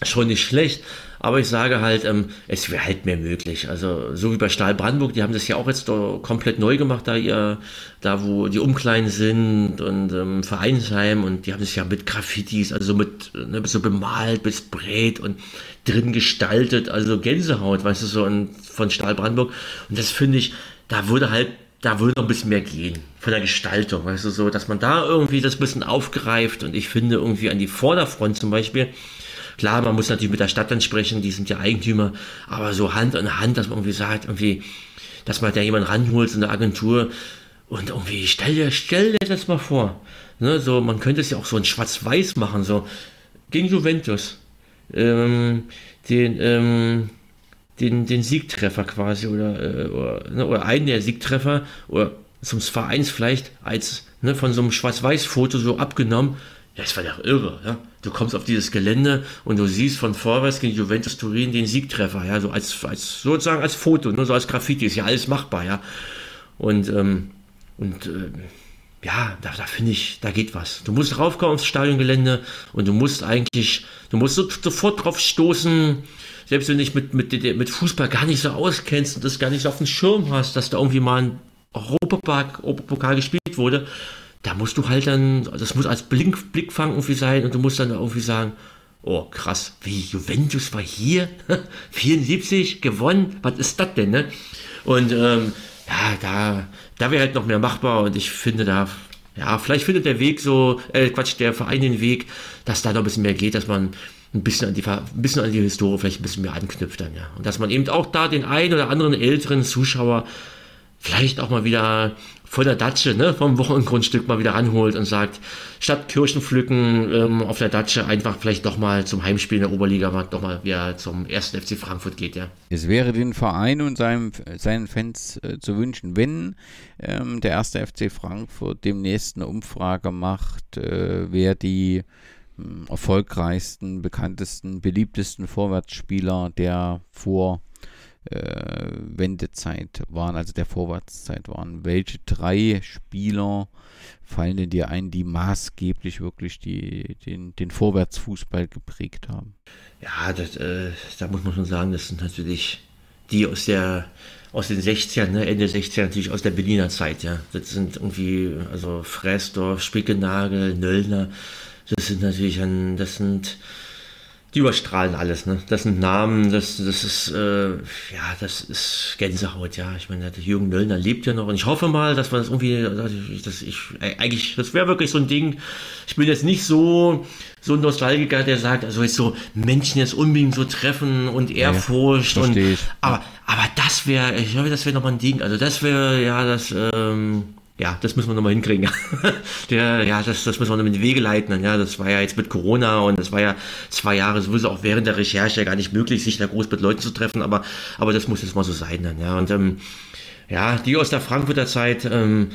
schon nicht schlecht, aber ich sage halt, ähm, es wäre halt mehr möglich. Also so wie bei Stahl Brandenburg, die haben das ja auch jetzt komplett neu gemacht, da ihr, da wo die Umkleiden sind und ähm, Vereinsheim und die haben es ja mit Graffitis, also mit ne, so bemalt, bis breit und drin gestaltet, also Gänsehaut, weißt du so, und von Stahl Brandenburg. Und das finde ich, da würde halt da würde noch ein bisschen mehr gehen von der Gestaltung, weißt du, so, dass man da irgendwie das bisschen aufgreift und ich finde irgendwie an die Vorderfront zum Beispiel, Klar, man muss natürlich mit der Stadt dann sprechen, die sind ja Eigentümer, aber so Hand in Hand, dass man irgendwie sagt, irgendwie, dass man da jemanden ranholt, so eine Agentur und irgendwie, stell dir, stell dir das mal vor. Ne, so, man könnte es ja auch so in Schwarz-Weiß machen, so gegen Juventus. Ähm, den, ähm, den, den Siegtreffer quasi oder, äh, oder, ne, oder einen der Siegtreffer oder zum Vereins vielleicht als ne, von so einem Schwarz-Weiß-Foto so abgenommen ja, es war doch irre. Ja? Du kommst auf dieses Gelände und du siehst von vorwärts gegen Juventus Turin den Siegtreffer, ja, so als, als sozusagen als Foto, nur so als Graffiti, ist ja alles machbar, ja. Und, ähm, und äh, ja, da, da finde ich, da geht was. Du musst raufkommen aufs Stadiongelände und du musst eigentlich, du musst so, sofort drauf stoßen, selbst wenn du dich mit, mit, mit Fußball gar nicht so auskennst und das gar nicht so auf dem Schirm hast, dass da irgendwie mal ein Europapokal gespielt wurde, da musst du halt dann, das muss als Blink, Blickfang irgendwie sein und du musst dann irgendwie sagen, oh krass, wie Juventus war hier, 74 gewonnen, was ist das denn, ne? Und ähm, ja, da, da wäre halt noch mehr machbar und ich finde da, ja, vielleicht findet der Weg so, äh, Quatsch, der Verein den Weg, dass da noch ein bisschen mehr geht, dass man ein bisschen an die, ein bisschen an die Historie vielleicht ein bisschen mehr anknüpft dann, ja. Und dass man eben auch da den einen oder anderen älteren Zuschauer vielleicht auch mal wieder von der Datsche, ne, vom Wochengrundstück mal wieder ranholt und sagt, statt Kirschen pflücken ähm, auf der Datsche einfach vielleicht doch mal zum Heimspiel in der Oberliga doch mal wieder zum ersten FC Frankfurt geht, ja. Es wäre den Verein und seinem, seinen Fans äh, zu wünschen, wenn ähm, der erste FC Frankfurt demnächst eine Umfrage macht, äh, wer die erfolgreichsten, bekanntesten, beliebtesten Vorwärtsspieler der vor äh, waren, also der Vorwärtszeit waren. Welche drei Spieler fallen dir ein, die maßgeblich wirklich die, den, den Vorwärtsfußball geprägt haben? Ja, das, äh, da muss man schon sagen, das sind natürlich die aus der aus den 60ern, ne, Ende 60er natürlich aus der Berliner Zeit, ja. Das sind irgendwie, also Fressdorf, Spickenagel, Nöllner, das sind natürlich ein, das sind die überstrahlen alles, ne? Das sind Namen, das, das ist, äh, ja, das ist Gänsehaut, ja. Ich meine, der Jürgen Nöllner lebt ja noch und ich hoffe mal, dass wir das irgendwie, dass ich, eigentlich, das wäre wirklich so ein Ding. Ich bin jetzt nicht so, so ein Nostalgiker, der sagt, also jetzt so Menschen jetzt unbedingt so treffen und Ehrfurcht ja, und, aber, aber das wäre, ich glaube, das wäre nochmal ein Ding. Also das wäre, ja, das, ähm, ja, das müssen wir nochmal hinkriegen. Der, ja, das, das müssen wir noch in die Wege leiten. Ja, das war ja jetzt mit Corona und das war ja zwei Jahre sowieso auch während der Recherche gar nicht möglich, sich da groß mit Leuten zu treffen, aber, aber das muss jetzt mal so sein dann, ja. Und ähm, ja, die aus der Frankfurter Zeit, ähm,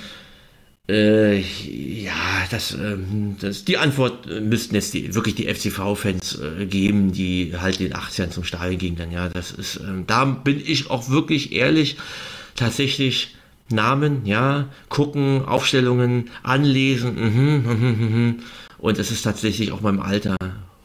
äh, ja, das, ähm, das, die Antwort müssten jetzt die, wirklich die FCV-Fans äh, geben, die halt den 80ern zum Stadion gingen dann, ja. Das ist, ähm, da bin ich auch wirklich ehrlich, tatsächlich Namen, ja, gucken, Aufstellungen, anlesen, mhm, mhm, mhm, und es ist tatsächlich auch meinem Alter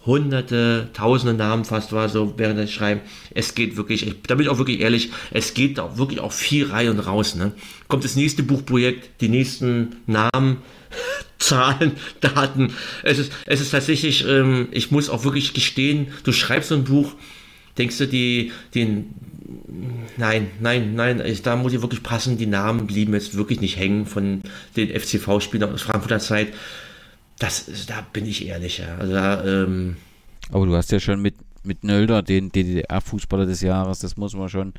hunderte, tausende Namen fast war so während des Schreiben. Es geht wirklich, ich, da bin ich auch wirklich ehrlich, es geht auch wirklich auch viel rein und raus. Ne? Kommt das nächste Buchprojekt, die nächsten Namen, Zahlen, Daten. Es ist, es ist tatsächlich, ähm, ich muss auch wirklich gestehen, du schreibst so ein Buch, denkst du, die, den, Nein, nein, nein, ich, da muss ich wirklich passen. Die Namen blieben jetzt wirklich nicht hängen von den FCV-Spielern aus Frankfurter Zeit. Das, da bin ich ehrlich, ja. Also da, ähm, Aber du hast ja schon mit mit Nölder, den DDR-Fußballer des Jahres, das muss man schon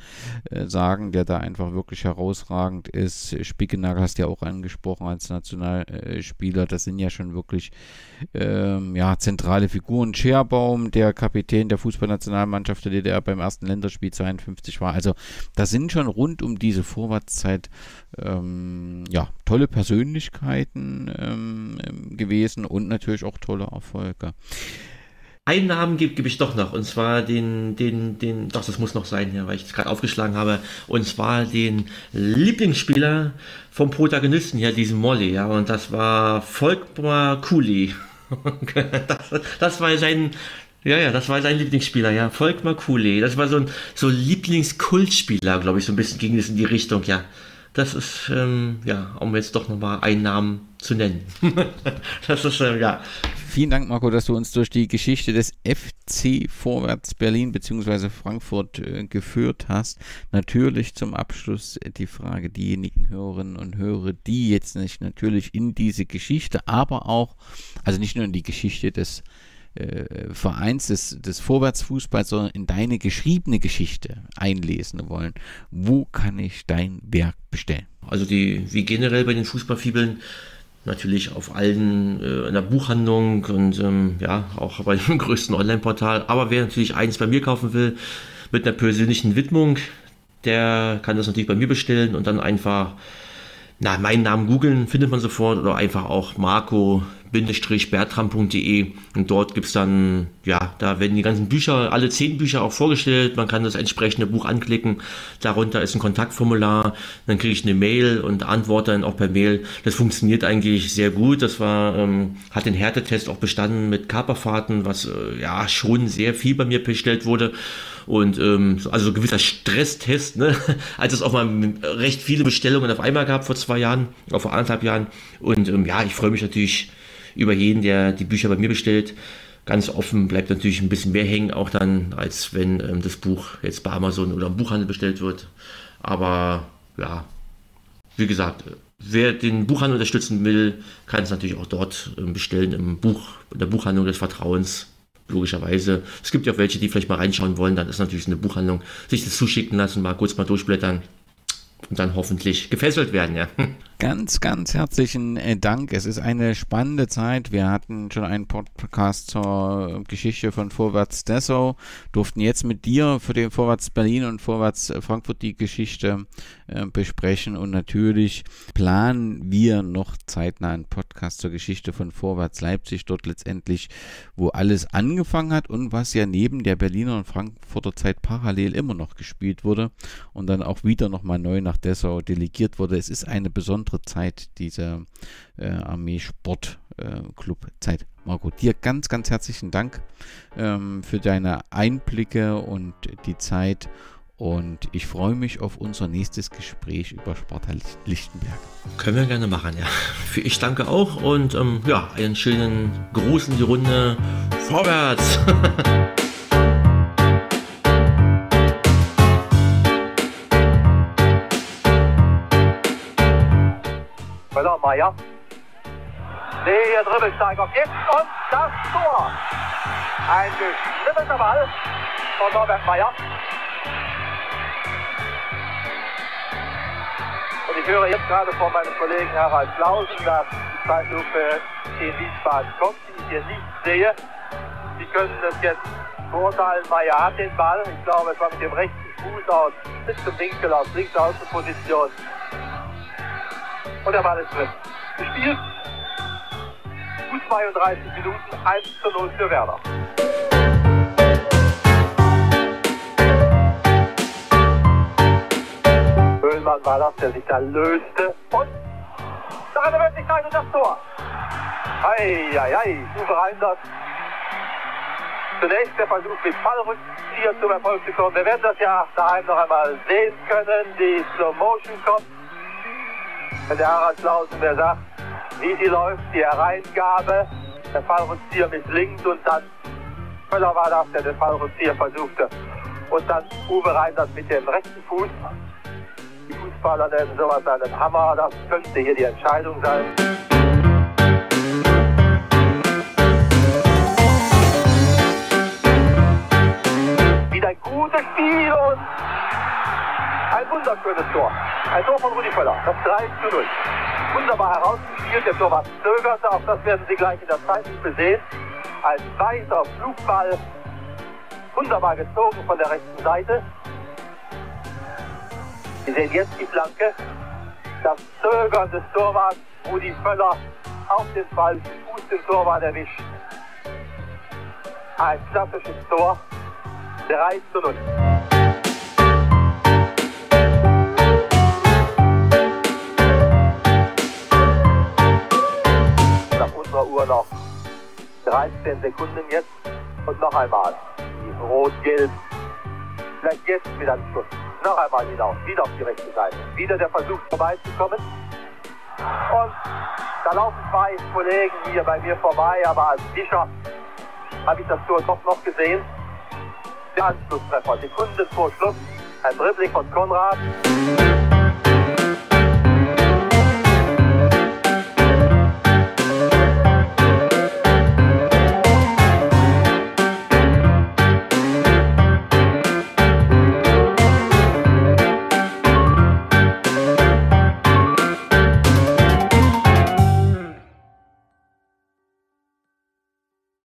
äh, sagen, der da einfach wirklich herausragend ist. Spickenagel hast du ja auch angesprochen als Nationalspieler. Das sind ja schon wirklich ähm, ja, zentrale Figuren. Scherbaum, der Kapitän der Fußballnationalmannschaft der DDR beim ersten Länderspiel 52 war. Also da sind schon rund um diese Vorwärtszeit ähm, ja, tolle Persönlichkeiten ähm, gewesen und natürlich auch tolle Erfolge. Einen Namen gebe geb ich doch noch, und zwar den, den, den, doch, das muss noch sein, ja, weil ich es gerade aufgeschlagen habe, und zwar den Lieblingsspieler vom Protagonisten hier, diesem Molly, ja, und das war Volkmar Kuli. das, das war sein, ja, ja, das war sein Lieblingsspieler, ja, Volkmar Kuli. Das war so ein so Lieblingskultspieler, glaube ich, so ein bisschen ging es in die Richtung, ja. Das ist, ähm, ja, um jetzt doch nochmal einen Namen zu nennen. das ist, ähm, ja, Vielen Dank, Marco, dass du uns durch die Geschichte des FC Vorwärts Berlin bzw. Frankfurt äh, geführt hast. Natürlich zum Abschluss die Frage, diejenigen Hörerinnen und Hörer, die jetzt nicht natürlich in diese Geschichte, aber auch, also nicht nur in die Geschichte des äh, Vereins des, des Vorwärtsfußballs, sondern in deine geschriebene Geschichte einlesen wollen. Wo kann ich dein Werk bestellen? Also die, wie generell bei den Fußballfibeln, natürlich auf allen äh, in der Buchhandlung und ähm, ja, auch bei dem größten Online-Portal. Aber wer natürlich eins bei mir kaufen will, mit einer persönlichen Widmung, der kann das natürlich bei mir bestellen und dann einfach na, meinen Namen googeln, findet man sofort oder einfach auch Marco bertram.de und dort gibt es dann, ja, da werden die ganzen Bücher, alle zehn Bücher auch vorgestellt. Man kann das entsprechende Buch anklicken. Darunter ist ein Kontaktformular. Dann kriege ich eine Mail und antworte dann auch per Mail. Das funktioniert eigentlich sehr gut. Das war, ähm, hat den Härtetest auch bestanden mit Kaperfahrten, was äh, ja schon sehr viel bei mir bestellt wurde und ähm, also so ein gewisser Stresstest, ne? als es auch mal recht viele Bestellungen auf einmal gab vor zwei Jahren, auch vor anderthalb Jahren. Und ähm, ja, ich freue mich natürlich über jeden, der die Bücher bei mir bestellt. Ganz offen bleibt natürlich ein bisschen mehr hängen, auch dann, als wenn ähm, das Buch jetzt bei Amazon oder im Buchhandel bestellt wird. Aber ja, wie gesagt, wer den Buchhandel unterstützen will, kann es natürlich auch dort ähm, bestellen im Buch, in der Buchhandlung des Vertrauens. Logischerweise. Es gibt ja auch welche, die vielleicht mal reinschauen wollen, dann ist natürlich eine Buchhandlung, sich das zuschicken lassen, mal kurz mal durchblättern und dann hoffentlich gefesselt werden, ja. Ganz, ganz herzlichen äh, Dank. Es ist eine spannende Zeit. Wir hatten schon einen Podcast zur Geschichte von Vorwärts Dessau, durften jetzt mit dir für den Vorwärts Berlin und Vorwärts Frankfurt die Geschichte äh, besprechen und natürlich planen wir noch zeitnah einen Podcast zur Geschichte von Vorwärts Leipzig, dort letztendlich, wo alles angefangen hat und was ja neben der Berliner und Frankfurter Zeit parallel immer noch gespielt wurde und dann auch wieder nochmal neu nach Dessau delegiert wurde. Es ist eine besondere unsere Zeit, diese äh, Armee-Sport-Club-Zeit. Äh, Marco, dir ganz, ganz herzlichen Dank ähm, für deine Einblicke und die Zeit. Und ich freue mich auf unser nächstes Gespräch über Sparta Lichtenberg. Können wir gerne machen, ja. Ich danke auch und ähm, ja, einen schönen Gruß in die Runde. Vorwärts! Müller-Meyer. Nee, hier Dribbelsteiger gibt und das Tor. Ein geschnippelter Ball von Norbert Meyer. Und ich höre jetzt gerade von meinem Kollegen Harald Klausen, dass die Zeitlupe in Wiesbaden kommt, die ich hier nicht sehe. Sie können das jetzt beurteilen. Meyer hat den Ball. Ich glaube, es war mit dem rechten Fuß aus bis zum Winkel aus links Außenposition und der Ball ist drin. Gespielt. Gut 32 Minuten, 1 zu 0 für Werder. Höhlmann war das, der sich da löste. Und da hat er wirklich Möglichkeit und das Tor. Eieiei, Uwe Reinders. Zunächst der Versuch mit Fallrückzieher zum Erfolg zu kommen. Wir werden das ja daheim noch einmal sehen können. Die Slow Motion kommt wenn Der Harald Klausen, mir sagt, wie die läuft, die Hereingabe, der Fallrückzieher misslingt und dann Völler war das, der den Fallrückzieher versuchte. Und dann Uwe rein das mit dem rechten Fuß. Die Fußballer nennen sowas einen Hammer, das könnte hier die Entscheidung sein. Wieder ein gutes Spiel und wunderschönes Tor. Ein Tor von Rudi Völler. Das 3 zu 0. Wunderbar herausgespielt. Der Torwart zögerte. Auch das werden Sie gleich in der Zeitlupe sehen. Ein weißer Flugball. Wunderbar gezogen von der rechten Seite. Sie sehen jetzt die Flanke. Das Zögern des Torwarts Rudi Völler auf den Ball, Fuß den Torwart erwischt. Ein klassisches Tor. 3 zu 0. unserer Uhr noch 13 Sekunden jetzt. Und noch einmal. Die Rot-Gelb. Vielleicht jetzt wieder ein Schuss. Noch einmal hinaus. Wieder auf die rechte Seite. Wieder der Versuch vorbeizukommen. Und da laufen zwei Kollegen hier bei mir vorbei, aber als Fischer habe ich das Tor doch noch gesehen. Der Anschlusstreffer, Sekunde vor Schluss, ein Dribbling von Konrad.